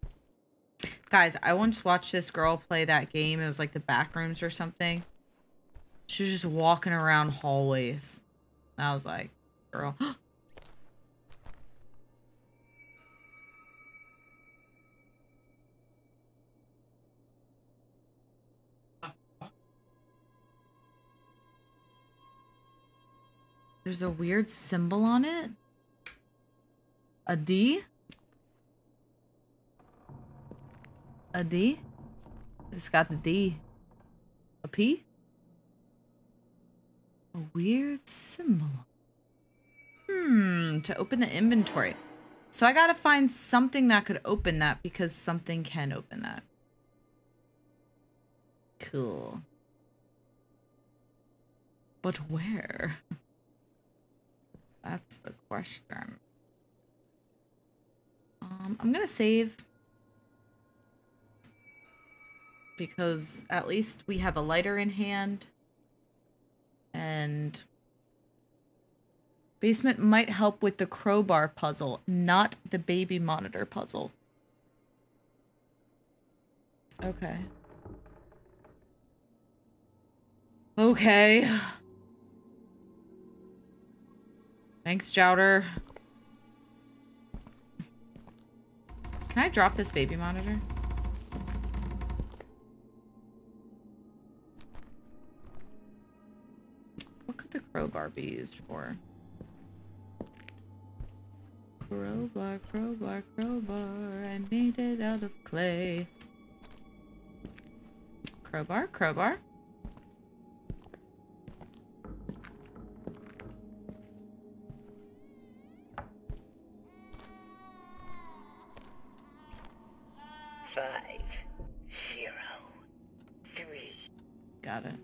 Guys, I once watched this girl play that game. It was like the back rooms or something. She was just walking around hallways. And I was like, girl. There's a weird symbol on it. A D? A D? It's got the D. A P? A weird symbol. Hmm, to open the inventory. So I gotta find something that could open that because something can open that. Cool. But where? That's the question. Um, I'm gonna save because at least we have a lighter in hand and basement might help with the crowbar puzzle, not the baby monitor puzzle. Okay. Okay. Thanks, Jouter. Can I drop this baby monitor? What could the crowbar be used for? Crowbar, crowbar, crowbar. I made it out of clay. Crowbar, crowbar. Got it.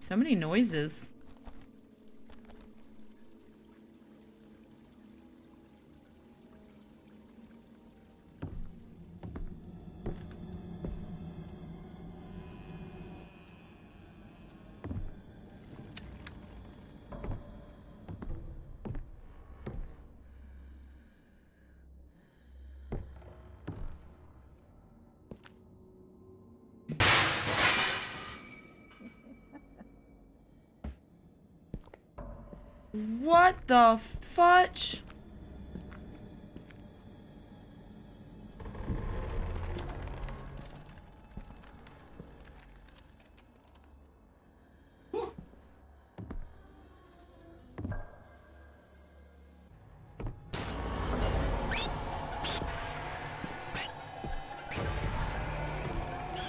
So many noises. What the fudge?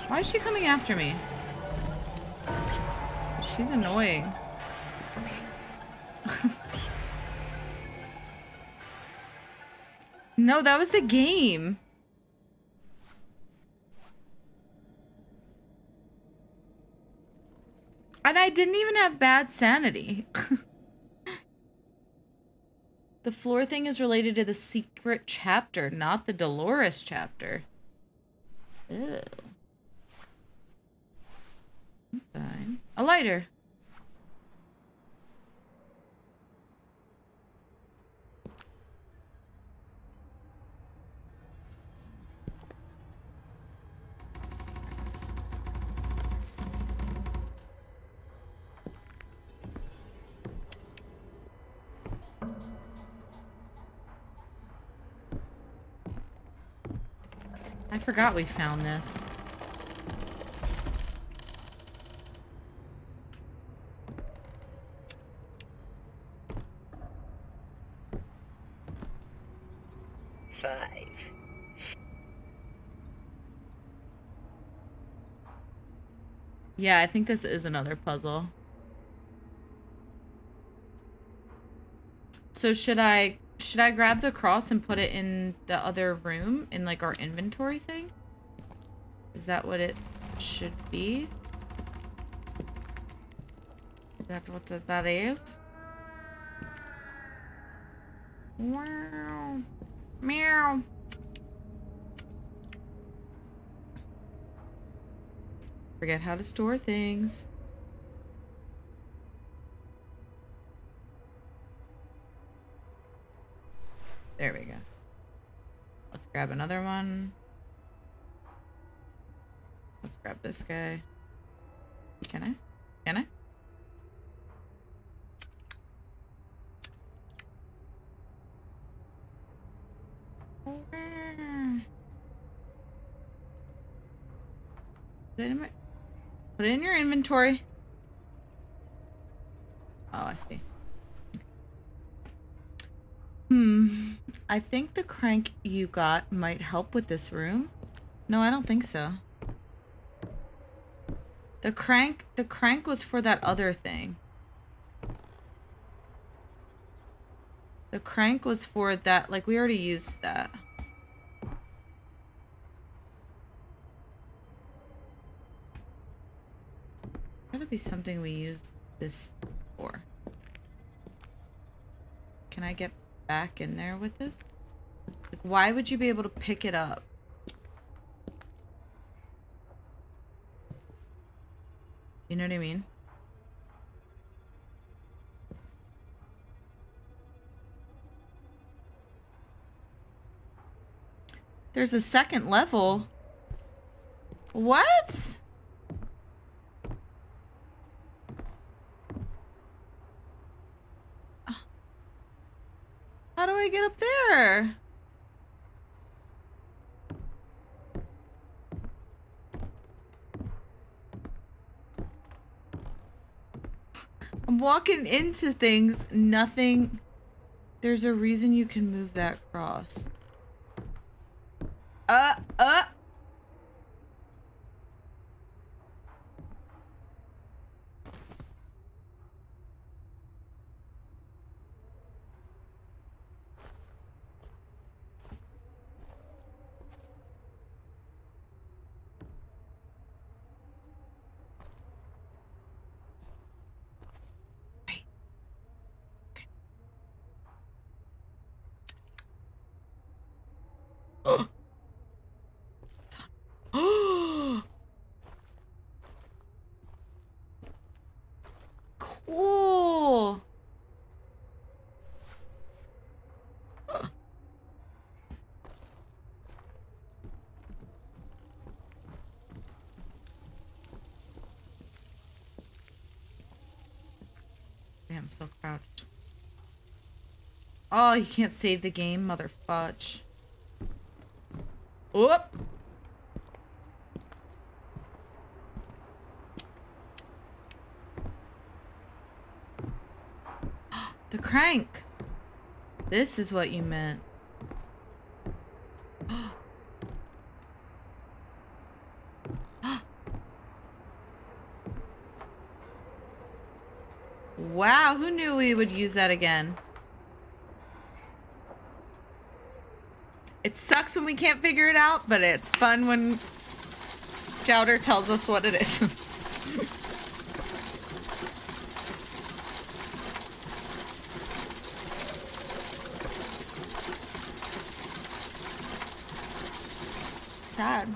Why is she coming after me? She's annoying. No, that was the game. And I didn't even have bad sanity. the floor thing is related to the secret chapter, not the Dolores chapter. Ew. Fine. A lighter. Forgot we found this. Five. Yeah, I think this is another puzzle. So should I should I grab the cross and put it in the other room in like our inventory thing? Is that what it should be? Is that what th- that is? Wow. Meow. Forget how to store things. There we go. Let's grab another one. Grab this guy. Can I? Can I? Put it in my Put it in your inventory. Oh, I see. Hmm. I think the crank you got might help with this room. No, I don't think so. The crank, the crank was for that other thing. The crank was for that, like we already used that. Gotta be something we used this for. Can I get back in there with this? Like, why would you be able to pick it up? You know what I mean? There's a second level. What? How do I get up there? I'm walking into things, nothing. There's a reason you can move that cross. Uh, uh. Ooh. Crouched. Oh, you can't save the game, mother fudge. Oop. The crank. This is what you meant. wow, who knew we would use that again? It sucks when we can't figure it out, but it's fun when Jouter tells us what it is. Sad.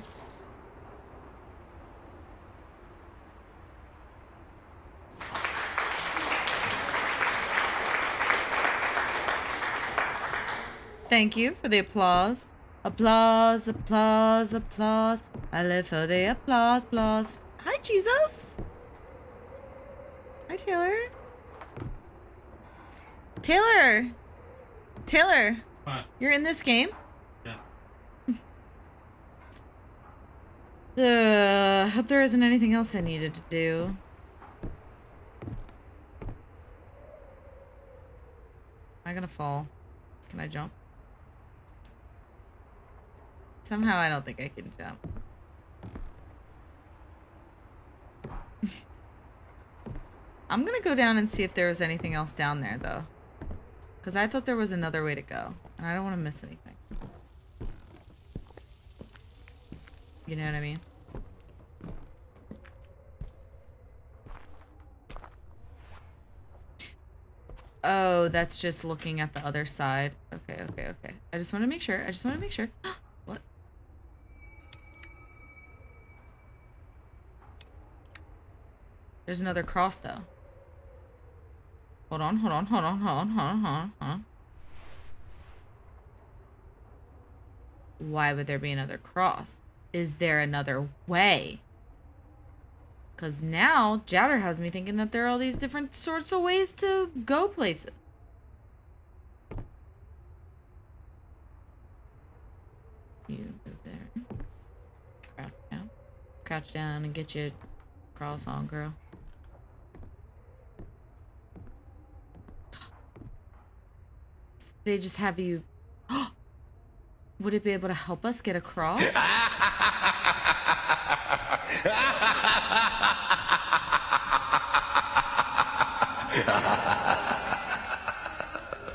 Thank you for the applause. Applause, applause, applause. I live for the applause, applause. Hi, Jesus. Hi, Taylor. Taylor. Taylor. What? You're in this game? Yes. Uh, hope there isn't anything else I needed to do. Am I gonna fall? Can I jump? Somehow I don't think I can jump. I'm gonna go down and see if there was anything else down there though. Because I thought there was another way to go. And I don't want to miss anything. You know what I mean? Oh, that's just looking at the other side. Okay, okay, okay. I just want to make sure. I just want to make sure. There's another cross, though. Hold on, hold on, hold on, hold on, hold on, hold on. Why would there be another cross? Is there another way? Because now Jouter has me thinking that there are all these different sorts of ways to go places. You is there. Crouch down. Crouch down and get your cross on, girl. They just have you. Would it be able to help us get across?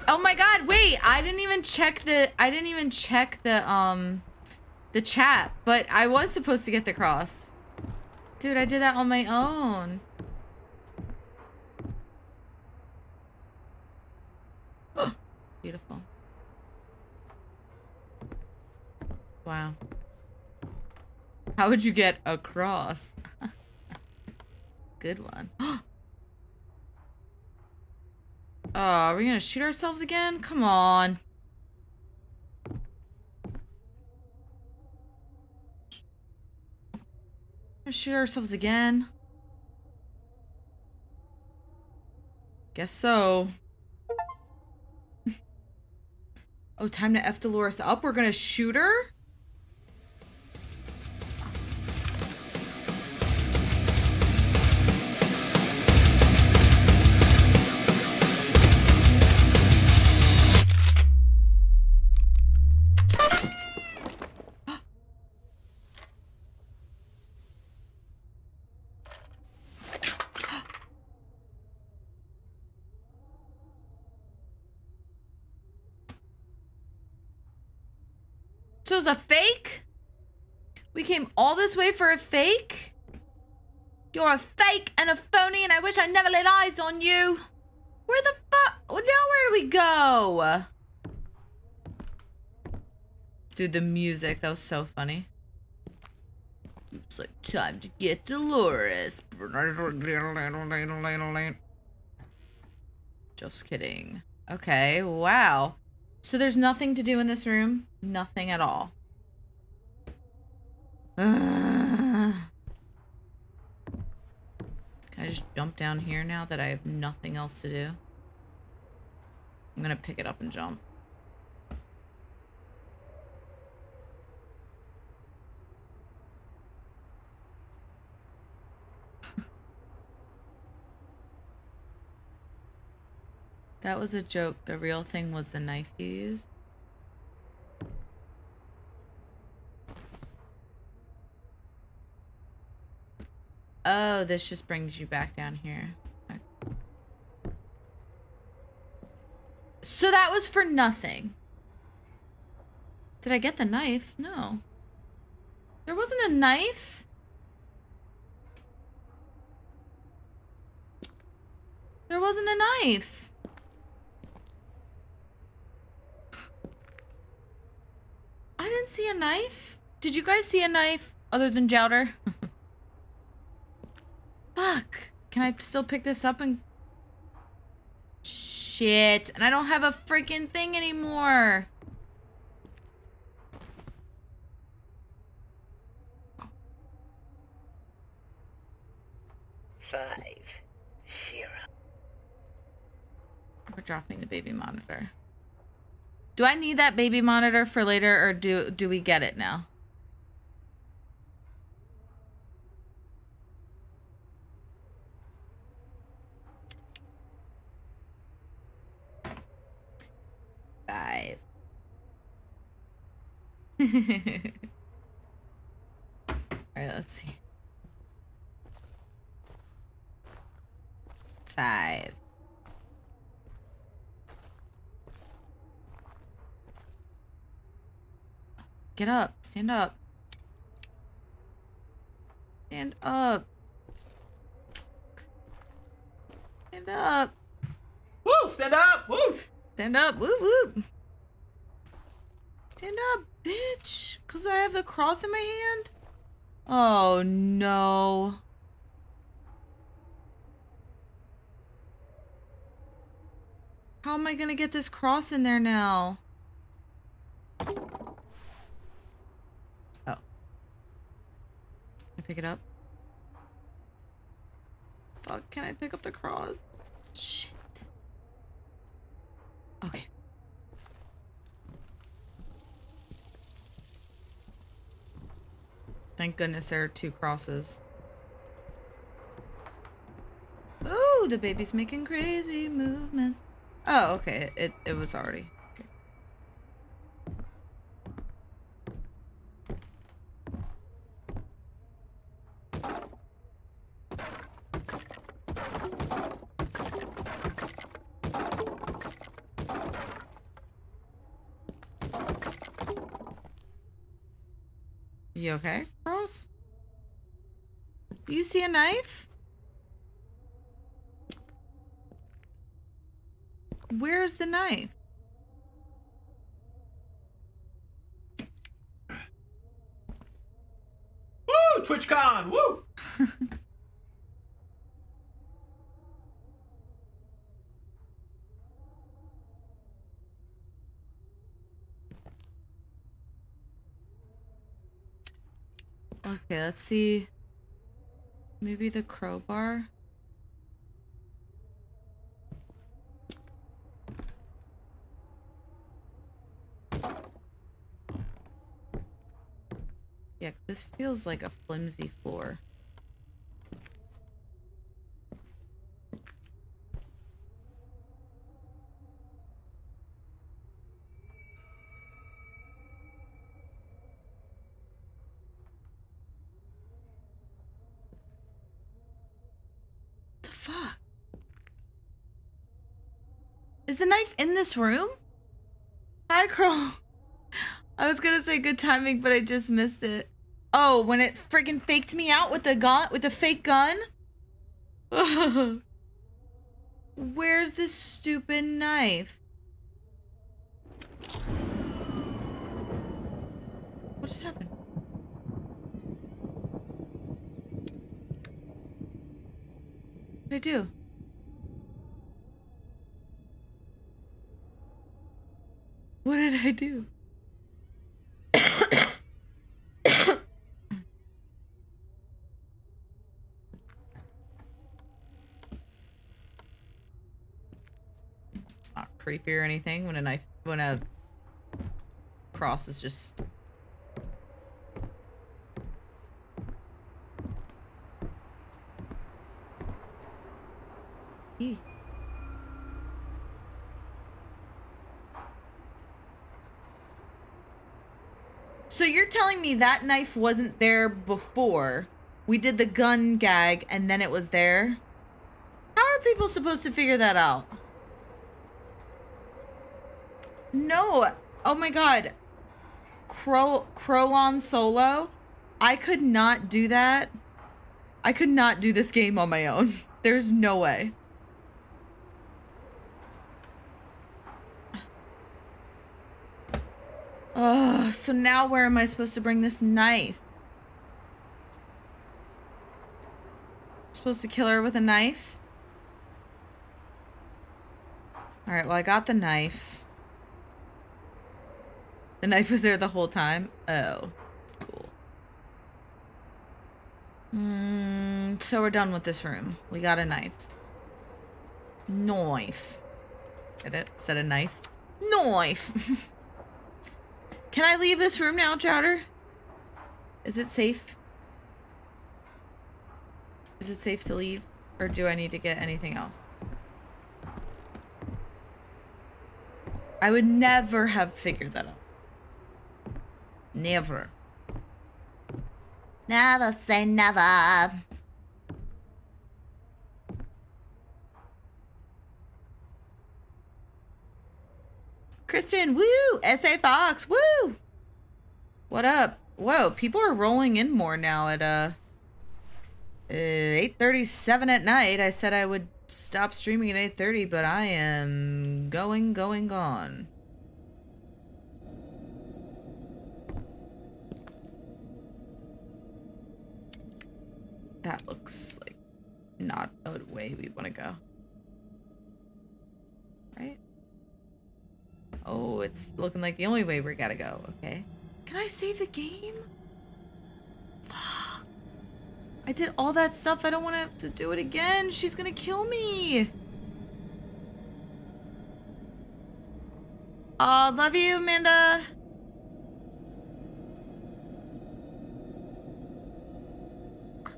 oh my god, wait, I didn't even check the I didn't even check the um the chat, but I was supposed to get the cross. Dude, I did that on my own. Beautiful. Wow. How would you get across? Good one. oh, are we gonna shoot ourselves again? Come on. Shoot ourselves again. Guess so. Oh, time to F Dolores up. We're gonna shoot her? Way for a fake? You're a fake and a phony and I wish I never laid eyes on you. Where the fuck? Now where do we go? Dude, the music, that was so funny. It's like time to get Dolores. Just kidding. Okay, wow. So there's nothing to do in this room? Nothing at all. Ugh. I just jump down here now that I have nothing else to do? I'm gonna pick it up and jump. That was a joke. The real thing was the knife you used. Oh, this just brings you back down here. So that was for nothing. Did I get the knife? No. There wasn't a knife? There wasn't a knife. I didn't see a knife. Did you guys see a knife other than Jowder? Fuck. Can I still pick this up and... Shit. And I don't have a freaking thing anymore. Five. Zero. We're dropping the baby monitor. Do I need that baby monitor for later or do do we get it now? Five. Alright, let's see. Five. Get up. Stand up. Stand up. Stand up. Woo! Stand up! Woo! Stand up. Whoop whoop. Stand up, bitch. Cause I have the cross in my hand? Oh no. How am I gonna get this cross in there now? Oh. Can I pick it up? Fuck, can I pick up the cross? Shit. Okay. Thank goodness there are two crosses. Ooh, the baby's making crazy movements. Oh, okay. It it was already. You okay, Cross? Do you see a knife? Where's the knife? Woo! TwitchCon! Woo! Okay, let's see. Maybe the crowbar? Yeah, this feels like a flimsy floor. In this room? Hi, Crow. I was gonna say good timing, but I just missed it. Oh, when it friggin' faked me out with the gun, with the fake gun? Where's this stupid knife? What just happened? What did I do? What did I do? it's not creepy or anything when a knife when a cross is just. So you're telling me that knife wasn't there before we did the gun gag and then it was there? How are people supposed to figure that out? No. Oh my god. Cro Crolon solo? I could not do that. I could not do this game on my own. There's no way. Ugh, so now where am I supposed to bring this knife? Supposed to kill her with a knife? Alright, well I got the knife. The knife was there the whole time? Oh. Cool. Mm, so we're done with this room. We got a knife. Knife. Get it? Said a knife. Knife! Can I leave this room now, Chowder? Is it safe? Is it safe to leave? Or do I need to get anything else? I would never have figured that out. Never. Never say never. Kristen, woo! SA Fox, woo! What up? Whoa, people are rolling in more now at uh, uh 8:37 at night. I said I would stop streaming at 8:30, but I am going, going, gone. That looks like not a way we want to go. Right? Oh, it's looking like the only way we gotta go. Okay. Can I save the game? Fuck. I did all that stuff. I don't want to have to do it again. She's gonna kill me. Oh, love you, Amanda.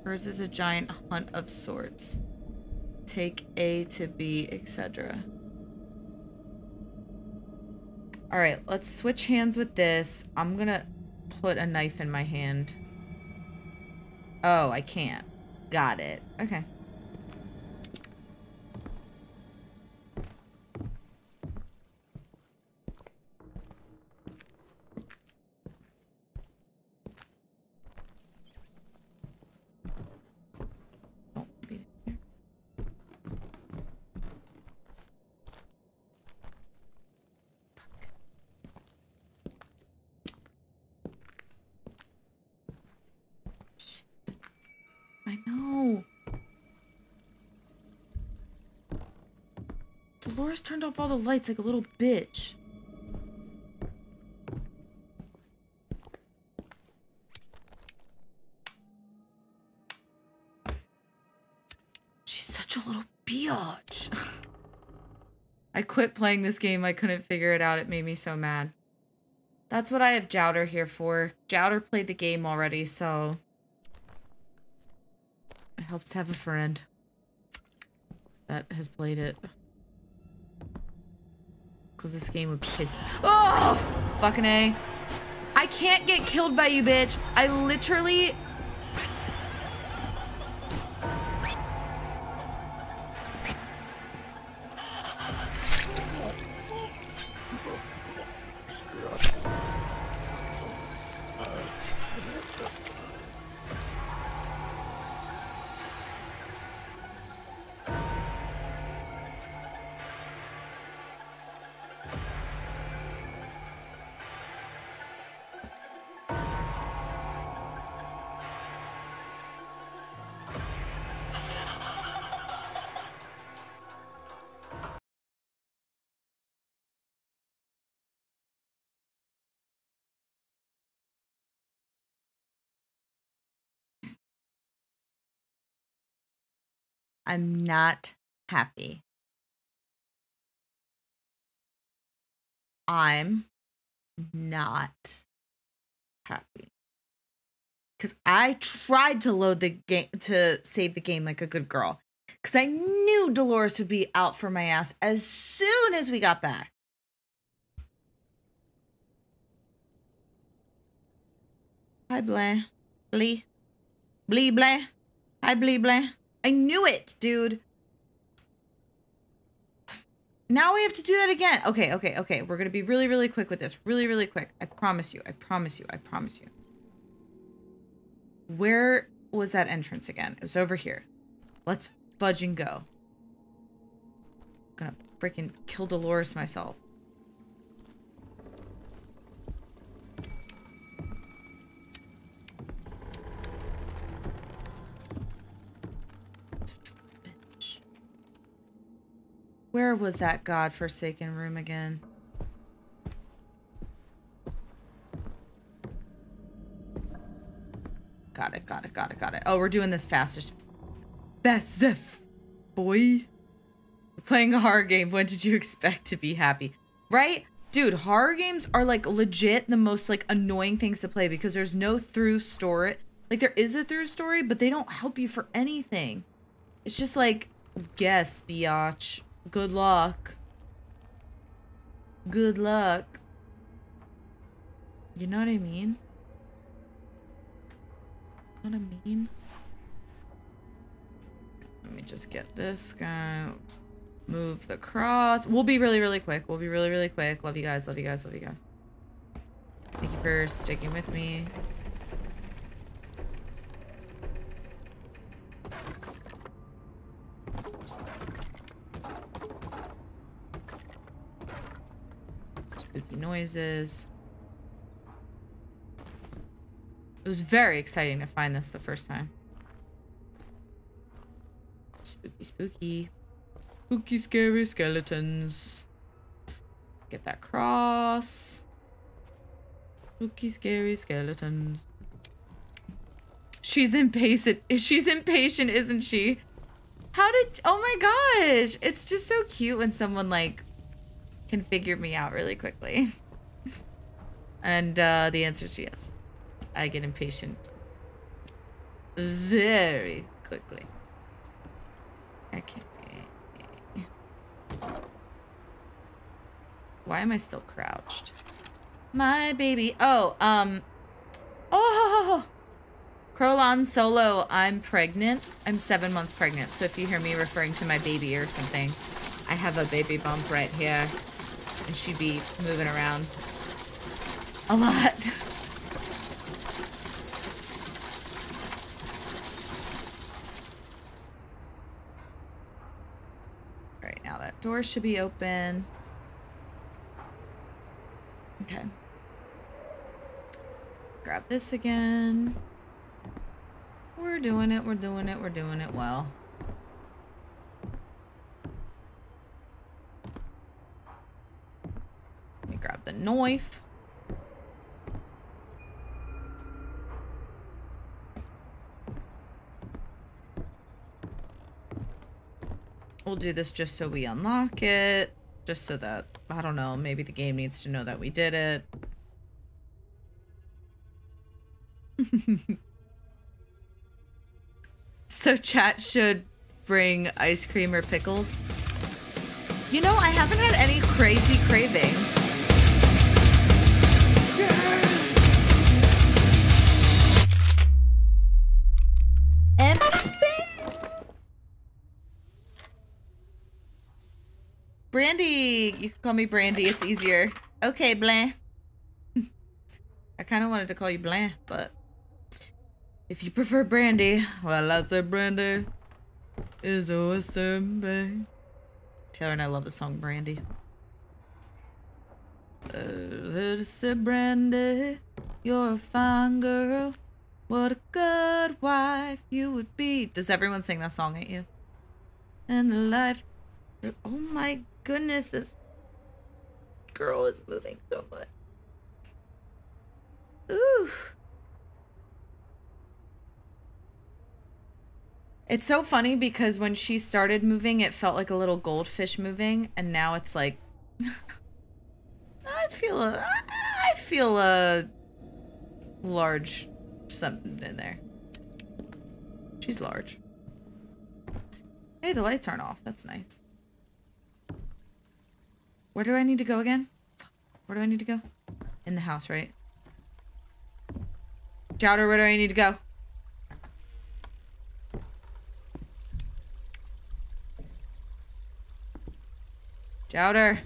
Hers is a giant hunt of sorts. Take A to B, etc. All right, let's switch hands with this. I'm gonna put a knife in my hand. Oh, I can't. Got it. Okay. I know. Dolores turned off all the lights like a little bitch. She's such a little biatch. I quit playing this game. I couldn't figure it out. It made me so mad. That's what I have Jouder here for. Jouder played the game already, so helps to have a friend that has played it. Because this game would piss. Oh! Fucking A. I can't get killed by you, bitch. I literally. I'm not happy. I'm not happy. Cuz I tried to load the game to save the game like a good girl cuz I knew Dolores would be out for my ass as soon as we got back. Hi Blah. Blee. Blee Blah. Hi Blee Blah. I knew it, dude. Now we have to do that again. Okay, okay, okay. We're going to be really, really quick with this. Really, really quick. I promise you. I promise you. I promise you. Where was that entrance again? It was over here. Let's fudge and go. I'm gonna freaking kill Dolores myself. Where was that godforsaken room again? Got it, got it, got it, got it. Oh, we're doing this fast. Best Zif, boy. Playing a horror game. When did you expect to be happy? Right? Dude, horror games are like legit the most like annoying things to play because there's no through story. Like there is a through story, but they don't help you for anything. It's just like, guess, biatch. Good luck. Good luck. You know what I mean? What I mean? Let me just get this guy. Move the cross. We'll be really, really quick. We'll be really, really quick. Love you guys. Love you guys. Love you guys. Thank you for sticking with me. Spooky noises. It was very exciting to find this the first time. Spooky, spooky. Spooky, scary skeletons. Get that cross. Spooky, scary skeletons. She's impatient. She's impatient, isn't she? How did... Oh my gosh. It's just so cute when someone, like, can figure me out really quickly. and uh, the answer is yes. I get impatient very quickly. Okay. Why am I still crouched? My baby. Oh, um. Oh! Crolon Solo, I'm pregnant. I'm seven months pregnant. So if you hear me referring to my baby or something, I have a baby bump right here. And she'd be moving around a lot. Alright, now that door should be open. Okay. Grab this again. We're doing it, we're doing it, we're doing it well. Let me grab the knife. We'll do this just so we unlock it. Just so that, I don't know, maybe the game needs to know that we did it. so chat should bring ice cream or pickles. You know, I haven't had any crazy cravings. Brandy! You can call me Brandy, it's easier. Okay, Blanc. I kind of wanted to call you Blanc, but if you prefer Brandy, well, I say Brandy is a Western Bay. Taylor and I love the song Brandy. Uh, said Brandy, you're a fine girl. What a good wife you would be. Does everyone sing that song at you? And the life. Oh my goodness, this girl is moving so much. Ooh. It's so funny because when she started moving, it felt like a little goldfish moving, and now it's like I feel a I feel a large something in there. She's large. Hey, the lights aren't off. That's nice. Where do I need to go again? Where do I need to go? In the house, right? Chowder, where do I need to go? Chowder.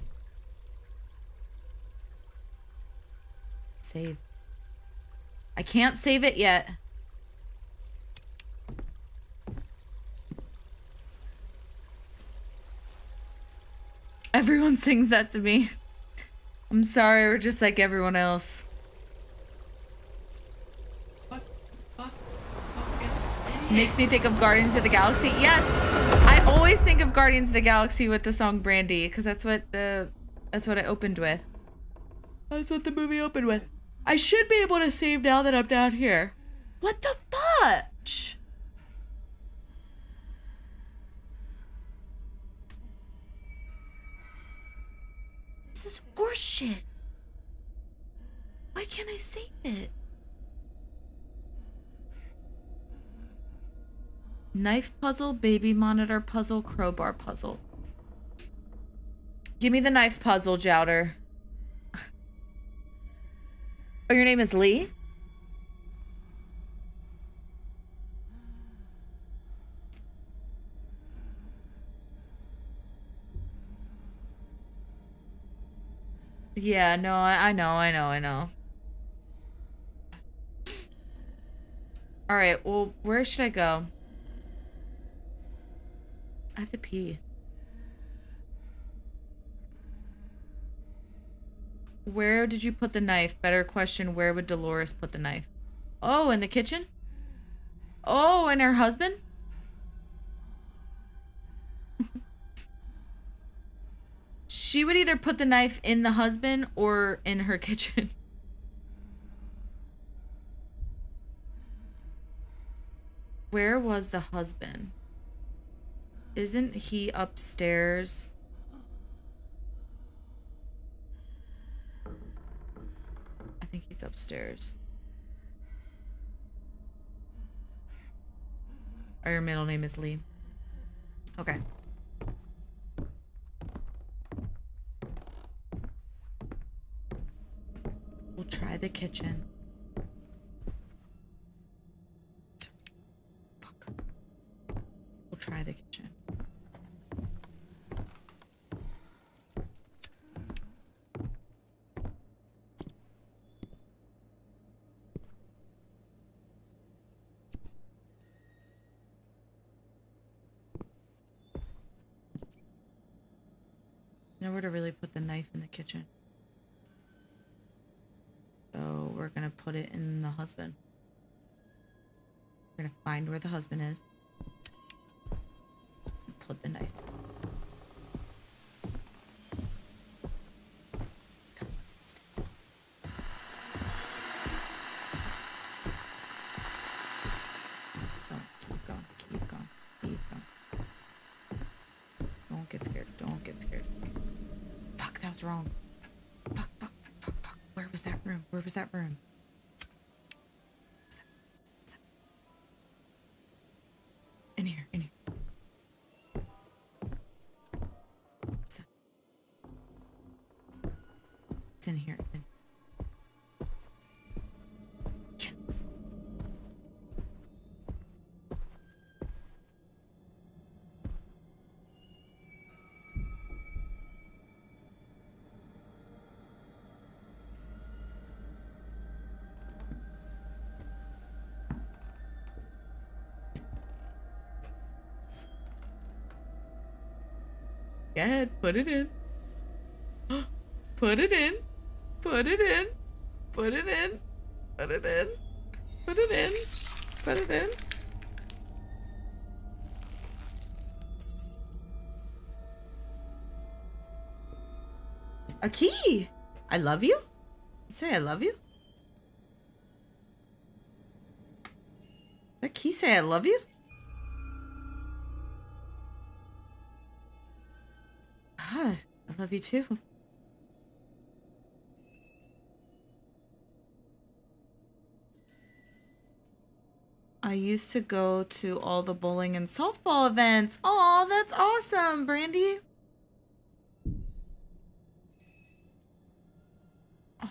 Save. I can't save it yet. Everyone sings that to me. I'm sorry, we're just like everyone else. Makes me think of Guardians of the Galaxy. Yes, I always think of Guardians of the Galaxy with the song Brandy because that's what the that's what I opened with. That's what the movie opened with. I should be able to save now that I'm down here. What the fudge? Horseshit. Why can't I save it? Knife puzzle, baby monitor puzzle, crowbar puzzle. Give me the knife puzzle, Jouter. Oh, your name is Lee? Yeah, no, I, I know, I know, I know. Alright, well, where should I go? I have to pee. Where did you put the knife? Better question, where would Dolores put the knife? Oh, in the kitchen? Oh, and her husband? She would either put the knife in the husband or in her kitchen. Where was the husband? Isn't he upstairs? I think he's upstairs. Or your middle name is Lee. Okay. Try the kitchen. Fuck. We'll try the kitchen. Nowhere to really put the knife in the kitchen. So we're gonna put it in the husband. We're gonna find where the husband is. Put the knife. Going, keep going, keep going, keep going. Don't get scared. Don't get scared. Fuck, that was wrong. Fuck, fuck, fuck, fuck. Where was that room? Where was that room? Go ahead, put it in. Put it in. Put it in. Put it in. Put it in. Put it in. Put it in. A key. I love you. Say I love you. That key say I love you? Love you too. I used to go to all the bowling and softball events. Oh, that's awesome, Brandy.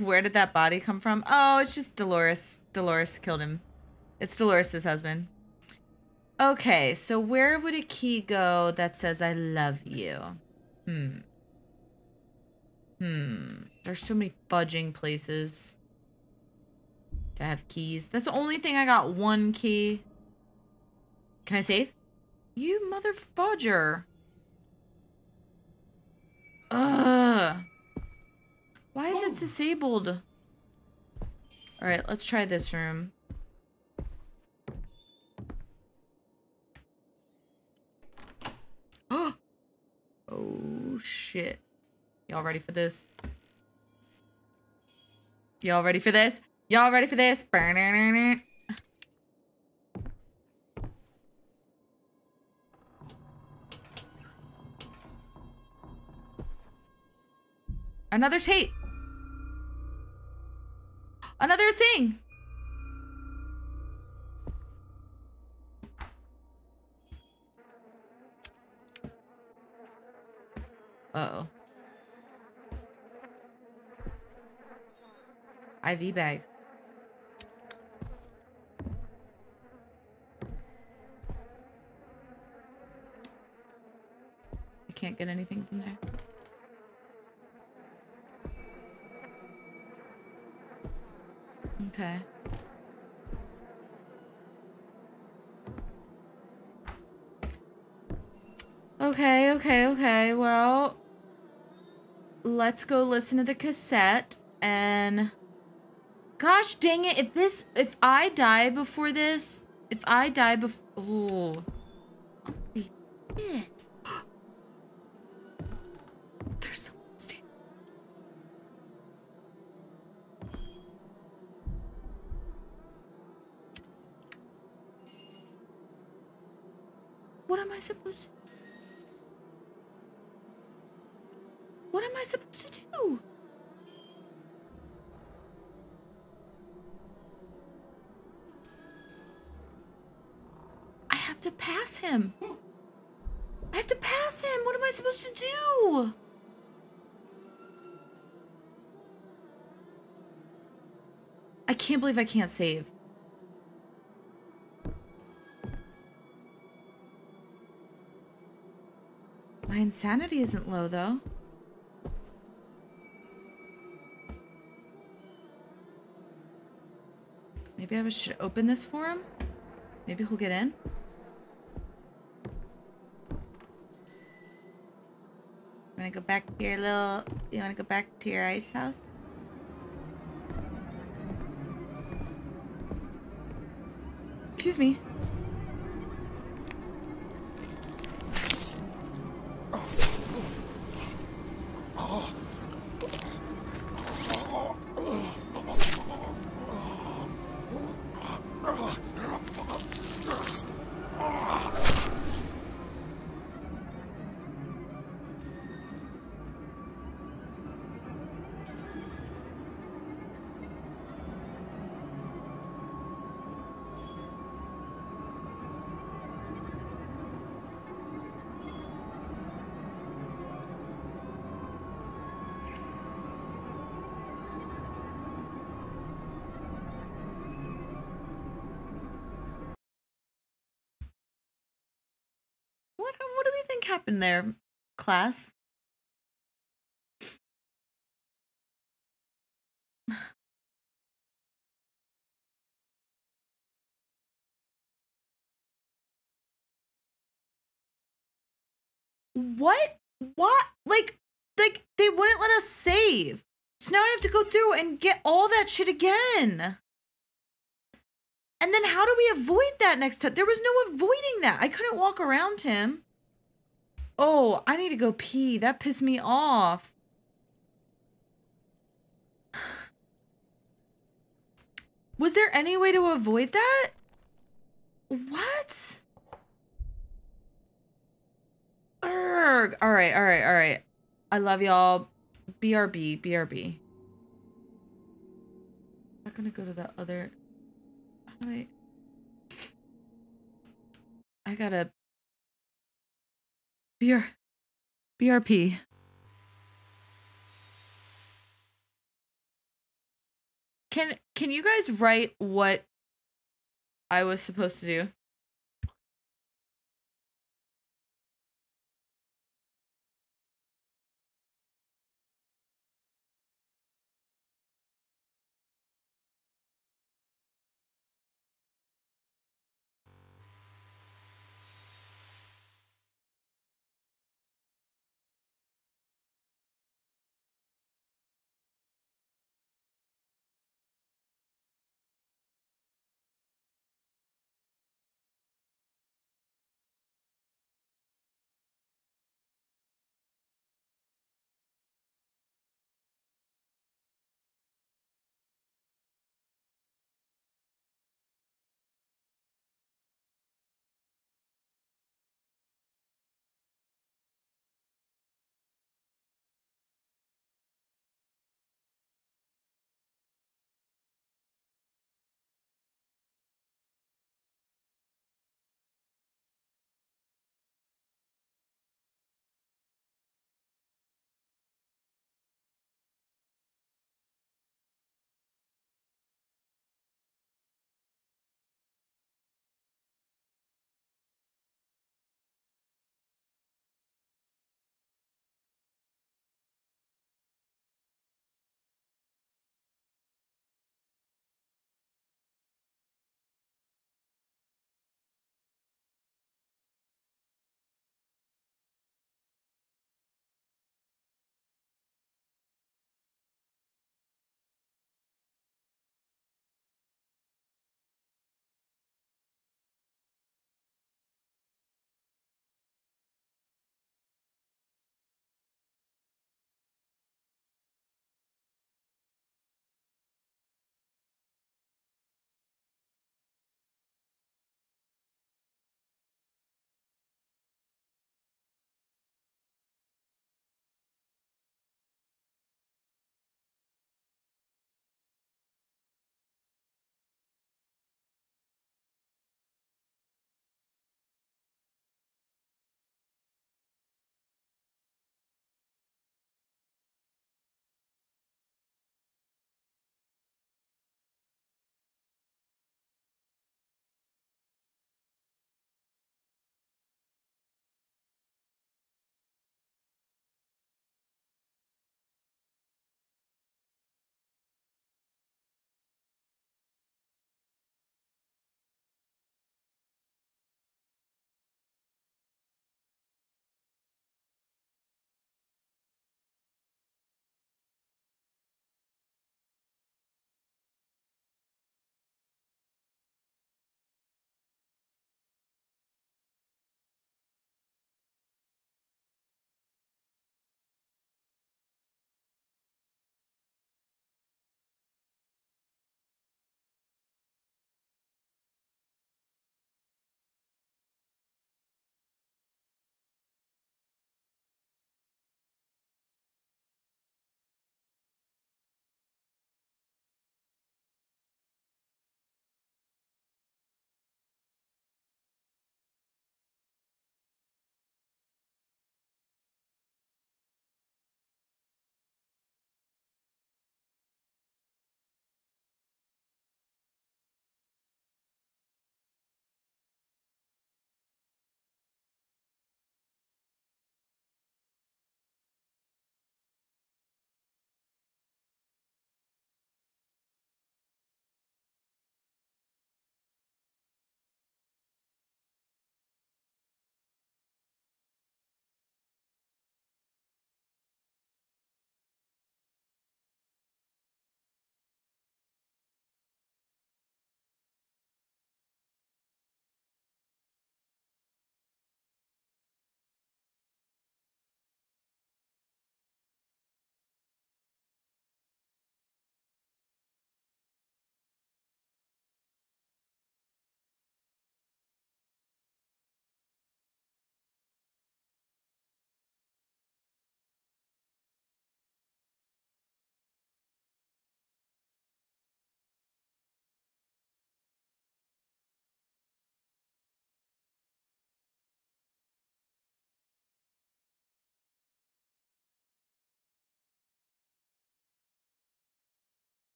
Where did that body come from? Oh, it's just Dolores. Dolores killed him. It's Dolores' husband. Okay, so where would a key go that says I love you? Hmm. Hmm. There's so many fudging places to have keys. That's the only thing I got one key. Can I save? You mother fudger. Ugh. Why is it disabled? Alright, let's try this room. Oh shit. Y'all ready for this? Y'all ready for this? Y'all ready for this? Another tape. Another thing. Uh oh. IV bags. I can't get anything from there. Okay. Okay, okay, okay. Well, let's go listen to the cassette and gosh dang it, if this if I die before this, if I die before oh, I'll. There's someone standing. What am I supposed to What am I supposed to do? I have to pass him. I have to pass him. What am I supposed to do? I can't believe I can't save. My insanity isn't low, though. Maybe I should open this for him? Maybe he'll get in? Wanna go back to your little... You wanna go back to your ice house? Excuse me. Happened there, class? What? What? Like like they wouldn't let us save. So now I have to go through and get all that shit again. And then how do we avoid that next time? There was no avoiding that. I couldn't walk around him. Oh, I need to go pee. That pissed me off. Was there any way to avoid that? What? Erg. All right, all right, all right. I love y'all. BRB, BRB. I'm not gonna go to the other. How do I? I gotta. BR. BRP. Can can you guys write what I was supposed to do?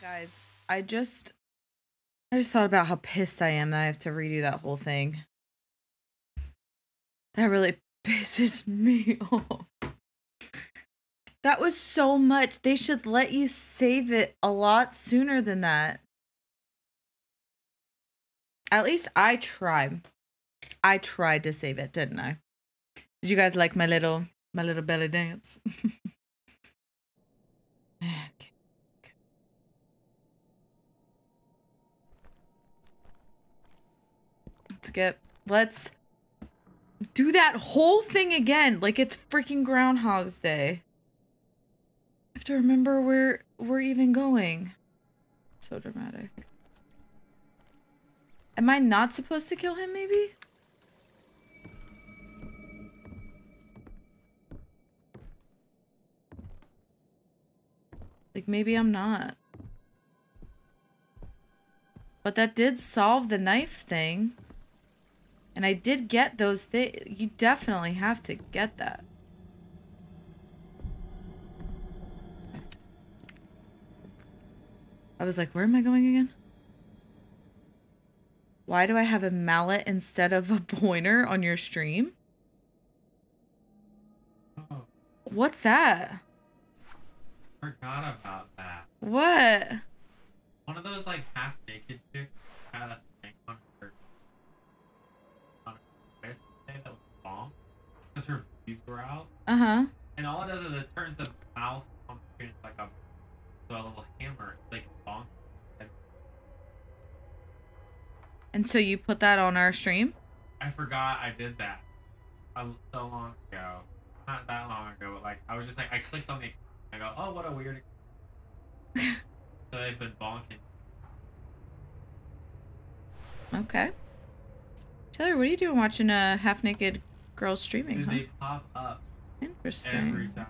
Guys, I just I just thought about how pissed I am that I have to redo that whole thing. That really pisses me off. That was so much. They should let you save it a lot sooner than that. At least I tried. I tried to save it, didn't I? Did you guys like my little my little belly dance? get let's do that whole thing again. Like it's freaking groundhog's day. I have to remember where we're even going. So dramatic. Am i not supposed to kill him maybe? Like maybe i'm not. But that did solve the knife thing and I did get those things. You definitely have to get that. I was like, where am I going again? Why do I have a mallet instead of a pointer on your stream? Oh, What's that? forgot about that. What? One of those like half naked chicks because her bees were out. Uh-huh. And all it does is it turns the mouse on the screen like a, so a little hammer, like long. And so you put that on our stream? I forgot I did that a, so long ago. Not that long ago, but like I was just like I clicked on the. I go, oh, what a weird. so they've been bonking. Okay. Taylor, what are you doing watching a half-naked girl streaming, Dude, huh? they pop up Interesting. every time.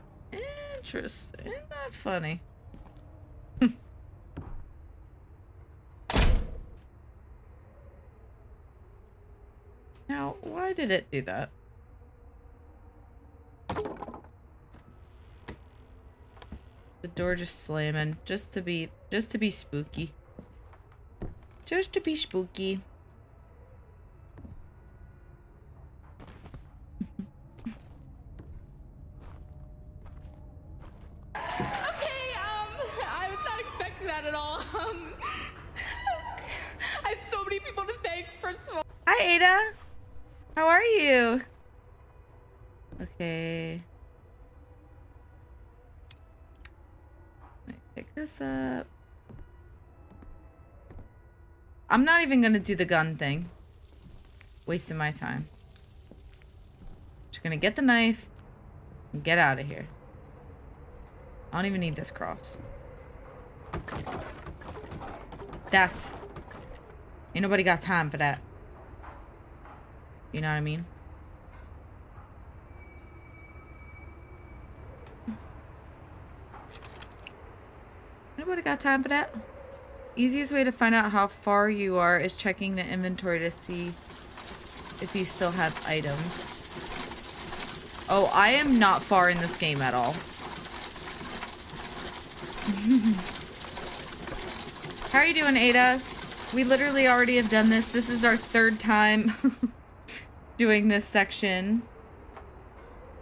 Interesting. Isn't that funny? now, why did it do that? The door just slamming, just to be, just to be spooky. Just to be spooky. Okay. Pick this up. I'm not even gonna do the gun thing. Wasting my time. Just gonna get the knife and get out of here. I don't even need this cross. That's... Ain't nobody got time for that. You know what I mean? Nobody got time for that? Easiest way to find out how far you are is checking the inventory to see if you still have items. Oh, I am not far in this game at all. How are you doing, Ada? We literally already have done this. This is our third time doing this section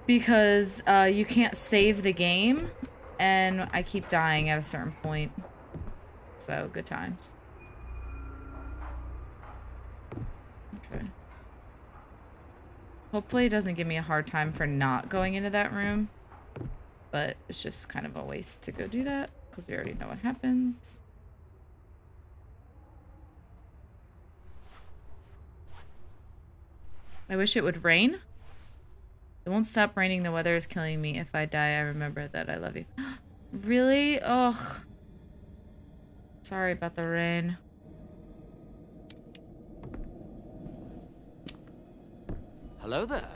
because uh, you can't save the game and I keep dying at a certain point. So, good times. Okay. Hopefully it doesn't give me a hard time for not going into that room. But it's just kind of a waste to go do that because we already know what happens. I wish it would rain. It won't stop raining. The weather is killing me. If I die, I remember that I love you. really? Ugh. Sorry about the rain. Hello there.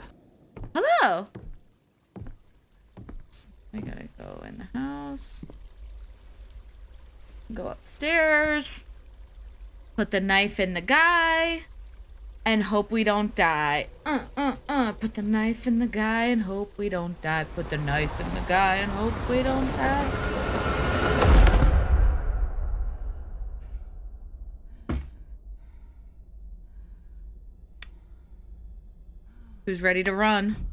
Hello. We gotta go in the house. Go upstairs. Put the knife in the guy and hope we don't die. Uh, uh, uh. Put the knife in the guy and hope we don't die. Put the knife in the guy and hope we don't die. Who's ready to run?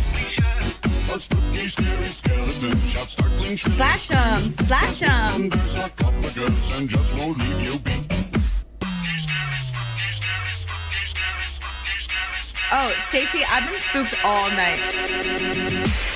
A startling shrieks. Slash 'em, slash 'em. Their sarcophagus and just won't leave you be. Oh, Stacey, I've been spooked all night.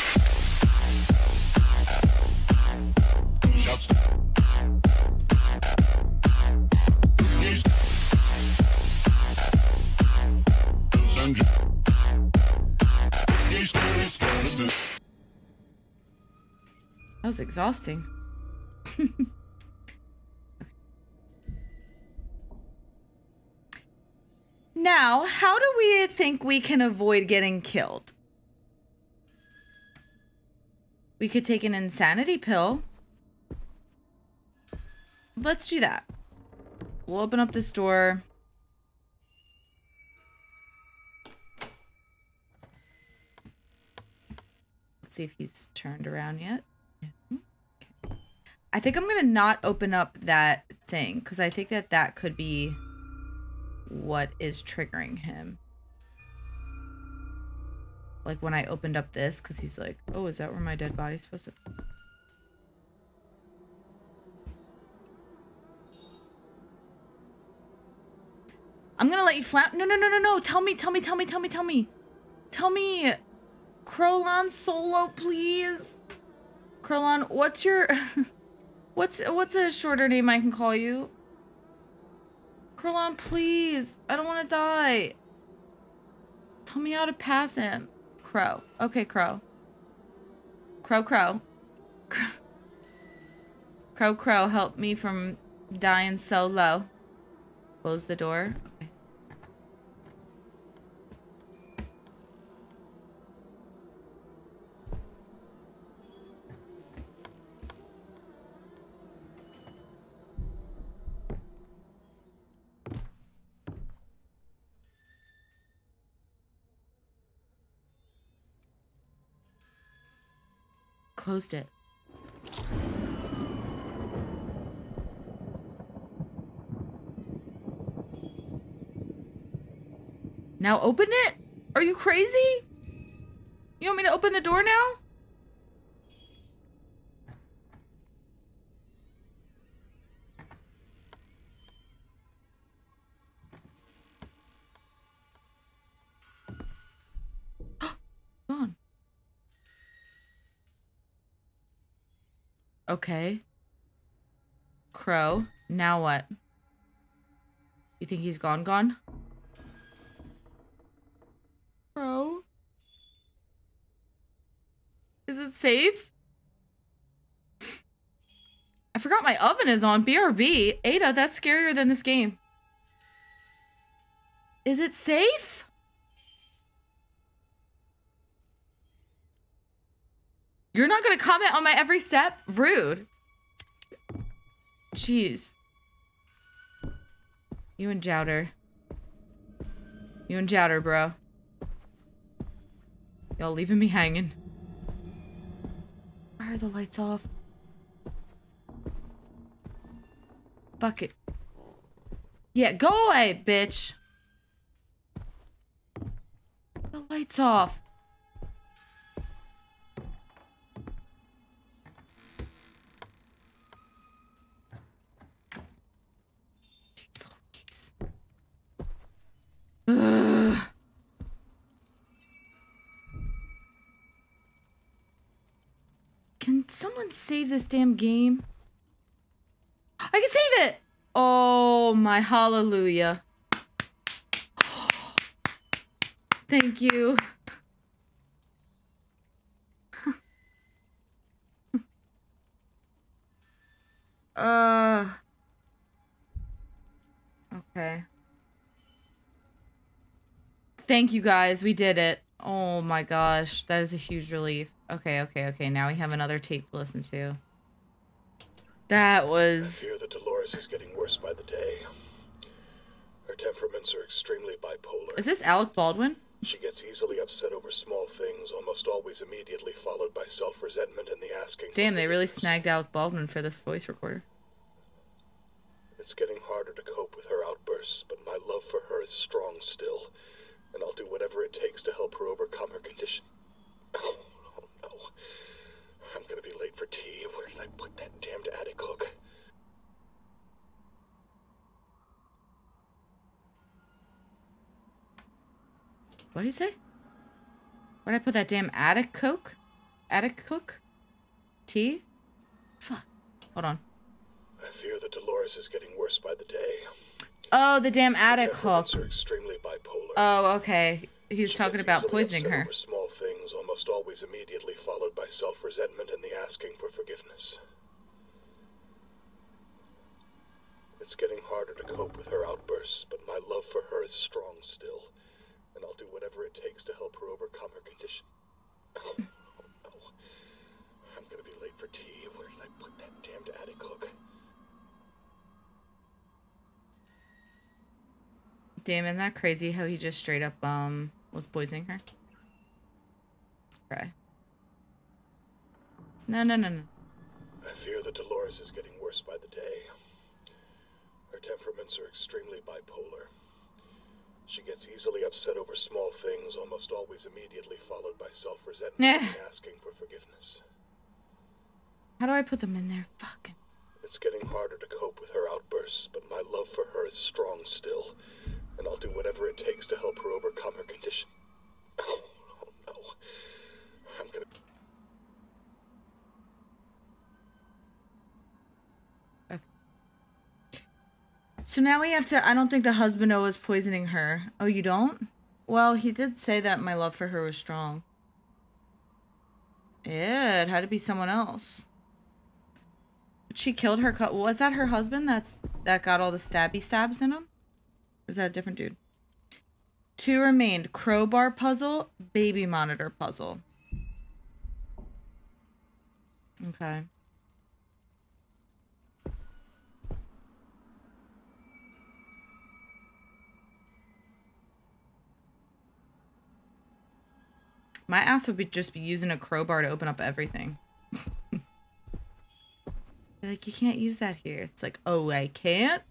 Was exhausting. now, how do we think we can avoid getting killed? We could take an insanity pill. Let's do that. We'll open up this door. Let's see if he's turned around yet. I think I'm going to not open up that thing because I think that that could be what is triggering him. Like when I opened up this because he's like, oh, is that where my dead body's supposed to... I'm gonna let you flat. No, no, no, no, no. Tell me, tell me, tell me, tell me, tell me. Tell me, Crowlon Solo, please. Crowlon, what's your, what's what's a shorter name I can call you? Crowlon, please. I don't want to die. Tell me how to pass him. Crow. Okay. Crow, Crow. Crow, Crow, Crow, help me from dying so low. Close the door. Closed it. Now open it? Are you crazy? You want me to open the door now? Okay. Crow. Now what? You think he's gone gone? Crow? Is it safe? I forgot my oven is on. BRB. Ada, that's scarier than this game. Is it safe? You're not going to comment on my every step? Rude. Jeez. You and Jowder. You and Jowder, bro. Y'all leaving me hanging. Why are the lights off? Fuck it. Yeah, go away, bitch. The lights off. Can someone save this damn game? I can save it. Oh my hallelujah. Thank you. uh Okay. Thank you guys. We did it. Oh my gosh. That is a huge relief. Okay, okay, okay. Now we have another tape to listen to. That was. I fear that Dolores is getting worse by the day. Her temperaments are extremely bipolar. Is this Alec Baldwin? She gets easily upset over small things, almost always immediately followed by self-resentment and the asking. Damn, they really snagged Alec Baldwin for this voice recorder. It's getting harder to cope with her outbursts, but my love for her is strong still, and I'll do whatever it takes to help her overcome her condition. Oh, oh no. I'm gonna be late for tea. Where did I put that damned attic hook? What did he say? Where'd I put that damn attic coke? Attic cook? Tea? Fuck. Hold on. I fear that Dolores is getting worse by the day. Oh, the damn attic hook. Are extremely bipolar. Oh, okay. He was She talking about poisoning her. Small things, almost always immediately followed by self-resentment and the asking for forgiveness. It's getting harder to cope with her outbursts, but my love for her is strong still, and I'll do whatever it takes to help her overcome her condition. Oh, no. I'm gonna be late for tea. Where did I put that damned attic hook? Damn, isn't that crazy how he just straight up um was poisoning her? Okay. No, no, no, no. I fear that Dolores is getting worse by the day. Her temperaments are extremely bipolar. She gets easily upset over small things, almost always immediately followed by self-resentment and asking for forgiveness. How do I put them in there? Fucking. It's getting harder to cope with her outbursts, but my love for her is strong still, and I'll do whatever it takes to help her overcome her condition. Oh, oh no. I'm gonna. So now we have to. I don't think the husband O is poisoning her. Oh, you don't? Well, he did say that my love for her was strong. Yeah, it had to be someone else. But she killed her. Was that her husband? That's that got all the stabby stabs in him. Is that a different dude? Two remained: crowbar puzzle, baby monitor puzzle. Okay. My ass would be just be using a crowbar to open up everything. Like, you can't use that here. It's like, oh, I can't?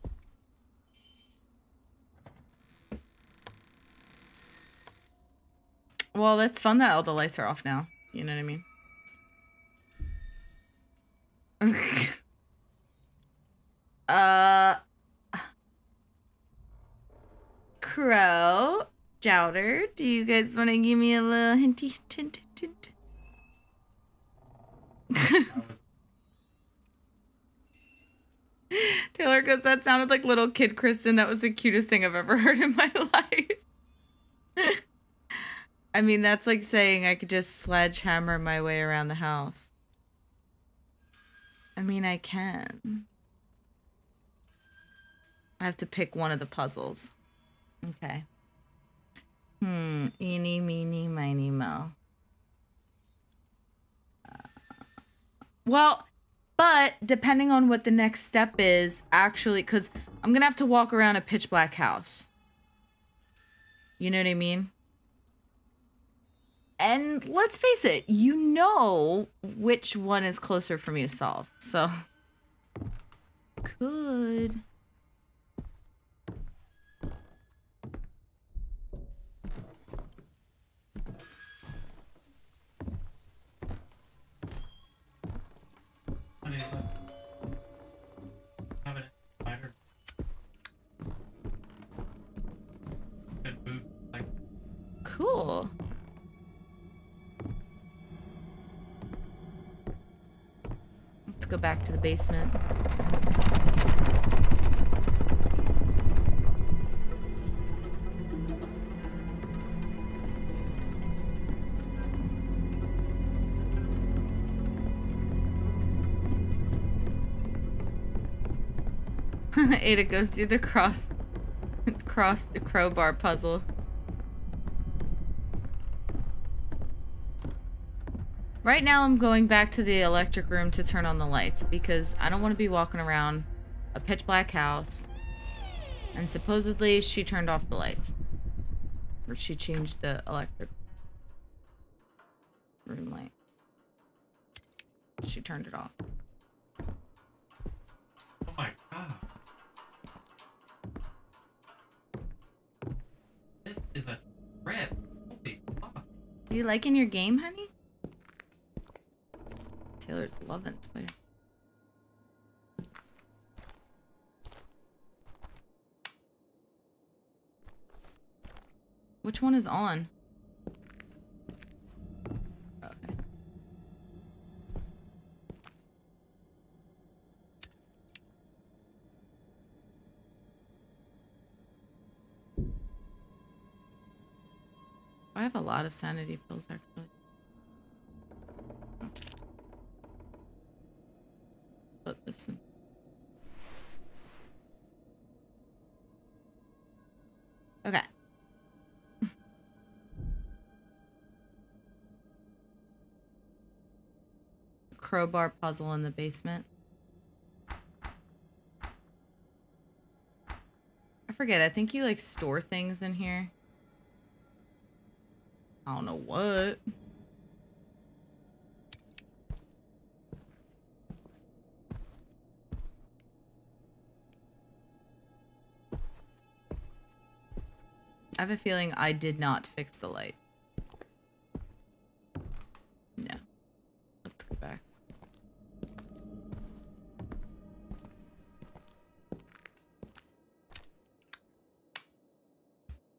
Well, that's fun that all the lights are off now. You know what I mean? uh... Crow, Jouter, do you guys want to give me a little hinty hint hint? hint? Taylor goes, that sounded like little kid Kristen. That was the cutest thing I've ever heard in my life. I mean, that's like saying I could just sledgehammer my way around the house. I mean, I can. I have to pick one of the puzzles. Okay. Hmm. Eeny, meeny, miny, mo. Uh, well, but depending on what the next step is, actually, because I'm going to have to walk around a pitch black house. You know what I mean? And let's face it, you know which one is closer for me to solve. So, could. Let's go back to the basement. Ada goes do the cross cross the crowbar puzzle. Right now I'm going back to the electric room to turn on the lights because I don't want to be walking around a pitch black house. And supposedly she turned off the lights. Or she changed the electric room light. She turned it off. Oh my god. This is a trip. Holy fuck. Are you liking your game, honey? Taylor's loving Twitter. Which one is on? Okay. I have a lot of sanity pills actually. In. Okay. Crowbar puzzle in the basement. I forget, I think you like store things in here. I don't know what. I have a feeling I did not fix the light. No. Let's go back.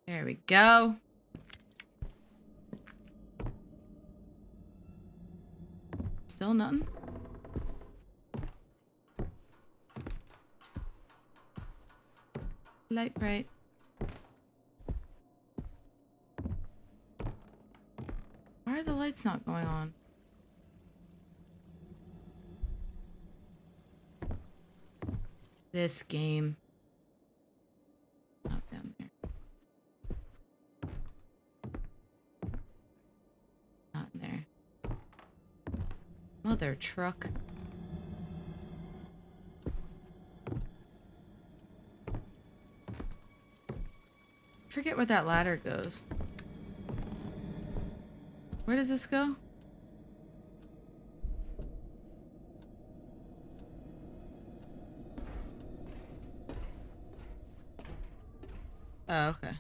There we go. Still nothing. Light bright. Why are the lights not going on? This game. Not down there. Not there. Mother truck. Forget where that ladder goes. Where does this go? Oh, okay.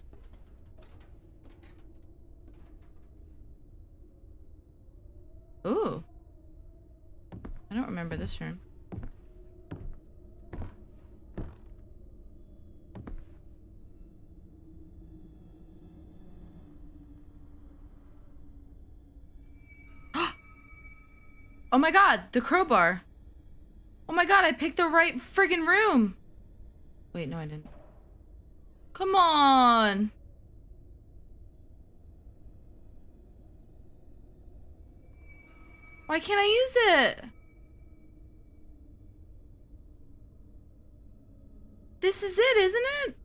Ooh. I don't remember this room. Oh my god, the crowbar. Oh my god, I picked the right friggin' room. Wait, no I didn't. Come on. Why can't I use it? This is it, isn't it?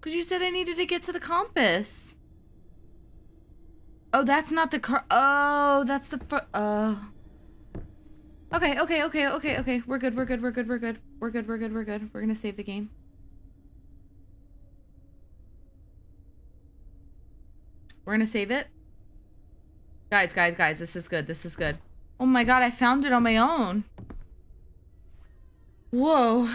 Because you said I needed to get to the compass. Oh, that's not the car. Oh, that's the. Oh. Okay, okay, okay, okay, okay. We're good, we're good, we're good, we're good. We're good, we're good, we're good. We're gonna save the game. We're gonna save it. Guys, guys, guys, this is good. This is good. Oh my god, I found it on my own. Whoa.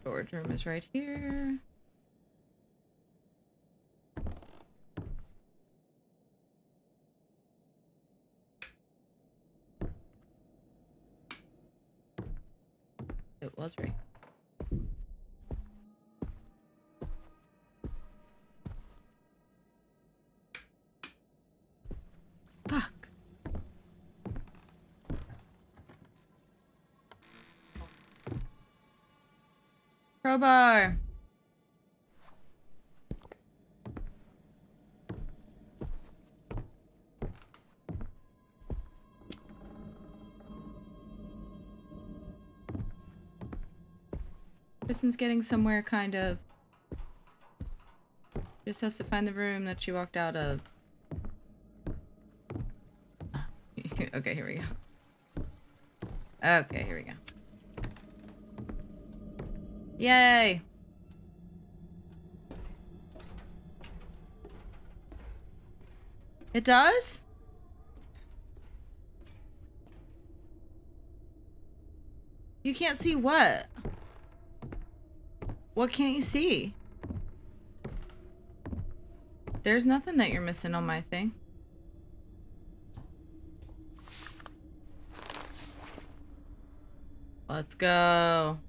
storage room is right here. It was right. Fuck. Crowbar. Kristen's getting somewhere, kind of. Just has to find the room that she walked out of. okay, here we go. Okay, here we go. Yay! It does? You can't see what? What can't you see? There's nothing that you're missing on my thing. Let's go.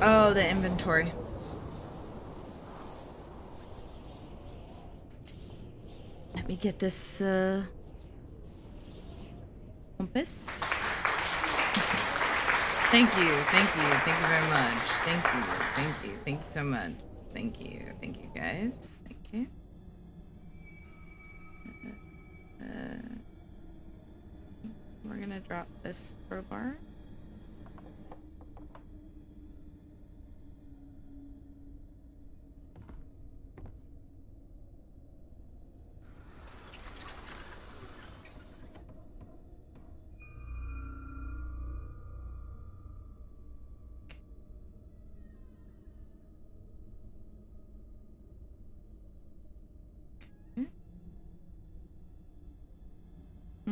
Oh, the inventory. Let me get this, uh... Compass? Thank you, thank you, thank you very much. Thank you, thank you, thank you so much. Thank you, thank you guys. Thank you. Uh, we're gonna drop this crowbar.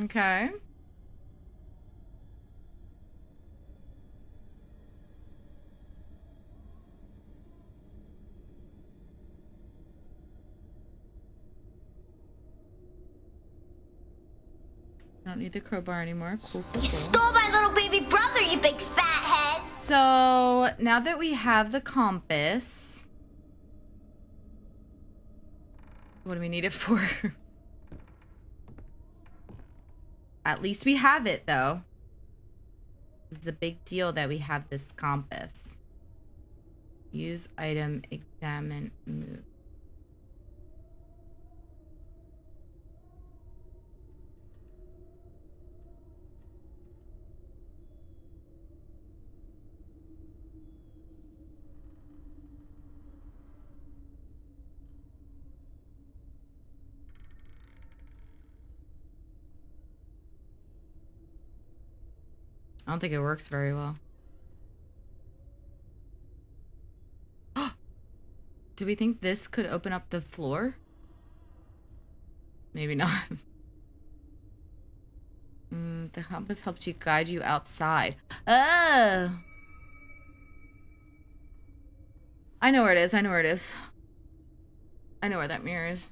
Okay. I Don't need the crowbar anymore. Cool, cool, You stole my little baby brother, you big fat head! So now that we have the compass, what do we need it for? At least we have it though. It's the big deal that we have this compass. Use item, examine, move. I don't think it works very well. Do we think this could open up the floor? Maybe not. Mm, the compass helps you guide you outside. Oh! I know where it is. I know where it is. I know where that mirror is.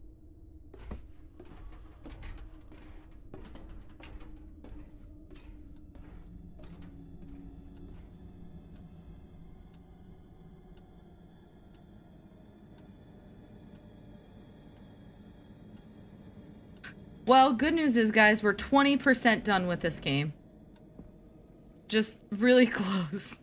Well, good news is, guys, we're 20% done with this game. Just really close.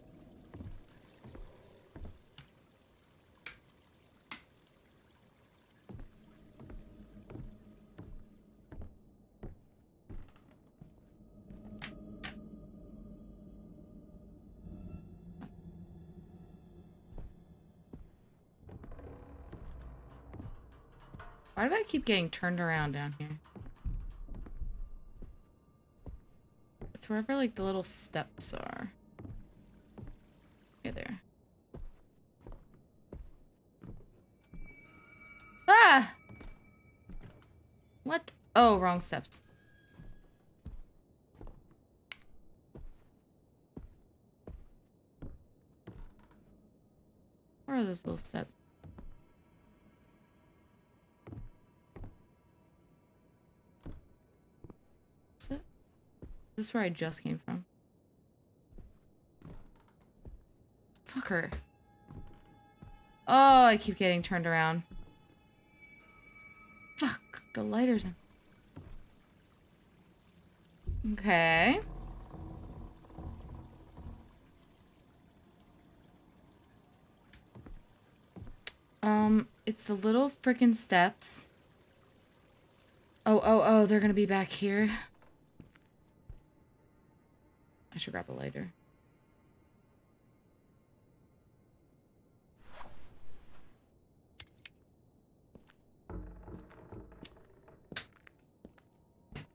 Why do I keep getting turned around down here? Wherever like the little steps are. Okay, there. Ah! What? Oh, wrong steps. Where are those little steps? This is where I just came from. Fucker. Oh, I keep getting turned around. Fuck, the lighter's in. Okay. Um, it's the little frickin' steps. Oh, oh, oh, they're gonna be back here. I should grab a lighter.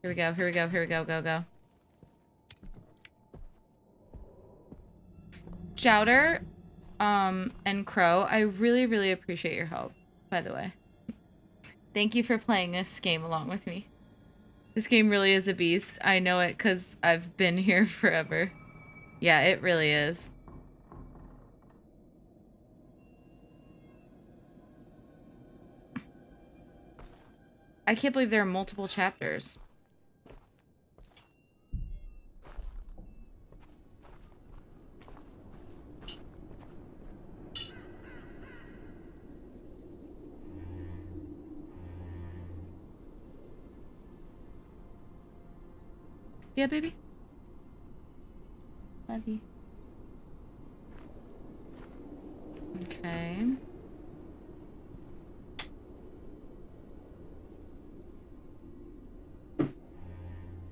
Here we go, here we go, here we go, go, go. Chowder, um, and Crow, I really, really appreciate your help, by the way. Thank you for playing this game along with me. This game really is a beast. I know it because I've been here forever. Yeah, it really is. I can't believe there are multiple chapters. Yeah, baby. Love you. Okay.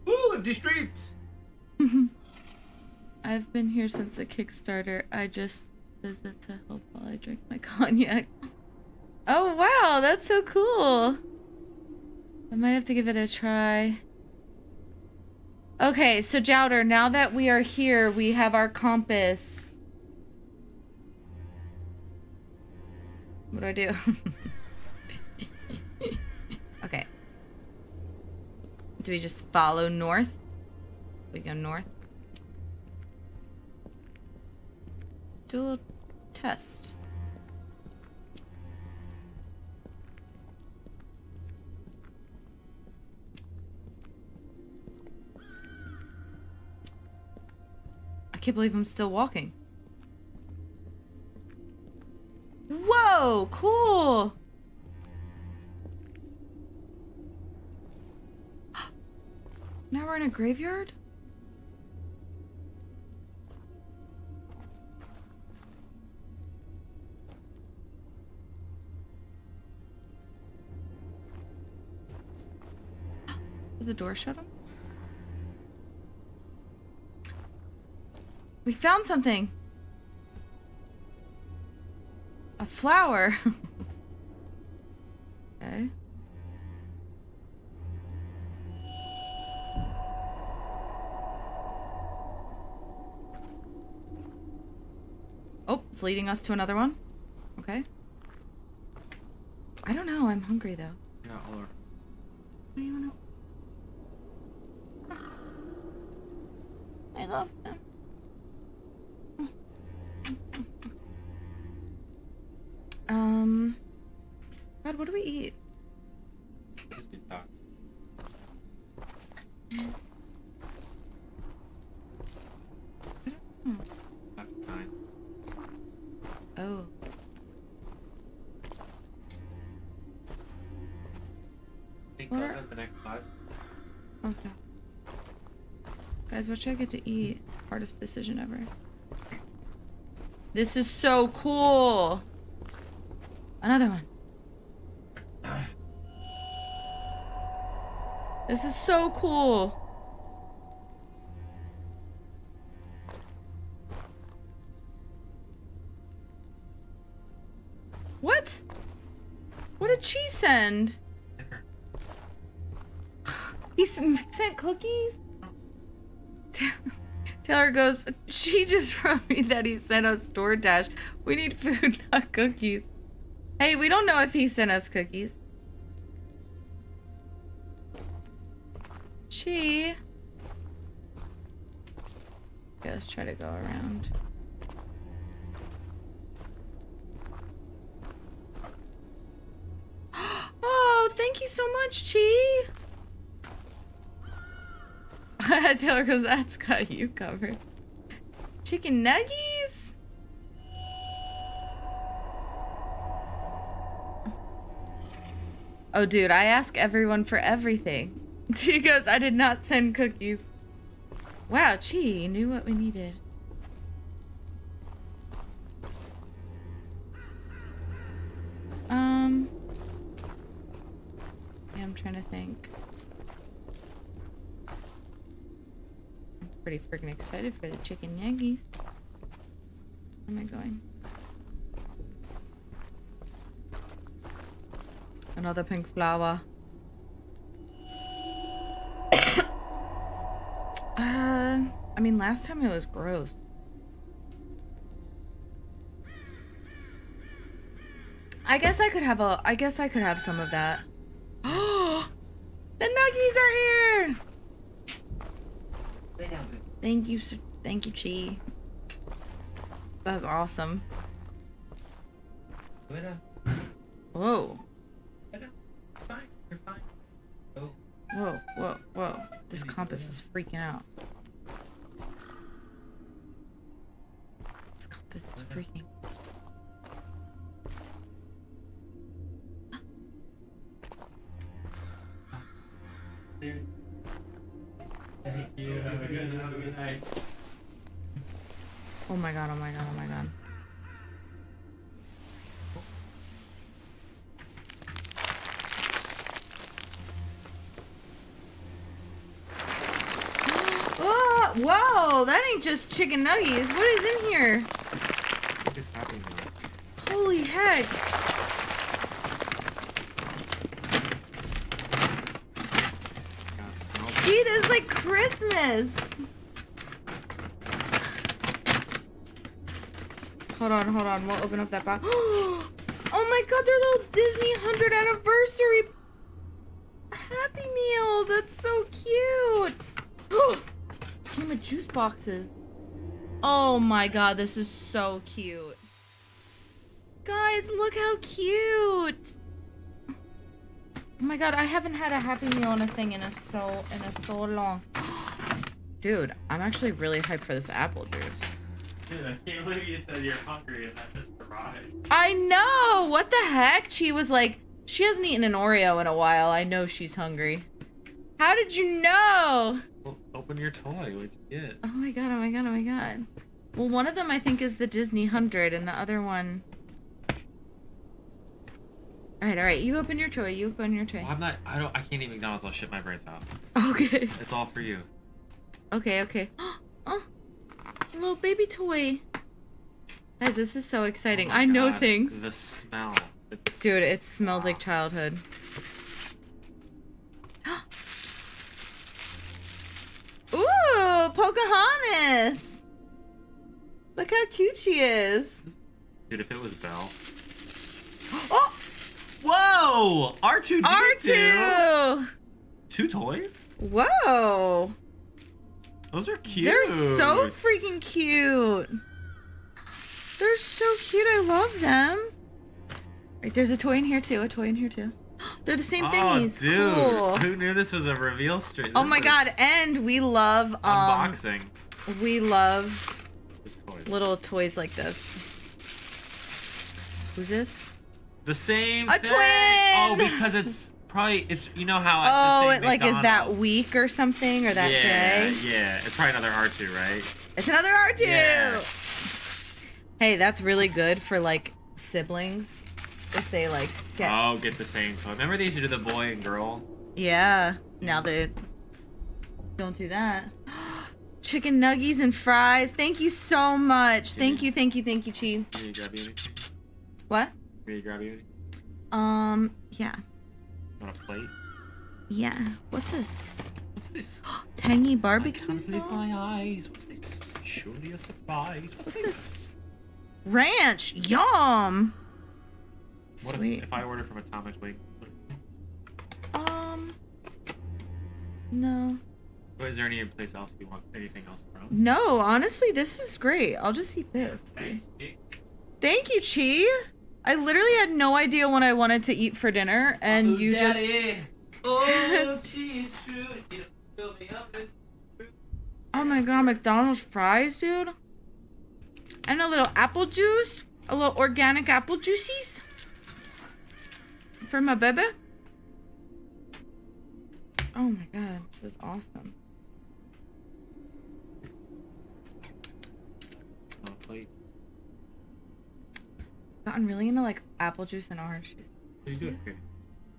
Ooh, empty streets! Mm-hmm. I've been here since the Kickstarter. I just visit to help while I drink my cognac. Oh, wow, that's so cool. I might have to give it a try. Okay, so Jouder, now that we are here, we have our compass. What do I do? okay. Do we just follow north? We go north. Do a little test. Can't believe I'm still walking. Whoa, cool. Now we're in a graveyard? Did the door shut him? We found something. A flower. okay. Oh, it's leading us to another one. Okay. I don't know. I'm hungry though. Yeah, I'll. What do you want to? I love them. Um. God, what do we eat? Just eat that. Hmm. Oh. Think What are- the next. Okay. Guys, what should I get to eat? Hardest decision ever. This is so cool. Another one. This is so cool. What? What did she send? He sent cookies? Taylor goes, she just wrote me that he sent us DoorDash. We need food, not cookies. Hey, we don't know if he sent us cookies. She. Okay, let's try to go around. Oh, thank you so much, Chi. Taylor goes, that's got you covered. Chicken nuggies? Oh, dude, I ask everyone for everything. She goes, I did not send cookies. Wow, Chi, knew what we needed. Um. Yeah, I'm trying to think. I'm pretty freaking excited for the chicken nuggies. Where am I going? Another pink flower. Uh, I mean, last time it was gross. I guess I could have a. I guess I could have some of that. Oh, the nuggies are here. Thank you, sir- thank you, Chi. That's awesome. Whoa. Whoa, whoa, whoa. This compass is freaking out. This compass is freaking. Thank you. Have a good, have a good night. Oh my god, oh my god, oh my god. Whoa, that ain't just chicken nuggies. What is in here? Holy heck. Gee, this is like Christmas. Hold on, hold on. We'll open up that box. oh my god, they're little Disney 100 anniversary Happy Meals. That's so cute. Oh, Came with juice boxes. Oh my god, this is so cute. Guys, look how cute. Oh my god, I haven't had a Happy Meal in a thing in a so in a so long. Dude, I'm actually really hyped for this apple juice. Dude, I can't believe you said you're hungry and that just arrived. I know. What the heck? She was like, she hasn't eaten an Oreo in a while. I know she's hungry. How did you know? Well, open your toy. What'd you get? Oh my god, oh my god, oh my god. Well, one of them I think is the Disney 100 and the other one... Alright, alright. You open your toy. You open your toy. Well, I'm not. I don't. I can't eat McDonald's. I'll shit my brains out. Okay. It's all for you. Okay, okay. Oh, a little baby toy. Guys, this is so exciting. Oh I know Oh God, things. The smell. It's Dude, it smells like childhood. Ooh, Pocahontas! Look how cute she is. dude. If it was Belle. Oh! Whoa! R two D two. R2! Two toys. Whoa! Those are cute. They're so freaking cute. They're so cute. I love them. Right, there's a toy in here too. A toy in here too. They're the same Oh, thingies. dude! Cool. Who knew this was a reveal stream? Oh my god, and we love um Unboxing. we love little toys like this. Who's this? The same. A thing. twin! Oh, because it's probably it's you know how. Oh, it like is that week or something or that yeah, day? Yeah, it's probably another R two, right? It's another R2. Yeah. Hey, that's really good for like siblings if they like get Oh, get the same toy. Remember these do the boy and girl? Yeah. Now they don't do that. Chicken nuggies and fries. Thank you so much. Thank you, thank you, thank you, Chi. Can you grab you anything? What? Can you grab you anything? Um, yeah. Want a plate? Yeah. What's this? What's this? Tangy barbecue sauce? my eyes. What's this? Surely a surprise. What's this? Ranch. Yum. What if, Sweet. if I order from Atomic Wing? Um. No. Or is there any place else you want anything else from? No, honestly, this is great. I'll just eat this. dude. Thank you, Chi. I literally had no idea what I wanted to eat for dinner, and you just. Oh, gee, it's true. You don't fill me up. It's true. Oh my god, McDonald's fries, dude. And a little apple juice. A little organic apple juices. For my baby. Oh my god, this is awesome. Oh, plate. Gotten really into like apple juice and orange juice. What do you do it here?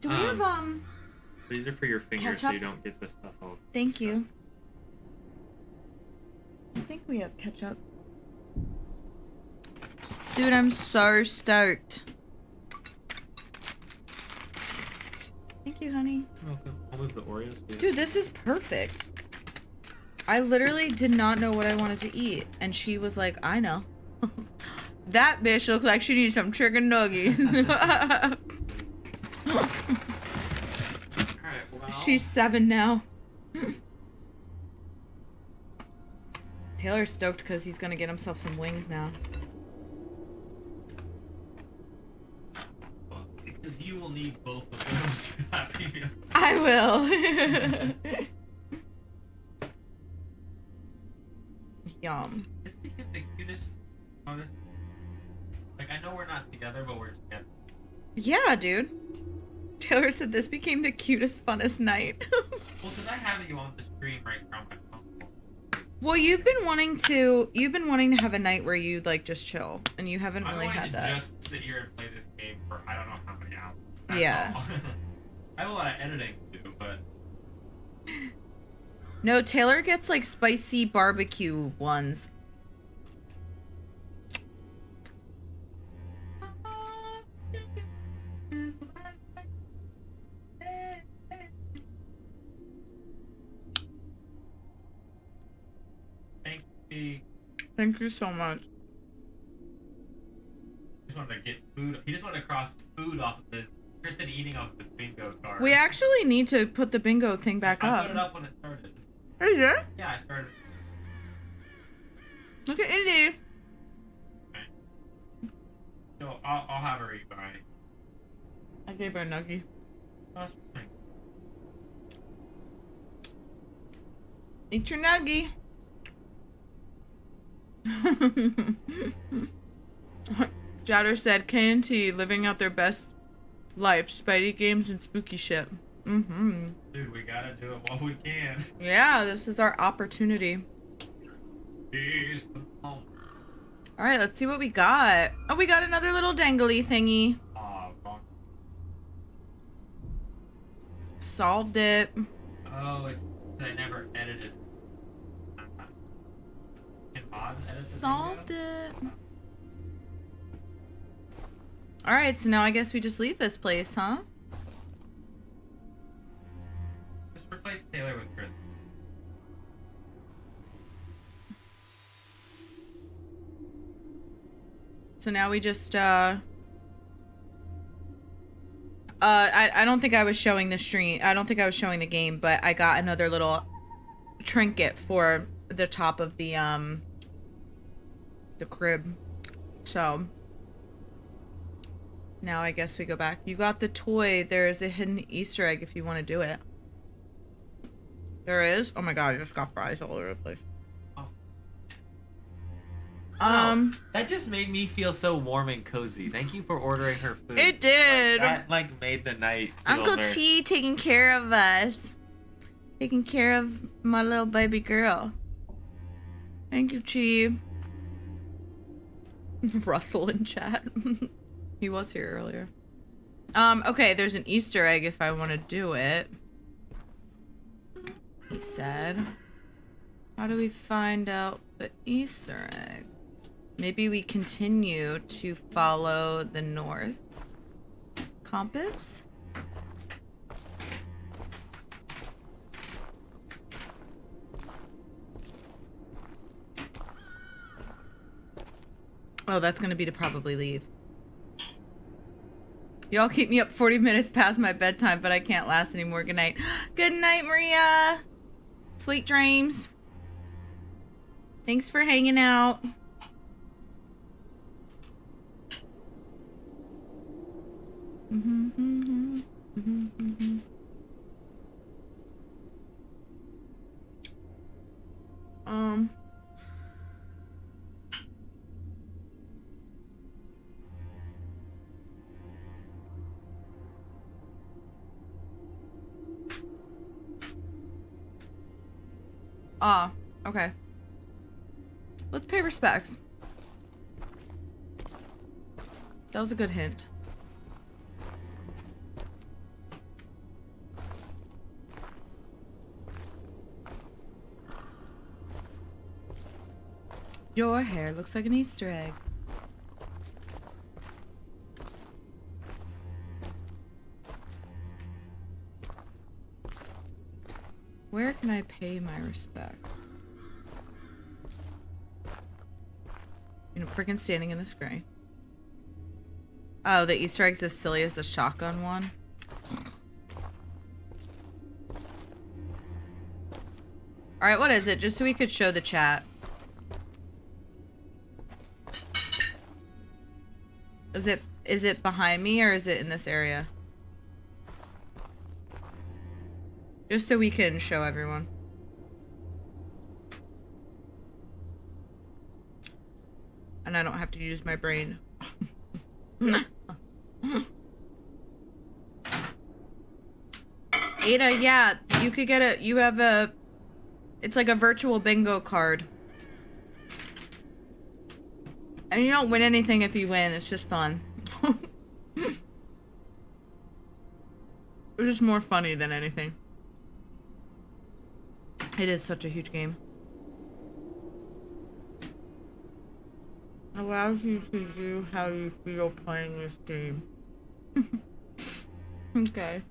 Do we have um These are for your fingers so you don't get this stuff all. thank you. I think we have ketchup. Dude, I'm so stoked. Thank you, honey. Welcome. I'll move the Oreos. Dude, this is perfect. I literally did not know what I wanted to eat, and she was like, "I know." that bitch looks like she needs some chicken nuggies. Alright, well. She's seven now. Hmm. Taylor's stoked because he's gonna get himself some wings now. Because you will need both of those. Happy Meal. I will. Yum. This became the cutest. Honest. Like I know we're not together, but we're together. Yeah, dude. Taylor said this became the cutest, funnest night. Well, because I have you on the screen right from my phone. well, you've been wanting to. You've been wanting to have a night where you like just chill, and you haven't I really wanted had to that. just sit here and play this game for I don't know how many. That's Yeah. I have a lot of editing to do, but No, Taylor gets like spicy barbecue ones. thank you. Thank you so much. Just wanted to get food. He just wanted to cross food off of his. Kristen eating off of his bingo card. We actually need to put the bingo thing back I up. put it up when it started. Are you there? Yeah, I started. Look at Indy. So I'll, I'll have her eat by. I gave her a nuggie. Fine. Eat your nuggie. Jatter said K&T living out their best life, Spidey games and spooky shit. Mm-hmm. Dude, we gotta do it while we can. Yeah, this is our opportunity. He's the moment. All right, let's see what we got. Oh, we got another little dangly thingy. Wrong. Solved it. Oh, it's I never edited. Can Oz edit the Solved it. All right, so now I guess we just leave this place, huh? Just replace Taylor with Chris. So now we just uh uh I, I don't think I was showing the stream I don't think I was showing the game, but I got another little trinket for the top of the um the crib. So now I guess we go back. You got the toy. There's a hidden Easter egg if you want to do it. There is? Oh my god, I just got fries all over the place. Um That just made me feel so warm and cozy. Thank you for ordering her food. It did. That like made the night. Uncle Chi taking care of us. Taking care of my little baby girl. Thank you, Chi. Russell in chat. he was here earlier. Um, okay, there's an Easter egg if I want to do it. He said. How do we find out the Easter egg? Maybe we continue to follow the north compass? Oh, that's gonna be to probably leave. Y'all keep me up 40 minutes past my bedtime, but I can't last anymore. Good night. Good night, Maria. Sweet dreams. Thanks for hanging out. Mm-hmm. Mm-hmm. Mm-hmm. Um, Ah, okay. Let's pay respects. That was a good hint. Your hair looks like an Easter egg. Where can I pay my respect? You know, freaking standing in the screen. Oh, the Easter egg's as silly as the shotgun one. Alright, what is it? Just so we could show the chat. Is it is it behind me or is it in this area? Just so we can show everyone. And I don't have to use my brain. Ada, yeah, you could get a, you have a, it's like a virtual bingo card. And you don't win anything if you win, it's just fun. it's just more funny than anything. It is such a huge game. Allows you to do how you feel playing this game. okay.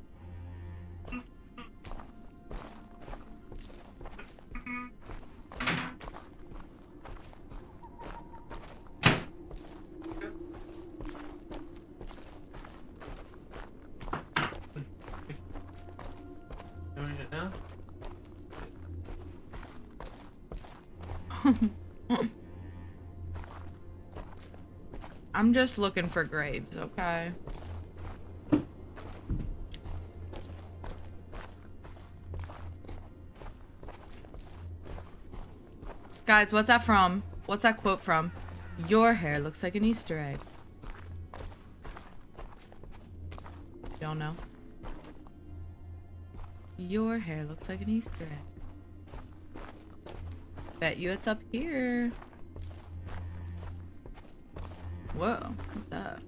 I'm just looking for graves, okay? Guys, what's that from? What's that quote from? Your hair looks like an Easter egg. Y'all know? Your hair looks like an Easter egg. Bet you it's up here. Whoa, what's that?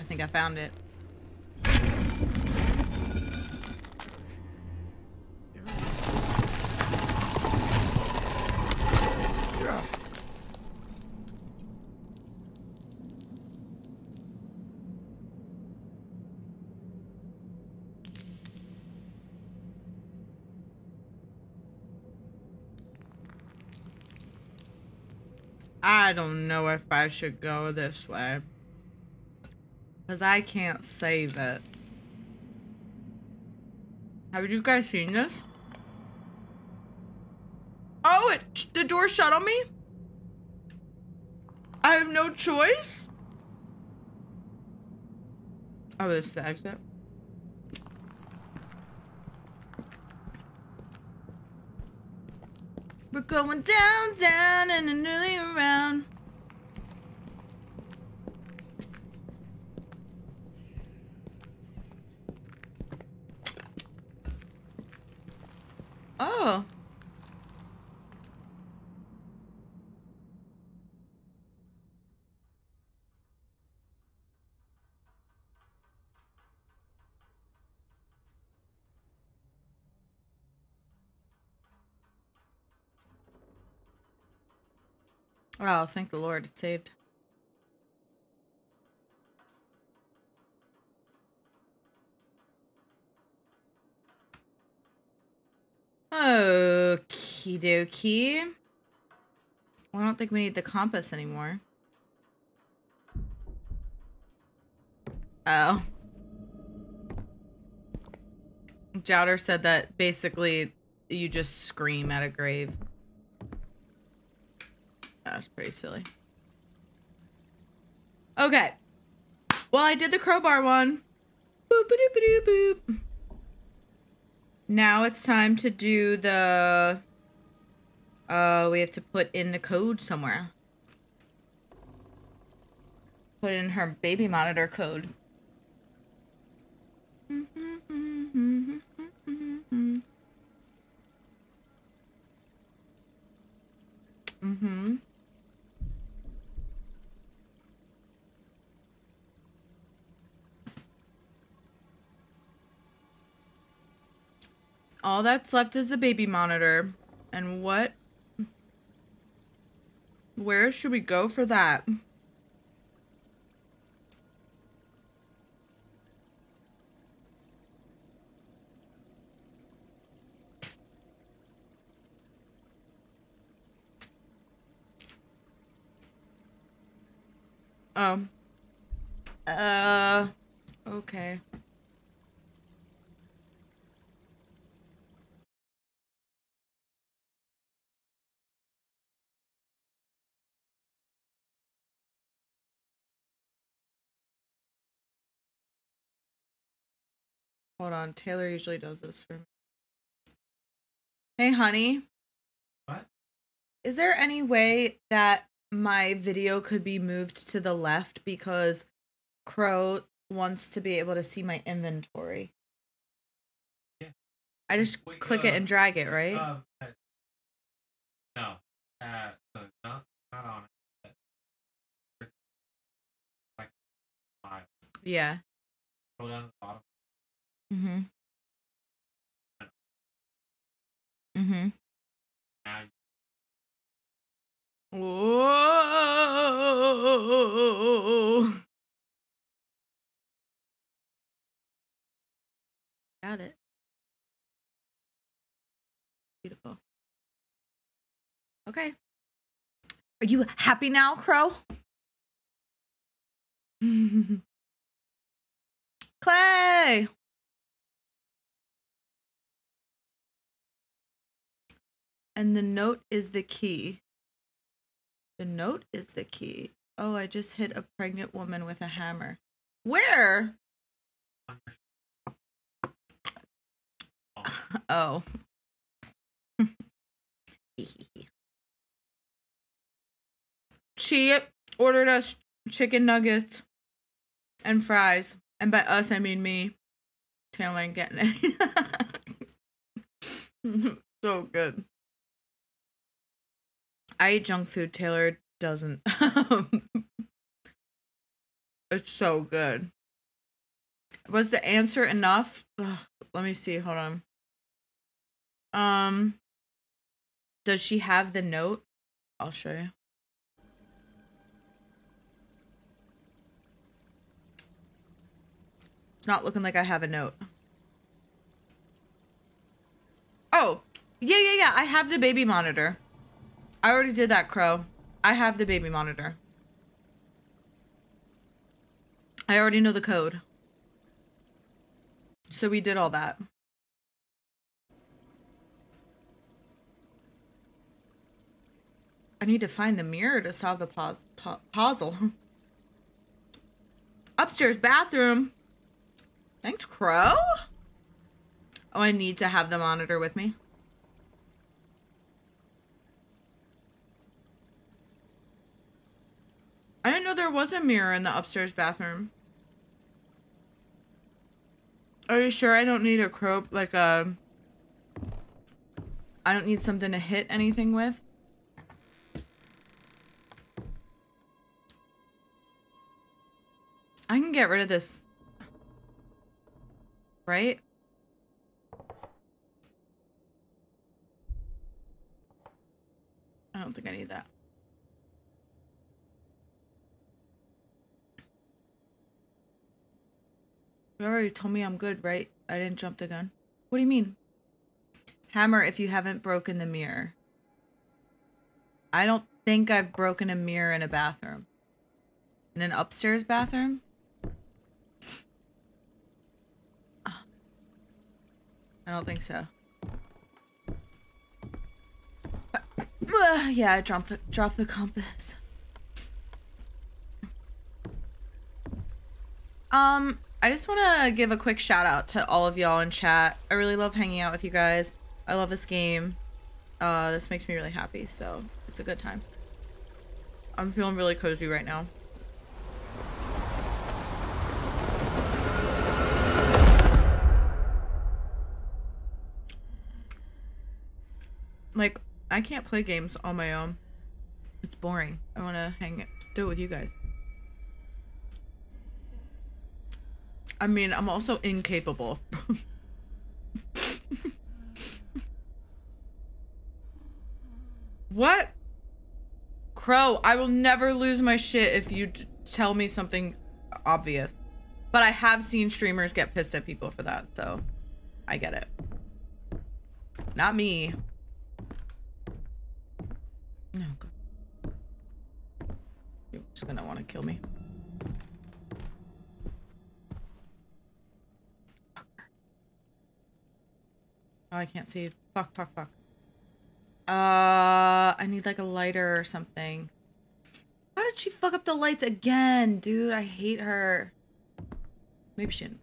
I think I found it. I don't know if I should go this way. Because I can't save it. Have you guys seen this? Oh, it, the door shut on me? I have no choice? Oh, this is the exit. We're going down, down, and a nearly around. Oh. Oh, thank the Lord, it's saved. Okie dokie. Well, I don't think we need the compass anymore. Oh. Jouter said that basically you just scream at a grave. That's pretty silly. Okay. Well, I did the crowbar one. Boop, boop. Now it's time to do the Uh, we have to put in the code somewhere. Put in her baby monitor code. Mm-hmm. All that's left is the baby monitor. And what? Where should we go for that? Oh. Uh. Okay. Hold on. Taylor usually does this for me. Hey, honey. What? Is there any way that my video could be moved to the left because Crow wants to be able to see my inventory? Yeah. I just Wait, click uh, it and drag it, right? Um, uh, no. Uh, so not, on it. Like, yeah. Scroll down the bottom. Mm-hmm. Mm-hmm. Whoa. Got it. Beautiful. Okay. Are you happy now, Crow? Clay! And the note is the key. The note is the key. Oh, I just hit a pregnant woman with a hammer. Where? oh. she ordered us chicken nuggets and fries. And by us, I mean me. Taylor ain't getting any. so good. I eat junk food. Taylor doesn't. it's so good. Was the answer enough? Ugh, let me see. Hold on. Um, does she have the note? I'll show you. It's not looking like I have a note. Oh, yeah, yeah, yeah. I have the baby monitor. I already did that, Crow. I have the baby monitor. I already know the code. So we did all that. I need to find the mirror to solve the puzzle. Upstairs bathroom. Thanks, Crow. Oh, I need to have the monitor with me. I didn't know there was a mirror in the upstairs bathroom. Are you sure I don't need a crow like a I don't need something to hit anything with? I can get rid of this. Right? I don't think I need that. You already told me I'm good, right? I didn't jump the gun. What do you mean? Hammer if you haven't broken the mirror. I don't think I've broken a mirror in a bathroom. In an upstairs bathroom? I don't think so. Yeah, I dropped the dropped the compass. Um, I just want to give a quick shout out to all of y'all in chat. I really love hanging out with you guys. I love this game. uh, this makes me really happy. So it's a good time. I'm feeling really cozy right now. Like, I can't play games on my own. It's boring. I want to hang it, do it with you guys. I mean, I'm also incapable. what? Crow, I will never lose my shit if you tell me something obvious. But I have seen streamers get pissed at people for that, so I get it. Not me. Oh, God. You're just gonna want to kill me. Oh, I can't see. Fuck, fuck, fuck. Uh, I need like a lighter or something. How did she fuck up the lights again? Dude, I hate her. Maybe she didn't.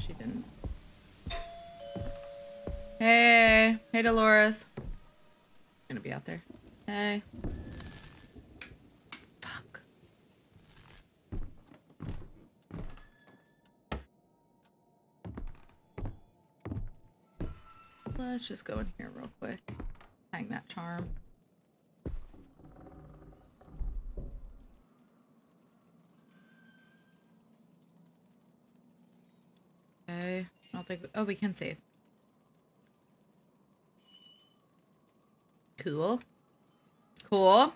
She didn't. Hey, hey Dolores. Be out there. Hey. Fuck. Let's just go in here real quick. Hang that charm. Okay. I don't think. Oh, we can save. Cool. Cool.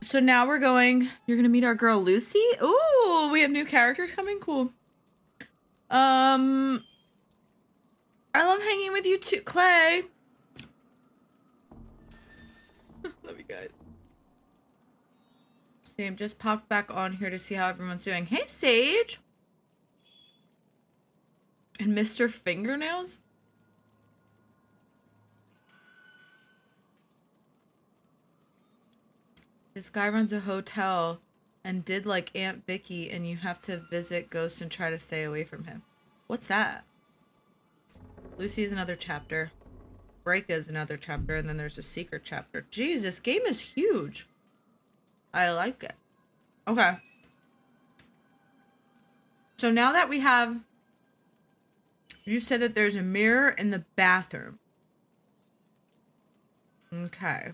So now we're going. You're gonna meet our girl Lucy. Ooh, we have new characters coming. Cool. Um, I love hanging with you too, Clay. love you guys. Sam just popped back on here to see how everyone's doing. Hey, Sage. And Mr. Fingernails. This guy runs a hotel and did like Aunt Vicky, and you have to visit Ghost and try to stay away from him. What's that? Lucy is another chapter. Break is another chapter, and then there's a secret chapter. Jeez, this game is huge. I like it. Okay. So now that we have... You said that there's a mirror in the bathroom. Okay.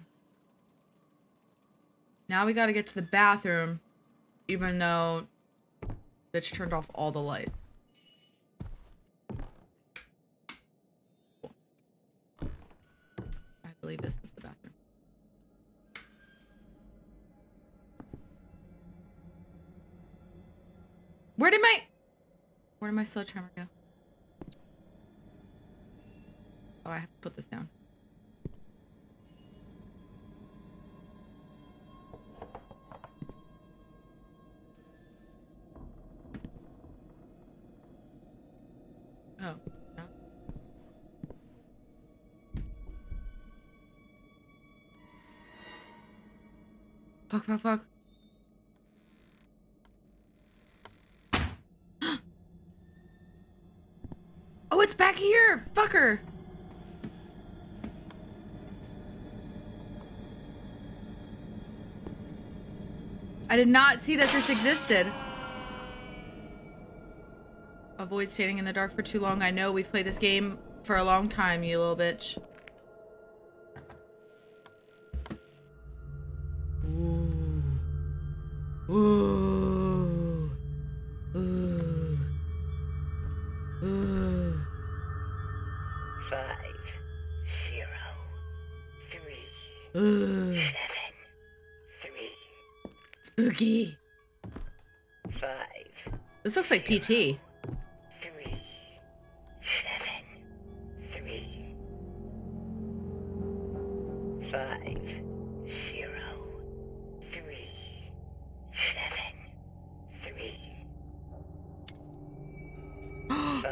Now we gotta get to the bathroom, even though bitch turned off all the lights. I believe this is the bathroom. Where did my... Where did my sledgehammer go? Oh, I have to put this down. Fuck, fuck, fuck. oh, it's back here! Fucker! I did not see that this existed. Avoid standing in the dark for too long. I know we've played this game for a long time, you little bitch. PT. three, seven, three, five, zero, three, seven, three,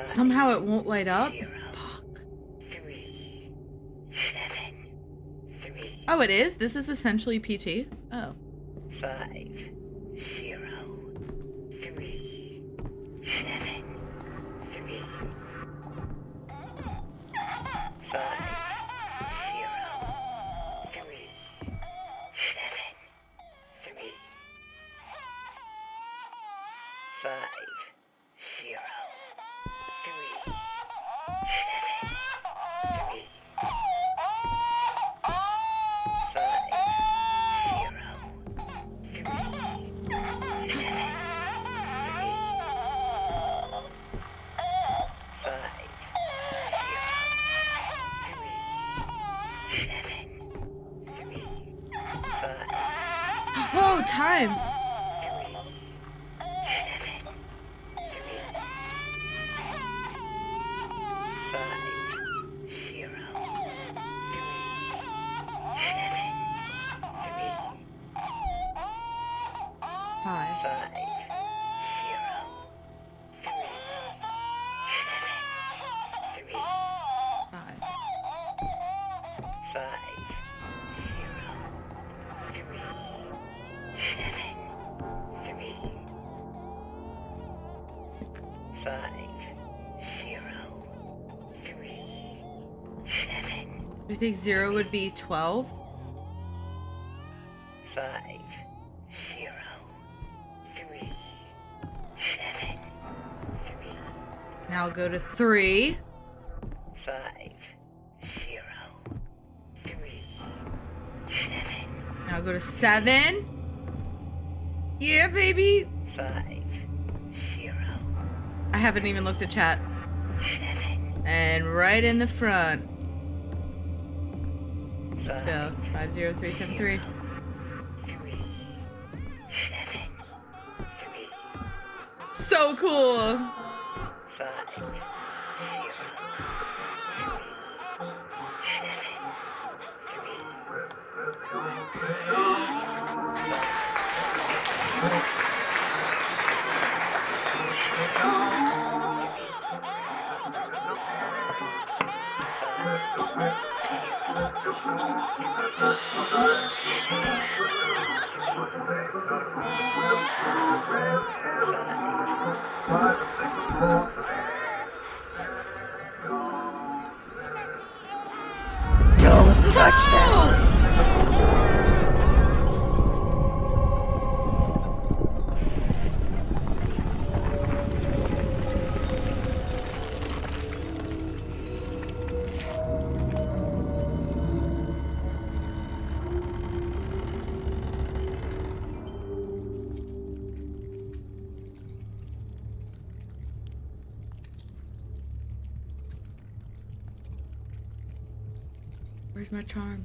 Somehow it won't light up. Oh, it is. This is essentially PT? Seven, you think zero would be 12? five, zero, three, seven, three. Now go to three. Five, zero, three, seven, Now go to seven. Yeah, baby. five, zero, I haven't even looked at chat. And right in the front. 50373. So cool.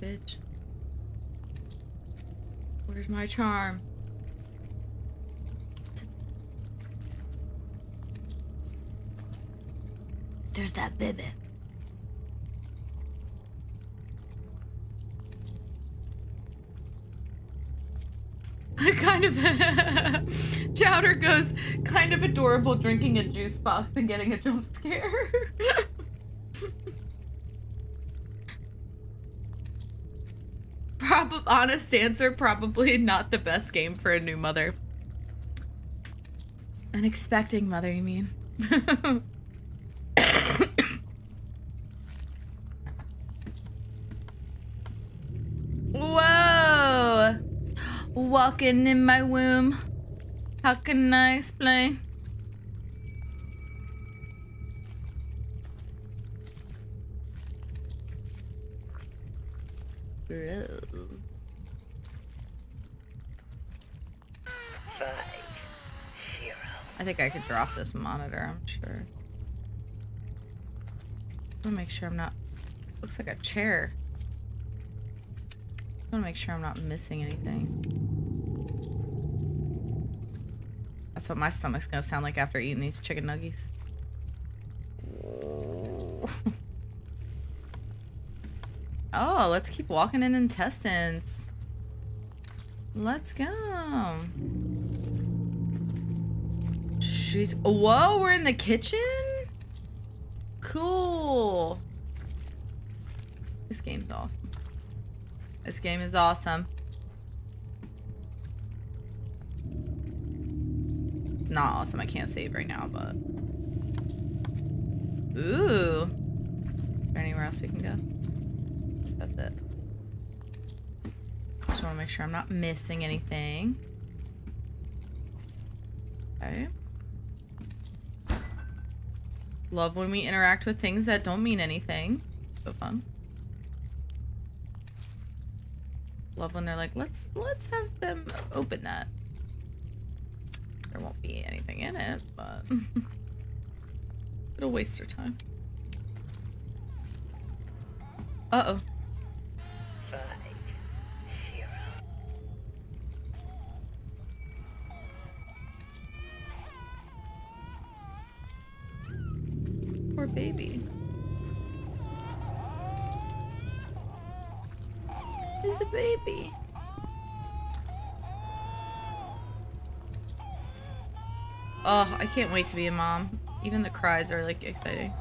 Bitch? Where's my charm? There's that baby. kind of Chowder goes kind of adorable drinking a juice box and getting a jump scare. honest answer, probably not the best game for a new mother. An expecting mother, you mean? Whoa! Walking in my womb. How can I explain? Think I could drop this monitor, I'm sure. I want to make sure I'm not. Looks like a chair. I want to make sure I'm not missing anything. That's what my stomach's gonna sound like after eating these chicken nuggies. Oh, let's keep walking in intestines. Let's go. She's. Whoa, we're in the kitchen? Cool. This game's awesome. This game is awesome. It's not awesome. I can't save right now, but. Ooh. Is there anywhere else we can go? That's it. Just want to make sure I'm not missing anything. Okay. Love when we interact with things that don't mean anything. So fun. Love when they're like, let's let's have them open that. There won't be anything in it, but it'll waste their time. Uh can't wait to be a mom. Even the cries are like exciting.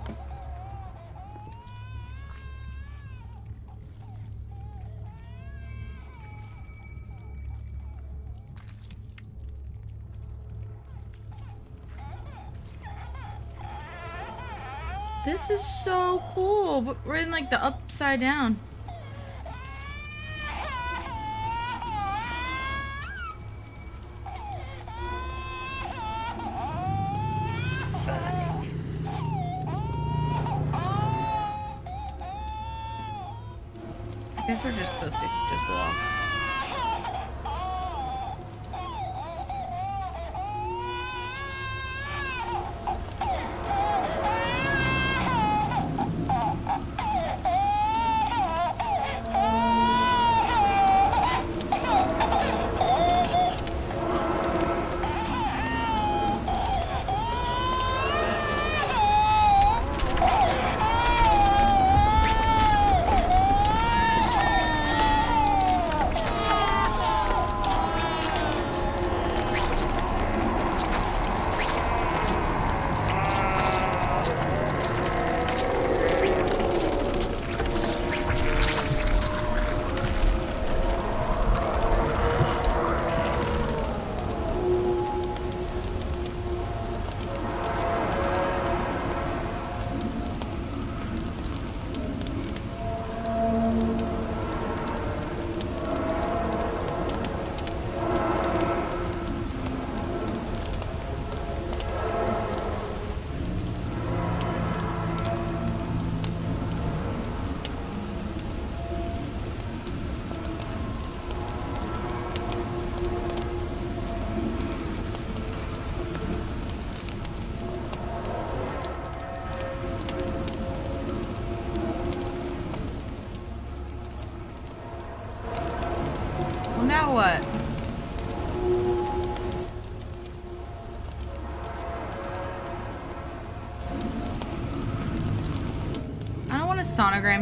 This is so cool. but We're in like the upside down. Supposed to just walk.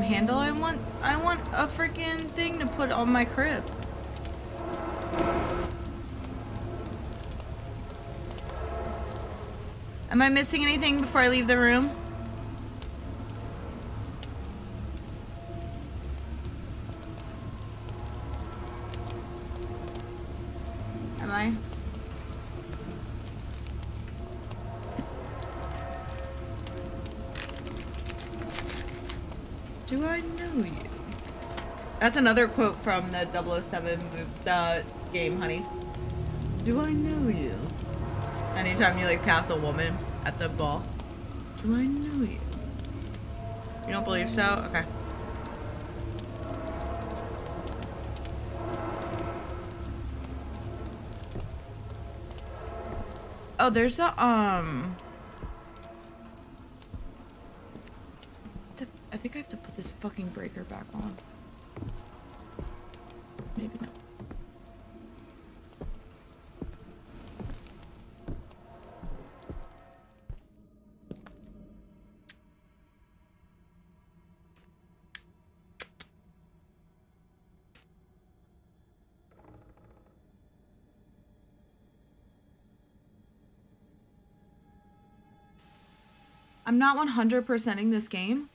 Handle. I want I want a freaking thing to put on my crib. Am I missing anything before I leave the room? That's another quote from the 007 move, the game, honey. Do I know you? Anytime you like pass a woman at the ball. Do I know you? You don't believe so? Okay. Oh, there's a, um... I think I have to put this fucking breaker back on. I'm not 100%ing this game.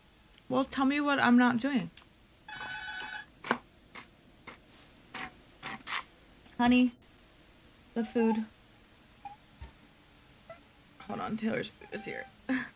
Well, tell me what I'm not doing. Honey, the food. Hold on, Taylor's food is here.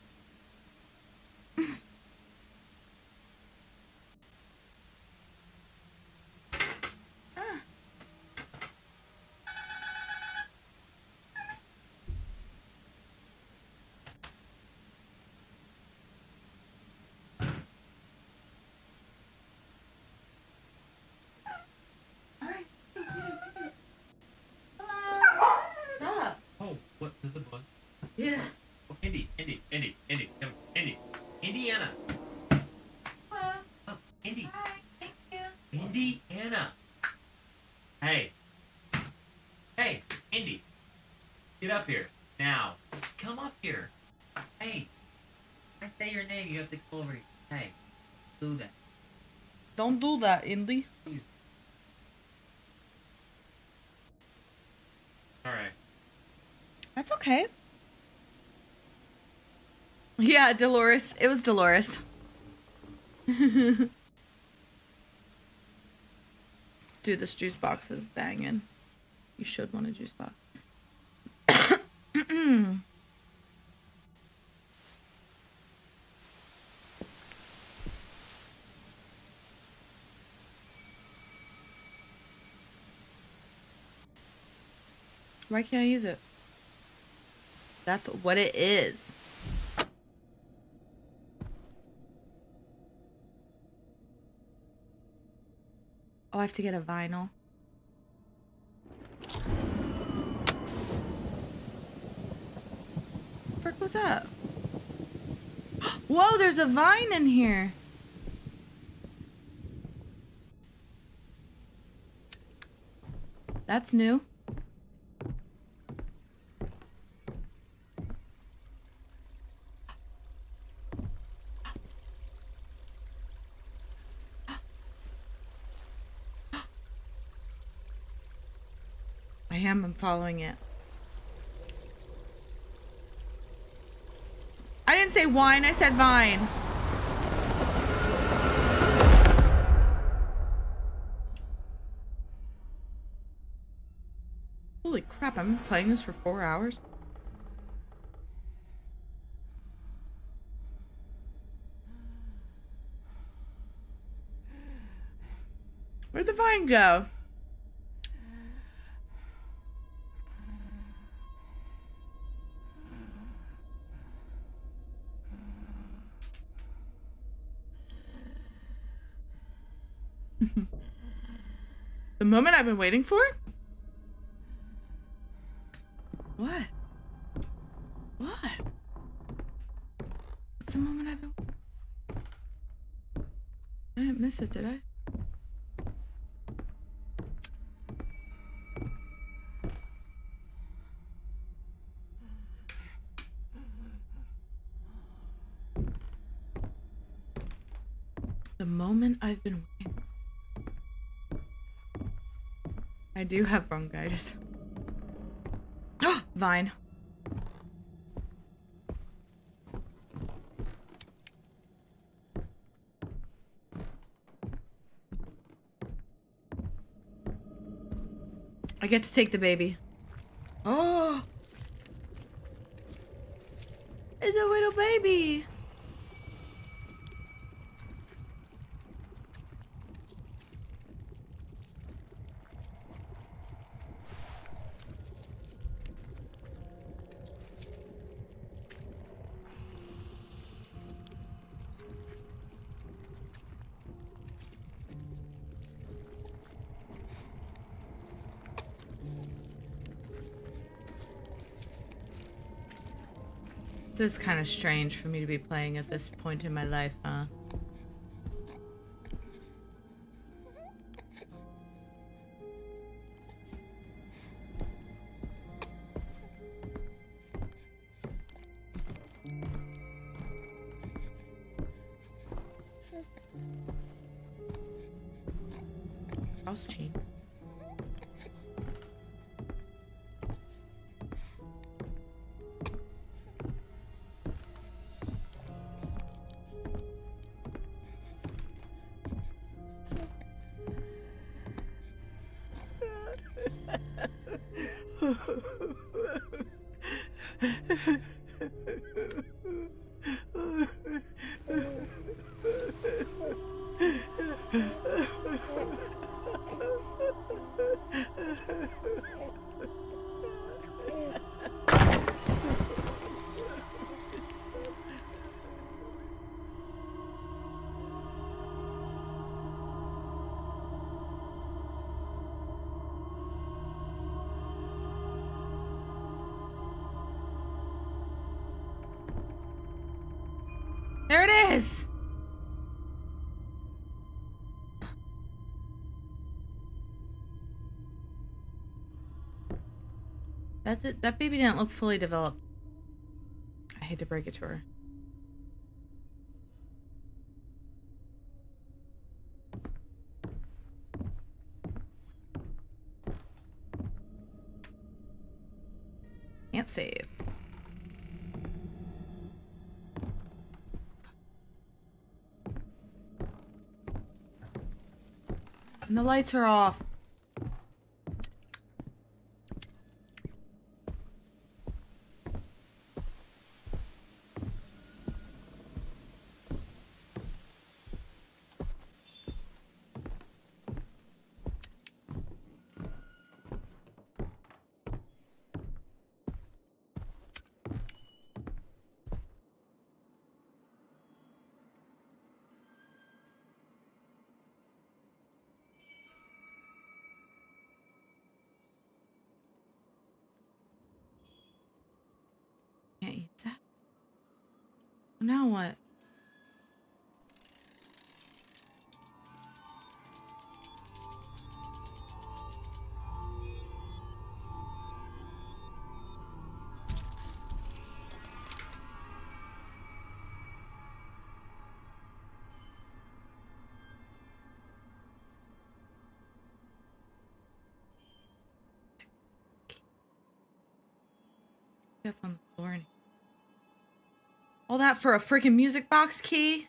Don't that, Indy. Alright. That's okay. Yeah, Dolores. It was Dolores. Dude, this juice box is banging. You should want a juice box. Why can't I use it? That's what it is. Oh, I have to get a vinyl. Frick was that? Whoa, there's a vine in here. That's new. Following it. I didn't say wine. I said vine. Holy crap, I'm playing this for four hours. Where'd the vine go? The moment I've been waiting for? What? What? What's the moment I've been... I didn't miss it, did I? The moment I've been waiting. I do have bronchitis. Vine. I get to take the baby. Oh! It's a little baby! This is kind of strange for me to be playing at this point in my life, huh? That that baby didn't look fully developed. I hate to break it to her. Can't save. And the lights are off. All that for a freaking music box key?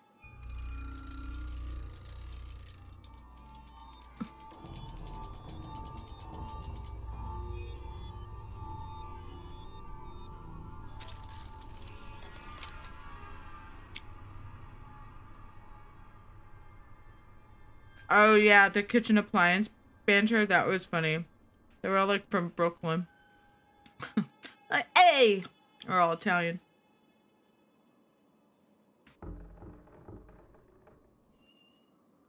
Oh yeah, the kitchen appliance banter, that was funny. They were all like from Brooklyn. hey! Or all Italian.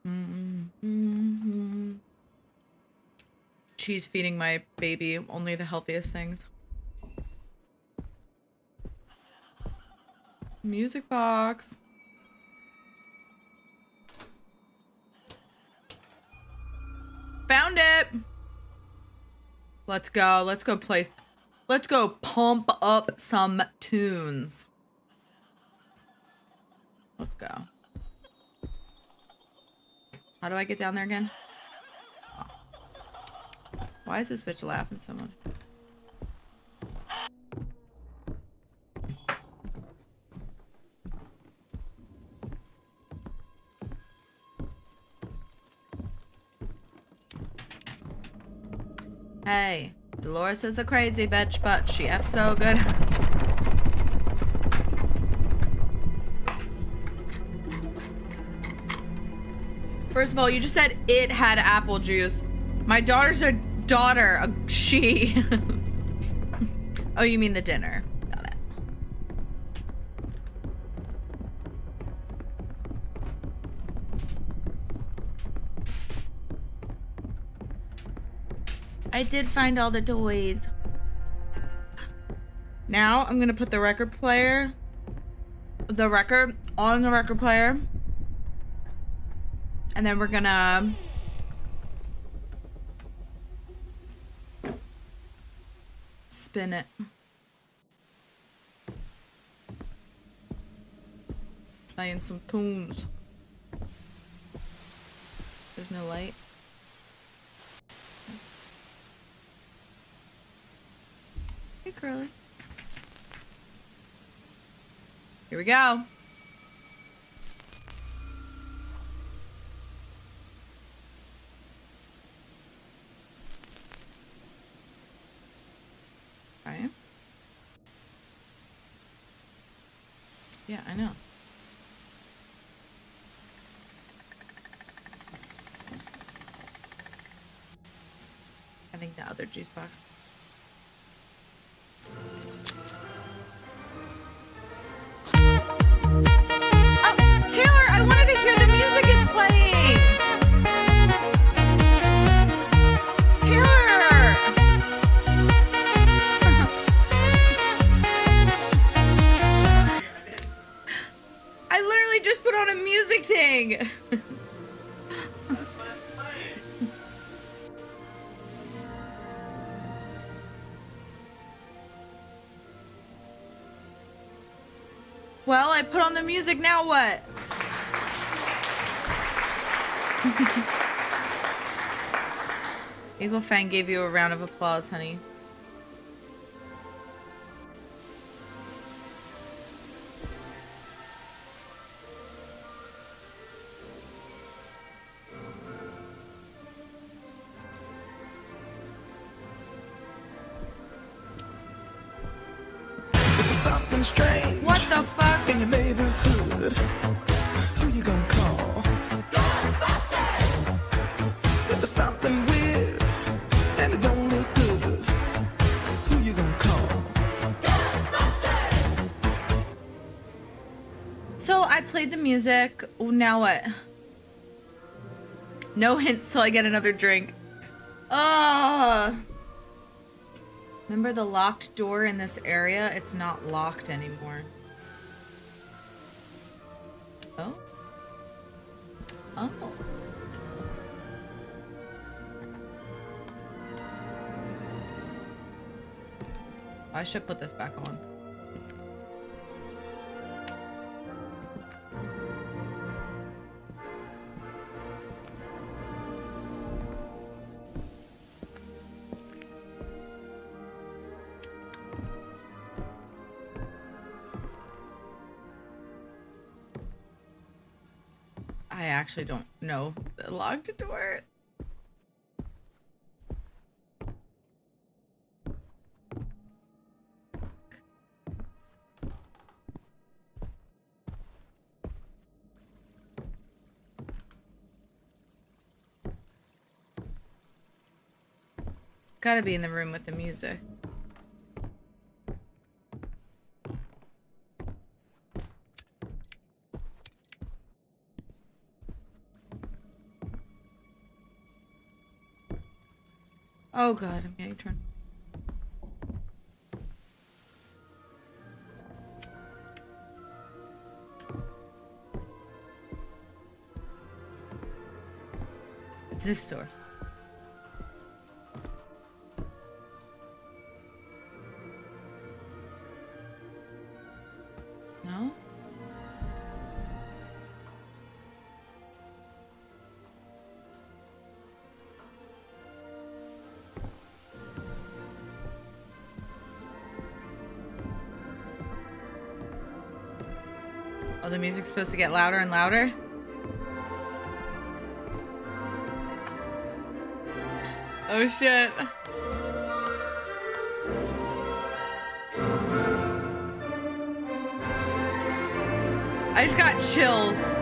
Mm-hmm. She's feeding my baby only the healthiest things. Music box. Found it. Let's go. Let's go play. Let's go pump up some tunes. Let's go. How do I get down there again? Why is this bitch laughing so much? Hey, Dolores is a crazy bitch, but she F's so good. First of all, you just said it had apple juice. My daughter's a daughter, a she. oh, you mean the dinner. Got it. I did find all the toys. Now I'm gonna put the record player, the record on the record player. And then we're gonna spin it. Playing some tunes. There's no light. Hey, Curly. Here we go. Yeah, I know. I think the other juice box. Oh, Taylor! On a music thing. well, I put on the music, now what? Eagle Fang gave you a round of applause, honey. Music. Now what? No hints till I get another drink. Ah. Remember the locked door in this area? It's not locked anymore. Oh? Oh. I should put this back on. I actually don't know the locked door. Gotta be in the room with the music. Oh god, I'm getting turned. This door. No? The music's supposed to get louder and louder? Oh shit. I just got chills.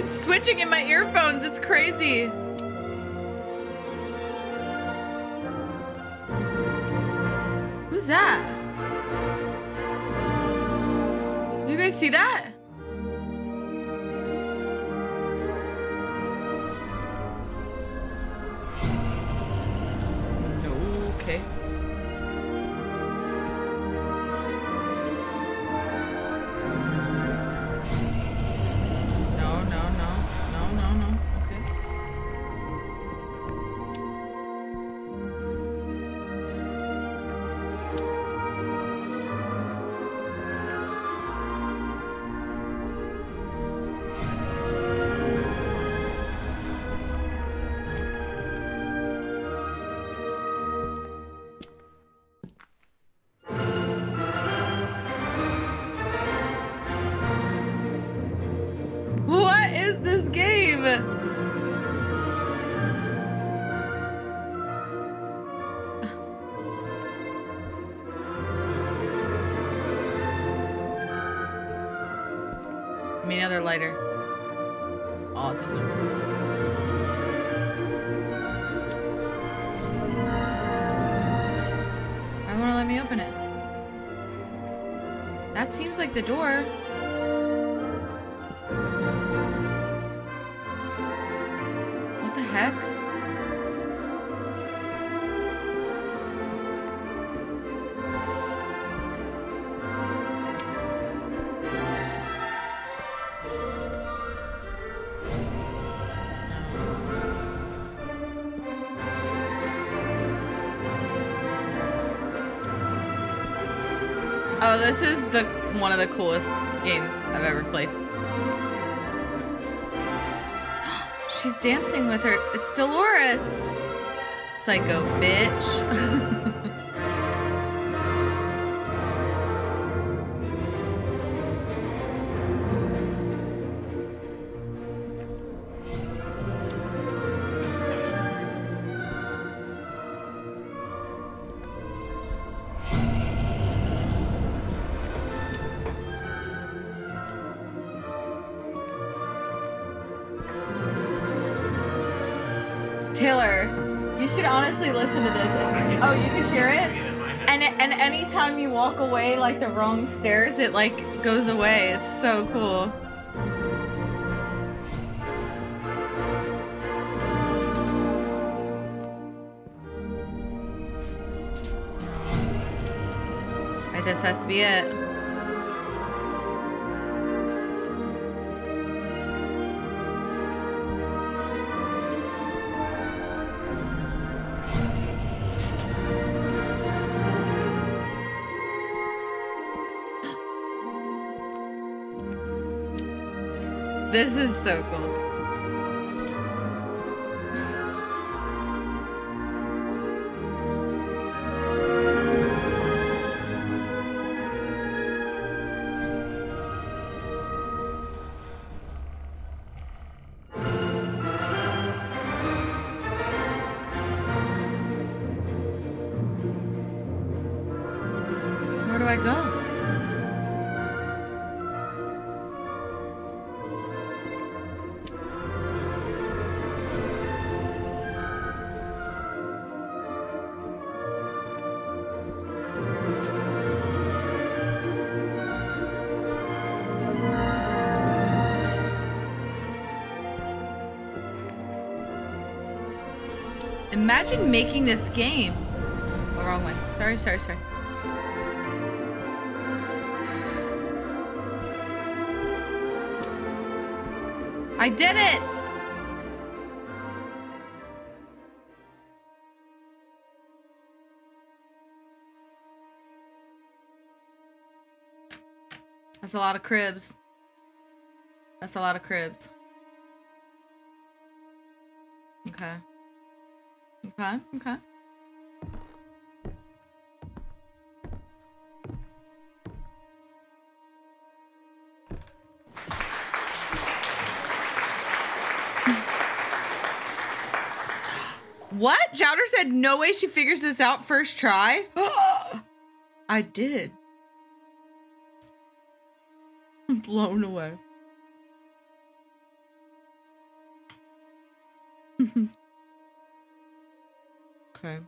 Keeps switching in my earphones. It's crazy. Who's that? You guys see that? The door. One of the coolest games I've ever played. She's dancing with her. It's Dolores. Psycho bitch. like the wrong stairs, it like goes away. It's so cool. This has to be it. This is so cool. Imagine making this game. Oh, wrong way. Sorry, sorry, sorry. I did it! That's a lot of cribs. That's a lot of cribs. Okay. Okay, okay. What? Jouter said no way she figures this out first try? I did. I'm blown away. okay.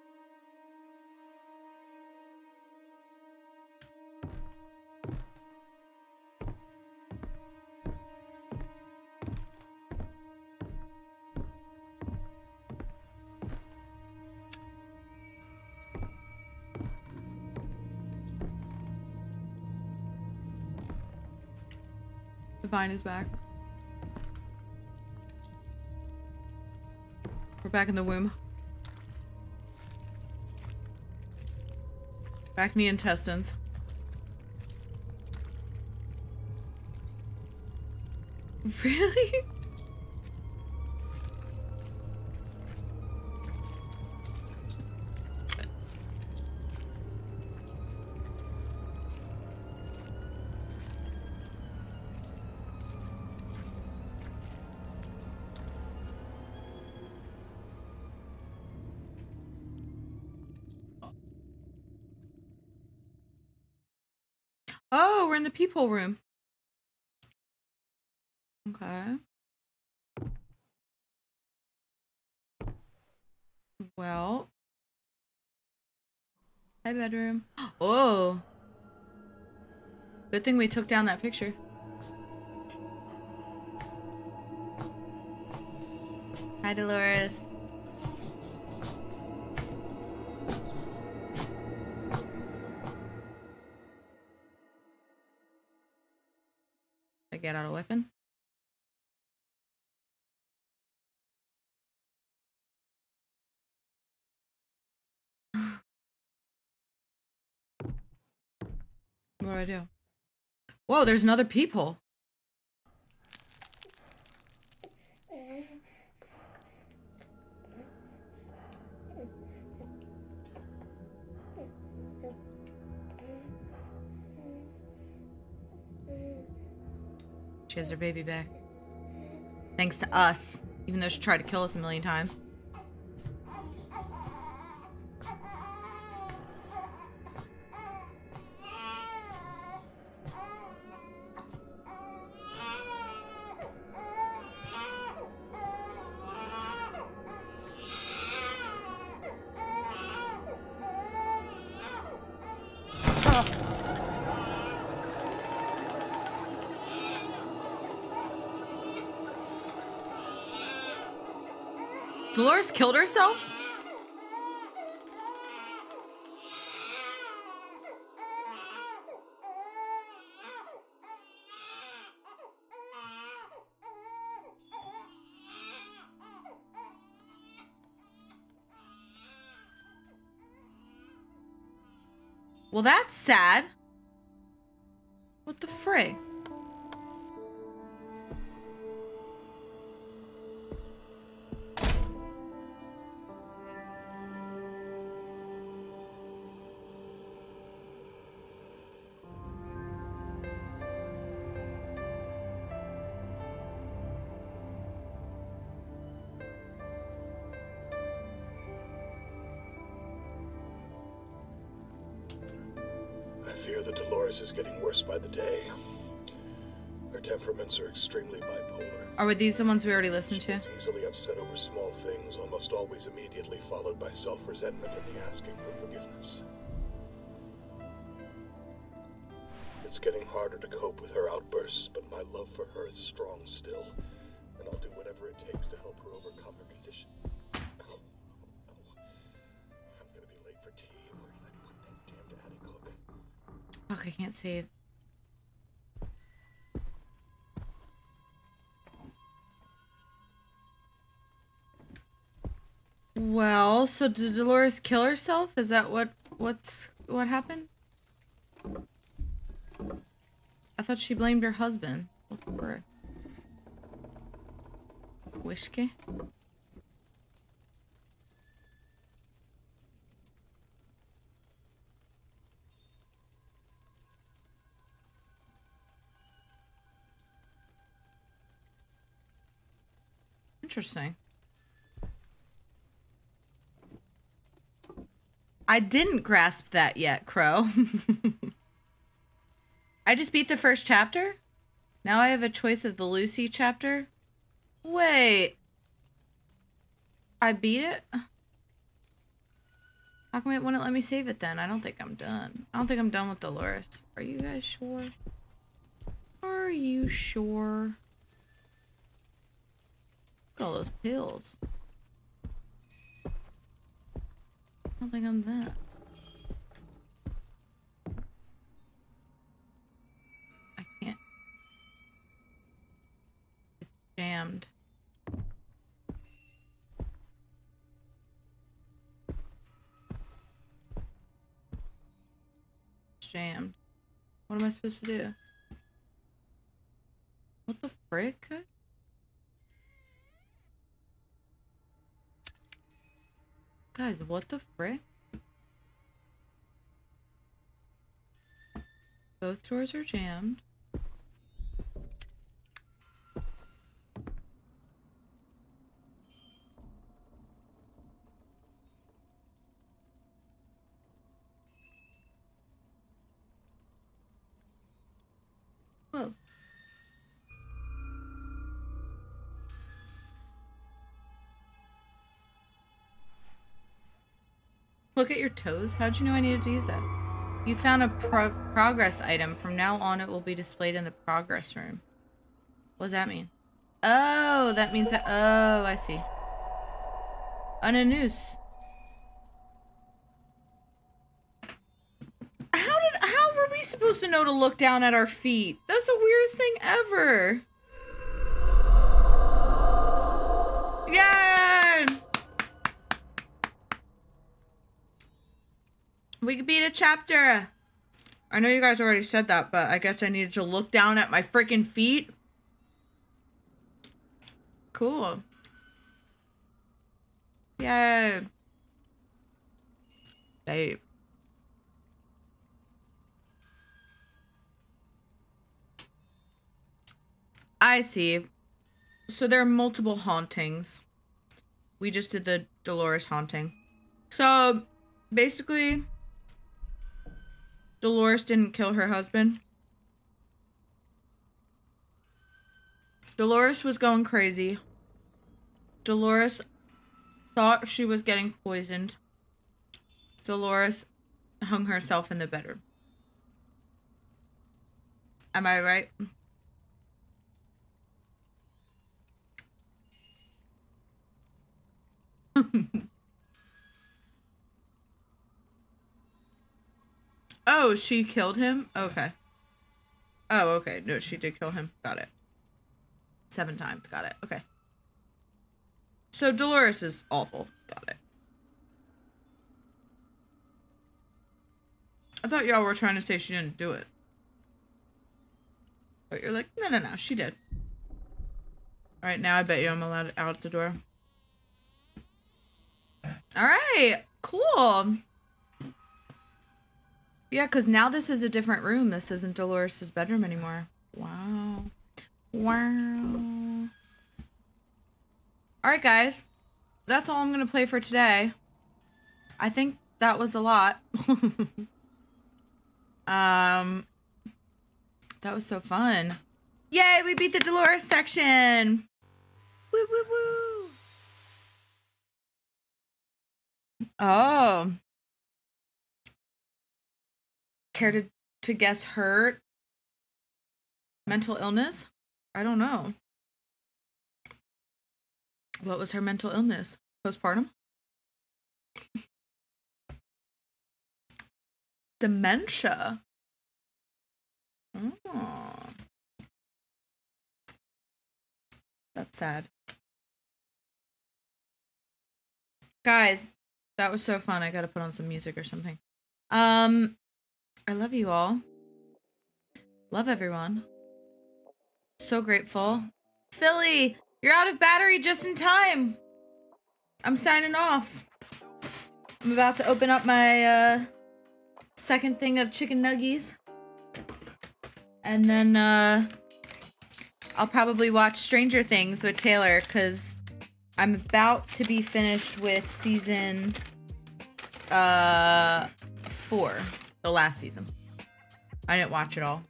The vine is back. We're back in the womb. Back in the intestines. Really? Peephole room. Okay. Well. Hi, bedroom. Oh. Good thing we took down that picture. Hi, Dolores. Get out a weapon? What do I do? Whoa, there's another peephole. She has her baby back. Thanks to us, even though she tried to kill us a million times. Killed herself? Well, that's sad. What the frig? I fear that Dolores is getting worse by the day. Her temperaments are extremely bipolar. Are these the ones we already listened to? She's easily upset over small things, almost always immediately followed by self-resentment and the asking for forgiveness. It's getting harder to cope with her outbursts, but my love for her is strong still, and I'll do whatever it takes to help her overcome her condition. I can't save. Well, so did Dolores kill herself? Is that what what's what happened? I thought she blamed her husband. What the frick? Whiskey? Interesting. I didn't grasp that yet, Crow. I just beat the first chapter? Now I have a choice of the Lucy chapter? Wait. I beat it? How come it wouldn't let me save it then? I don't think I'm done. I don't think I'm done with Dolores. Are you guys sure? Are you sure? All those pills. I don't think I'm that. I can't. It's jammed. Jammed. What am I supposed to do? What the frick? Guys, what the frick? Both doors are jammed. Look at your toes. How'd you know I needed to use that? You found a pro progress item. From now on, it will be displayed in the progress room. What does that mean? Oh, that means that. Oh, I see. On a noose. How did? How were we supposed to know to look down at our feet? That's the weirdest thing ever. Yay! We could beat a chapter. I know you guys already said that, but I guess I needed to look down at my freaking feet. Cool. Yay. Babe. I see. So there are multiple hauntings. We just did the Dolores haunting. So basically, Dolores didn't kill her husband. Dolores was going crazy. Dolores thought she was getting poisoned. Dolores hung herself in the bedroom. Am I right? oh, she killed him? Okay. Oh, okay. No, she did kill him. Got it. Seven times. Got it. Okay. So Dolores is awful. Got it. I thought y'all were trying to say she didn't do it. But you're like, no, no, no, she did. All right, now I bet you I'm allowed out the door. All right, cool. Yeah, because now this is a different room. This isn't Dolores' bedroom anymore. Wow. Wow. All right, guys. That's all I'm going to play for today. I think that was a lot. um, that was so fun. Yay, we beat the Dolores section. Woo, woo, woo. Oh. Care to, to guess her mental illness? I don't know. What was her mental illness? Postpartum? Dementia. Oh. That's sad. Guys, that was so fun. I gotta put on some music or something. Um, I love you all. Love everyone. So grateful. Philly, you're out of battery just in time. I'm signing off. I'm about to open up my uh, second thing of chicken nuggies. And then uh, I'll probably watch Stranger Things with Taylor because I'm about to be finished with season uh, four, the last season. I didn't watch it all.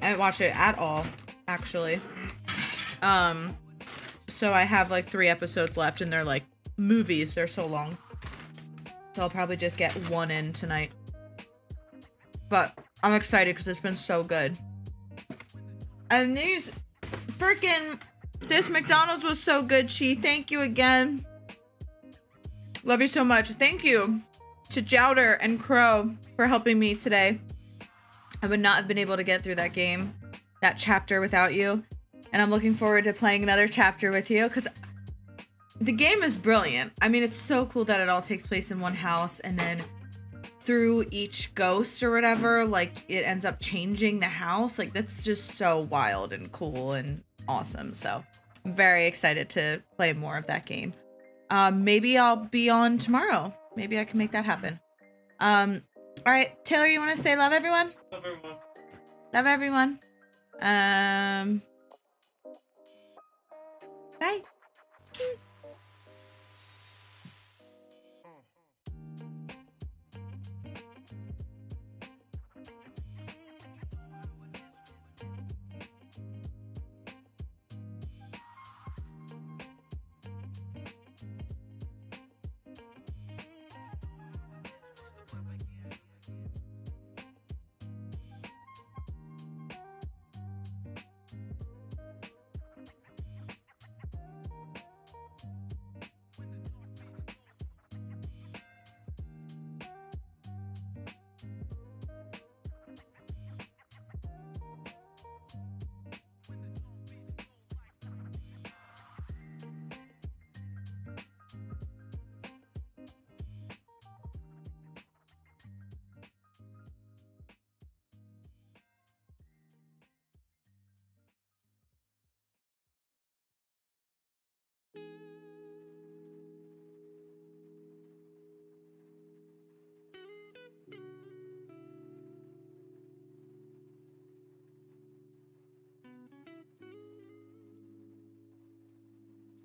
I didn't watch it at all, actually. Um, so I have like three episodes left, and they're like movies. They're so long. So I'll probably just get one in tonight. But I'm excited because it's been so good. And these freaking this McDonald's was so good, Chi. Thank you again. Love you so much. Thank you to Jouder and Crow for helping me today. I would not have been able to get through that game, that chapter without you. And I'm looking forward to playing another chapter with you because the game is brilliant. I mean, it's so cool that it all takes place in one house and then through each ghost or whatever, like it ends up changing the house. Like that's just so wild and cool and awesome. So I'm very excited to play more of that game. Um, maybe I'll be on tomorrow. Maybe I can make that happen. Um, all right, Taylor, you want to say love everyone? Love everyone. Love everyone. Um, bye.